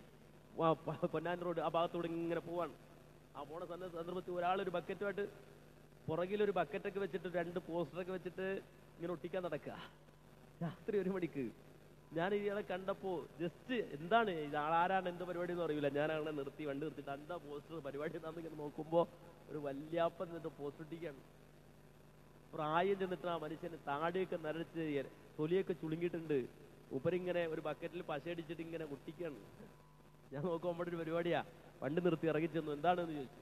പൊന്നാൻ റോഡ് ആ ഭാഗത്തൂടെ ഇങ്ങനെ പോവാണ്. ആ പോണ സന്ദ- സന്ദർഭത്തിൽ ഒരാളൊരു ഒരു ബക്കറ്റുമായിട്ട് പുറകിലൊരു ബക്കറ്റൊക്കെ വെച്ചിട്ട് രണ്ട് പോസ്റ്ററൊക്കെ വെച്ചിട്ട് ഇങ്ങനെ ഒട്ടിക്കാൻ നടക്കുക രാത്രി ഒരു മണിക്ക്. ഞാൻ ഇയാളെ കണ്ടപ്പോ ജസ്റ്റ് എന്താണ് ഇത് ആളാരാണ് എന്ത് പരിപാടി എന്ന് അറിയില്ല. ഞാൻ അങ്ങനെ നിർത്തി വണ്ടി നിർത്തിയിട്ട് എന്താ പോസ്റ്റർ പരിപാടി എന്താണെന്ന് ഇങ്ങനെ നോക്കുമ്പോ ഒരു വല്യാപ്പൻ എന്നിട്ട് പോസ്റ്റർ ഒട്ടിക്കാണ് പ്രായം ചെന്നിട്ട് ആ മനുഷ്യന് താടിയൊക്കെ നരച്ച് തൊലിയൊക്കെ ചുളുങ്ങിയിട്ടുണ്ട്. ഉപരിങ്ങനെ ഒരു ബക്കറ്റിൽ പശയടിച്ചിട്ട് ഇങ്ങനെ ഒട്ടിക്കാണ് ഞാൻ നോക്കുമ്പോൾ ഒരു പരിപാടിയാ. വണ്ടി നിർത്തി ഇറങ്ങി ചെന്നു. എന്താണെന്ന് ചോദിച്ചു.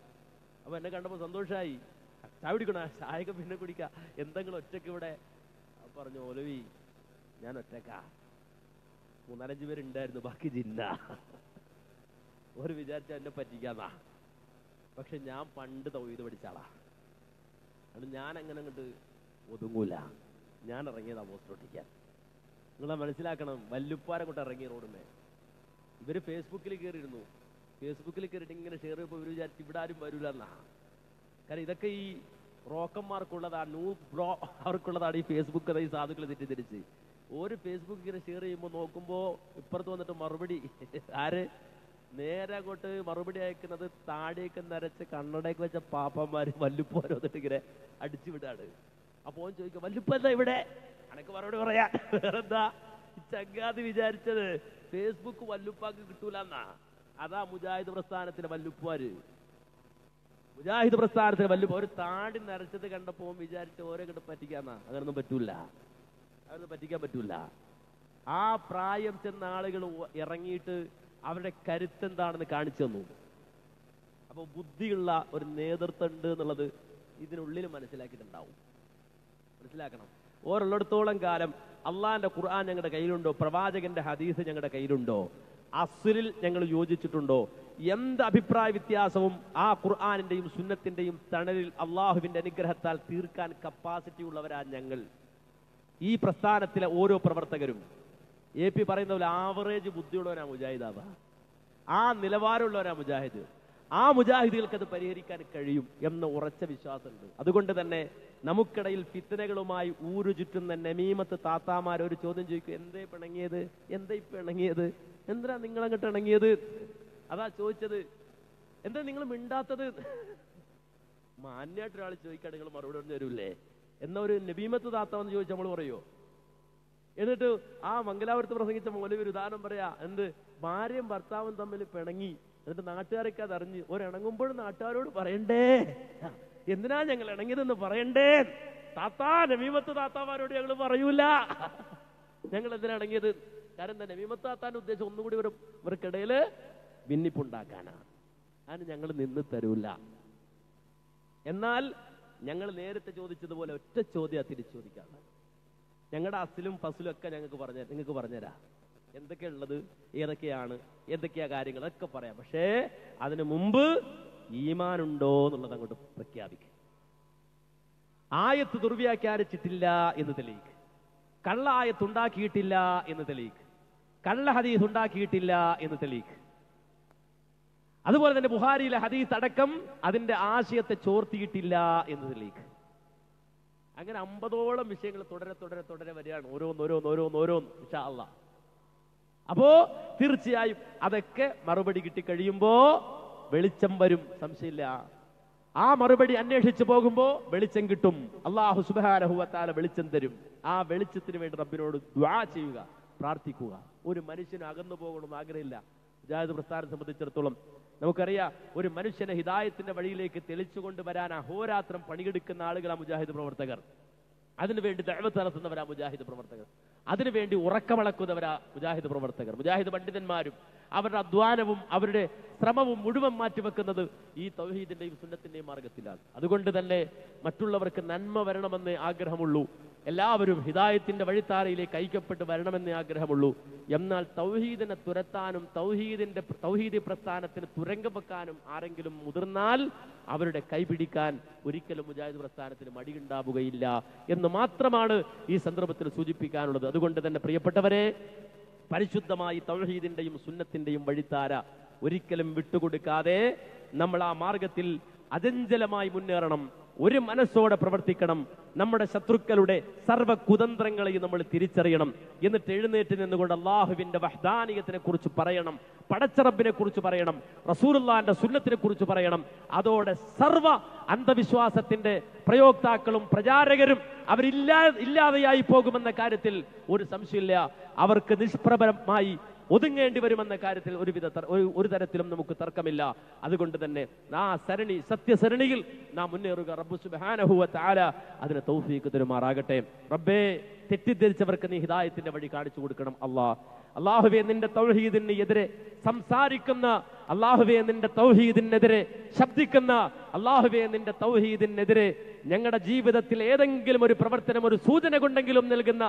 അപ്പൊ എന്നെ കണ്ടപ്പോ സന്തോഷമായി ചായ കുടിക്കണോ? ചായയൊക്കെ പിന്നെ കുടിക്ക. എന്തെങ്കിലും ഒറ്റയ്ക്ക് ഇവിടെ? പറഞ്ഞു ഓലവി ഞാൻ ഒറ്റക്കാ മൂന്നാലഞ്ച് പേരുണ്ടായിരുന്നു. ബാക്കി ജില്ല. ഒരു വിചാരിച്ച എന്നെ പറ്റിക്കാന്നാ. പക്ഷെ ഞാൻ പണ്ട് തൗഹീദ് പഠിച്ചാളാ അത് ഞാൻ അങ്ങനെ അങ്ങോട്ട് ഒതുങ്ങൂല. ഞാൻ ഇറങ്ങിയതാ പോസ്റ്റ് ഒട്ടിക്കാൻ നിങ്ങളെ മനസ്സിലാക്കണം. വല്ലുപ്പാരെ കൊണ്ട് ഇറങ്ങി റോഡുമേ ഇവർ ഫേസ്ബുക്കിൽ കയറിയിരുന്നു ഫേസ്ബുക്കിൽ കയറിയിട്ട് ഇങ്ങനെ ഷെയർ ചെയ്യുമ്പോൾ ഇവർ വിചാരിച്ചു ഇവിടെ ആരും വരൂല എന്നാ. കാരണം ഇതൊക്കെ ഈ റോക്കന്മാർക്കുള്ളതാണ് ന്യൂ ബ്രോ അവർക്കുള്ളതാണ് ഈ ഫേസ്ബുക്ക് ഈ സാധുക്കൾ തെറ്റിദ്ധരിച്ച്. ഒരു ഫേസ്ബുക്ക് ഇങ്ങനെ ഷെയർ ചെയ്യുമ്പോൾ നോക്കുമ്പോൾ ഇപ്പുറത്ത് വന്നിട്ട് മറുപടി ആര്? നേരെ അങ്ങോട്ട് മറുപടി അയക്കുന്നത് താടിയൊക്കെ നരച്ച് കണ്ണടയൊക്കെ വെച്ച പാപ്പന്മാര് വല്ലുപ്പോരോ വന്നിട്ട് ഇങ്ങനെ അടിച്ചു വിടാണ്. അപ്പൊ ഓൻ ചോദിക്കും വല്ലുപ്പ എന്താ ഇവിടെ? അനക്ക് മറുപടി പറയാ വേറെന്താ? ചങ്ങാതി വിചാരിച്ചത്. ഫേസ്ബുക്ക് വല്ലുപ്പാക്ക് കിട്ടൂലെന്നാ. അതാ മുജാഹിദ് പ്രസ്ഥാനത്തിലെ വല്ലുപ്പാര്. മുജാഹിദ് പ്രസ്ഥാനത്തിന് വല്ല ഒരു താടി നിറച്ചത് കണ്ടപ്പോ വിചാരിച്ച് ഓരോ കണ്ട് പറ്റിക്കാന്നാ. അങ്ങനൊന്നും പറ്റൂല. അതൊന്നും പറ്റിക്കാൻ പറ്റൂല. ആ പ്രായം ചെന്ന ആളുകൾ ഇറങ്ങിയിട്ട് അവരുടെ കരുത്ത് എന്താണെന്ന് കാണിച്ചു തന്നു. അപ്പൊ ബുദ്ധിയുള്ള ഒരു നേതൃത്വം ഉണ്ട് എന്നുള്ളത് ഇതിനുള്ളിൽ മനസ്സിലാക്കിയിട്ടുണ്ടാവും. മനസ്സിലാക്കണം. ഓരോടത്തോളം കാലം അള്ളാന്റെ ഖുർആൻ ഞങ്ങളുടെ കയ്യിലുണ്ടോ? പ്രവാചകന്റെ ഹദീസ് ഞങ്ങളുടെ കയ്യിലുണ്ടോ? അസുരിൽ ഞങ്ങൾ യോജിച്ചിട്ടുണ്ടോ? എന്ത് അഭിപ്രായ വ്യത്യാസവും ആ ഖുർആാനിന്റെയും സുന്നത്തിന്റെയും തണലിൽ അള്ളാഹുവിന്റെ അനുഗ്രഹത്താൽ തീർക്കാൻ കപ്പാസിറ്റി ഉള്ളവരാ ഞങ്ങൾ. ഈ പ്രസ്ഥാനത്തിലെ ഓരോ പ്രവർത്തകരും. എ പി പറയുന്ന പോലെ ആവറേജ് ബുദ്ധിയുള്ളവരാ മുജാഹിദാബ ആ നിലവാരമുള്ളവരാ മുജാഹിദ്. ആ മുജാഹിദികൾക്ക് അത് പരിഹരിക്കാൻ കഴിയും എന്ന ഉറച്ച വിശ്വാസമുണ്ട്. അതുകൊണ്ട് തന്നെ നമുക്കിടയിൽ ഫിത്തനകളുമായി ഊരു ചുറ്റുന്ന നമീമത്ത് താത്താമാർ ഒരു ചോദ്യം ചോദിക്കും എന്തേ പിണങ്ങിയത്? എന്തേ പിണങ്ങിയത് എന്തിനാ നിങ്ങൾ അങ്ങോട്ട് ഇണങ്ങിയത്? അതാ ചോദിച്ചത് എന്താ നിങ്ങൾ മിണ്ടാത്തത്? മാന്യമായിട്ട് ഒരാൾ ചോദിക്കാൻ നിങ്ങൾ മറുപടി പറഞ്ഞു തരൂല്ലേ? എന്നാ ഒരു നബീമത്ത് താത്ത എന്ന് ചോദിച്ചാൽ നമ്മൾ പറയോ? എന്നിട്ട് ആ മംഗലാപുരത്ത് പ്രസംഗിച്ച മോലൊരു ഒരു ഉദാഹരണം പറയാ എന്ത്? ഭാര്യയും ഭർത്താവും തമ്മിൽ പിണങ്ങി. എന്നിട്ട് നാട്ടുകാരൊക്കെ അത് അറിഞ്ഞ് ഒരിണങ്ങുമ്പോഴും നാട്ടുകാരോട് പറയണ്ടേ? എന്തിനാ ഞങ്ങൾ ഇണങ്ങിയതെന്ന് പറയണ്ടേ? താത്താ നബീമത്ത് താത്താമാരോട് ഞങ്ങൾ പറയൂല. ഞങ്ങൾ എന്തിനാ ഇണങ്ങിയത്? കാരണം എന്താ നബീമത്ത് താത്താന്റെ ഉദ്ദേശം ഒന്നുകൂടി ഒരു ഇവർക്കിടയിൽ ഭിന്നിപ്പുണ്ടാക്കാനാണ് അതിന് ഞങ്ങൾ നിന്ന് തരൂല. എന്നാൽ ഞങ്ങൾ നേരത്തെ ചോദിച്ചതുപോലെ ഒറ്റ ചോദ്യം തിരിച്ചു ചോദിക്കാം ഞങ്ങളുടെ അസിലും ഫസിലും ഒക്കെ ഞങ്ങൾക്ക് പറഞ്ഞ നിങ്ങൾക്ക് പറഞ്ഞുതരാം. എന്തൊക്കെയാ ഉള്ളത് ഏതൊക്കെയാണ്? എന്തൊക്കെയാ കാര്യങ്ങൾ? ഒക്കെ പറയാം. പക്ഷേ അതിനു മുമ്പ് ഈമാനുണ്ടോ എന്നുള്ളത് അങ്ങോട്ട് പ്രഖ്യാപിക്കും. ആയത്ത് ദുർവ്യാഖ്യാനിച്ചിട്ടില്ല എന്ന് തെളിയിക്ക്. കള്ള ഉണ്ടാക്കിയിട്ടില്ല എന്ന് തെളിയിക്ക്. കള്ള ഹദീസ് ഉണ്ടാക്കിയിട്ടില്ല എന്ന് തെളിയിക്ക്. അതുപോലെ തന്നെ ബുഹാരിയിലെ ഹദീസ് അടക്കം അതിന്റെ ആശയത്തെ ചോർത്തിയിട്ടില്ല എന്ന് തെളിയിക്ക്. അങ്ങനെ അമ്പതോളം വിഷയങ്ങൾ തുടരെ തുടരെ തുടരെ വരികയാണ്. ഓരോന്ന് ഓരോന്ന് ഓരോന്ന് ഓരോന്ന് ഇൻഷാ അല്ലാ അപ്പോ തീർച്ചയായും അതൊക്കെ മറുപടി കിട്ടിക്കഴിയുമ്പോ വെളിച്ചം വരും. സംശയമില്ല. ആ മറുപടി അന്വേഷിച്ചു പോകുമ്പോ വെളിച്ചം കിട്ടും. അള്ളാഹു സുബാനഹുവത്താല വെളിച്ചം തരും. ആ വെളിച്ചത്തിന് വേണ്ടി റബ്ബിനോട് ദ്വാ ചെയ്യുക പ്രാർത്ഥിക്കുക. ഒരു മനുഷ്യന് അകന്നു പോകണമെന്ന് ആഗ്രഹമില്ല. മുജാഹിദ് പ്രസ്ഥാനം സംബന്ധിച്ചിടത്തോളം നമുക്കറിയാം ഒരു മനുഷ്യനെ ഹിദായത്തിന്റെ വഴിയിലേക്ക് തെളിച്ചുകൊണ്ട് വരാൻ അഹോരാത്രം പണിയെടുക്കുന്ന ആളുകളാണ് മുജാഹിദ് പ്രവർത്തകർ. അതിനുവേണ്ടി ദഅവത്ത് നടത്തുന്നവരാ മുജാഹിദ് പ്രവർത്തകർ. അതിനുവേണ്ടി ഉറക്കമളക്കുന്നവരാ മുജാഹിദ് പ്രവർത്തകർ. മുജാഹിദ് പണ്ഡിതന്മാരും അവരുടെ അധ്വാനവും അവരുടെ ശ്രമവും മുഴുവൻ മാറ്റിവെക്കുന്നത് ഈ തൗഹീദിന്റെയും സുന്നത്തിന്റെയും മാർഗത്തിലാണ് അതുകൊണ്ട് തന്നെ മറ്റുള്ളവർക്ക് നന്മ വരണമെന്ന് ആഗ്രഹമുള്ളൂ. എല്ലാവരും ഹിദായത്തിന്റെ വഴിത്താരയിലേക്ക് ഐക്യപ്പെട്ട് വരണമെന്നേ ആഗ്രഹമുള്ളൂ. എന്നാൽ തൗഹീദിനെ തുരത്താനും തൗഹീദിന്റെ തൗഹീദി പ്രസ്ഥാനത്തിന് തുരങ്കം വെക്കാനും ആരെങ്കിലും മുതിർന്നാൽ അവരുടെ കൈപിടിക്കാൻ ഒരിക്കലും മുജാഹിദ് പ്രസ്ഥാനത്തിന് മടിയുണ്ടാവുകയില്ല എന്ന് മാത്രമാണ് ഈ സന്ദർഭത്തിൽ സൂചിപ്പിക്കാനുള്ളത്. അതുകൊണ്ട് തന്നെ പ്രിയപ്പെട്ടവരെ പരിശുദ്ധമായി തൗഹീദിന്റെയും സുന്നത്തിന്റെയും വഴിത്താര ഒരിക്കലും വിട്ടുകൊടുക്കാതെ നമ്മൾ ആ മാർഗത്തിൽ അചഞ്ചലമായി മുന്നേറണം. ഒരു മനസ്സോടെ പ്രവർത്തിക്കണം. നമ്മുടെ ശത്രുക്കളുടെ സർവ കുതന്ത്രങ്ങളെയും നമ്മൾ തിരിച്ചറിയണം. എന്നിട്ട് എഴുന്നേറ്റ് നിന്നുകൊണ്ട് അള്ളാഹുവിന്റെ വഹ്ദാനിയത്തിനെ കുറിച്ച് പറയണം. പടച്ചറബിനെ കുറിച്ച് പറയണം. റസൂലുള്ളാന്റെ സുന്നത്തിനെ കുറിച്ച് പറയണം. അതോടെ സർവ അന്ധവിശ്വാസത്തിന്റെ പ്രയോക്താക്കളും പ്രചാരകരും അവരില്ലാ ഇല്ലാതെയായി പോകുമെന്ന കാര്യത്തിൽ ഒരു സംശയമില്ല. അവർക്ക് നിഷ്പ്രഭമായി ഒതുങ്ങേണ്ടി വരുമെന്ന കാര്യത്തിൽ ഒരുവിധ ഒരു തരത്തിലും നമുക്ക് തർക്കമില്ല. അതുകൊണ്ട് തന്നെ ആ സരണി സത്യസരണിയിൽ നാം മുന്നേറുക. റബ്ബു സുബ്ഹാനഹു താല അതിന് തൗഫീക്ക് തരുമാറാകട്ടെ. റബ്ബേ തെറ്റിദ്ധരിച്ചവർക്ക് നീ ഹിദായത്തിന്റെ വഴി കാണിച്ചു കൊടുക്കണം അള്ളാ അള്ളാഹുവെ നിന്റെ തൗഹീദിന് എതിരെ സംസാരിക്കുന്ന അള്ളാഹുവെ നിന്റെ തൗഹീദിനെതിരെ ശബ്ദിക്കുന്ന അള്ളാഹുവെ നിന്റെ തൗഹീദിനെതിരെ ഞങ്ങളുടെ ജീവിതത്തിൽ ഏതെങ്കിലും ഒരു പ്രവർത്തനം ഒരു സൂചന കൊണ്ടെങ്കിലും നൽകുന്ന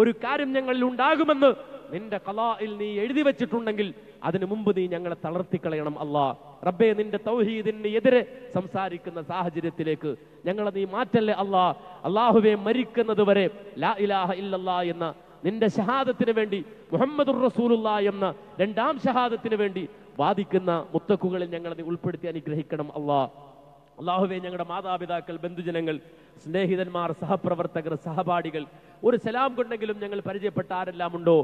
ഒരു കാര്യം ഞങ്ങളിൽ ഉണ്ടാകുമെന്ന് നിന്റെ കലായിൽ നീ എഴുതി വെച്ചിട്ടുണ്ടെങ്കിൽ അതിനു മുമ്പ് നീ ഞങ്ങളെ തളർത്തിക്കളയണം അല്ലാ. റബ്ബെ നിന്റെ തൗഹീദിന് എതിരെ സംസാരിക്കുന്ന സാഹചര്യത്തിലേക്ക് ഞങ്ങളെ നീ മാറ്റല്ലേ അല്ലാ. അള്ളാഹുവെ മരിക്കുന്നത് വരെ ലാ ഇലാഹ എന്ന നിന്റെ ഷഹാദത്തിന് വേണ്ടി മുഹമ്മദുർ റസൂലുള്ള എന്ന രണ്ടാം ഷഹാദത്തിന് വേണ്ടി വാദിക്കുന്ന മുത്തക്കുകളിൽ ഞങ്ങളെ നീ ഉൾപ്പെടുത്തി അനുഗ്രഹിക്കണം അല്ലാ. അള്ളാഹുവെ ഞങ്ങളുടെ മാതാപിതാക്കൾ ബന്ധുജനങ്ങൾ സ്നേഹിതന്മാർ സഹപ്രവർത്തകർ സഹപാഠികൾ ഒരു സലാം കൊണ്ടെങ്കിലും ഞങ്ങൾ പരിചയപ്പെട്ട ആരെല്ലാം ഉണ്ടോ?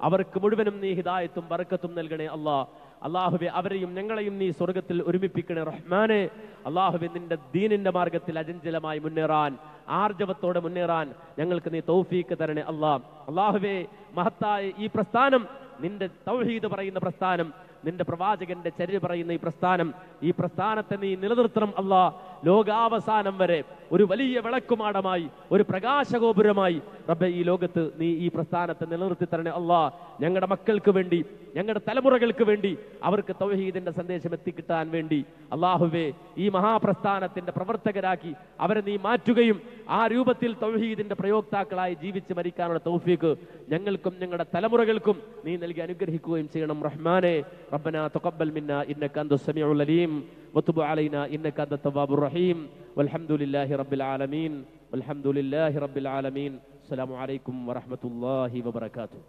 അവർക്ക് മുഴുവനും നീ ഹിതായത്തും വറക്കത്തും നൽകണേ അള്ളാഹ് അള്ളാഹുബെ അവരെയും ഞങ്ങളെയും നീ സ്വർഗത്തിൽ ഒരുമിപ്പിക്കണേ റഹ്മാനെ. അള്ളാഹുബെ നിന്റെ ദീനിന്റെ മാർഗത്തിൽ അജഞ്ചലമായി മുന്നേറാൻ ആർജവത്തോടെ മുന്നേറാൻ ഞങ്ങൾക്ക് നീ തൗഫീക്ക് തരണേ അള്ളാഹ് അള്ളാഹുബെ മഹത്തായ ഈ പ്രസ്ഥാനം നിന്റെ തൗഹീദ് പറയുന്ന പ്രസ്ഥാനം നിന്റെ പ്രവാചകന്റെ ചര്യ പറയുന്ന ഈ പ്രസ്ഥാനം ഈ പ്രസ്ഥാനത്തെ നീ നിലനിർത്തണം അല്ലാ. ലോകാവസാനം വരെ ഒരു വലിയ വിളക്കുമാടമായി ഒരു പ്രകാശഗോപുരമായി റബ്ബെ ഈ ലോകത്ത് നീ ഈ പ്രസ്ഥാനത്തെ നിലനിർത്തി തരണേ അള്ളാ ഞങ്ങളുടെ മക്കൾക്ക് വേണ്ടി ഞങ്ങളുടെ തലമുറകൾക്ക് വേണ്ടി അവർക്ക് തൗഹീദിന്റെ സന്ദേശം എത്തിക്കിട്ടാൻ വേണ്ടി അള്ളാഹുവേ ഈ മഹാപ്രസ്ഥാനത്തിന്റെ പ്രവർത്തകരാക്കി അവരെ നീ മാറ്റുകയും ആ രൂപത്തിൽ തൗഹീദിന്റെ പ്രയോക്താക്കളായി ജീവിച്ച് മരിക്കാനുള്ള തൗഫീക്ക് ഞങ്ങൾക്കും ഞങ്ങളുടെ തലമുറകൾക്കും നീ നൽകി അനുഗ്രഹിക്കുകയും ചെയ്യണം. റഹ്മാനെ റബ്ബന തുക്കബ്ബൽ മിന്ന ഇന്നക്കന്തു സമീഉൽ അലീം. وتب علينا انك انت التواب الرحيم والحمد لله رب العالمين والحمد لله رب العالمين السلام عليكم ورحمه الله وبركاته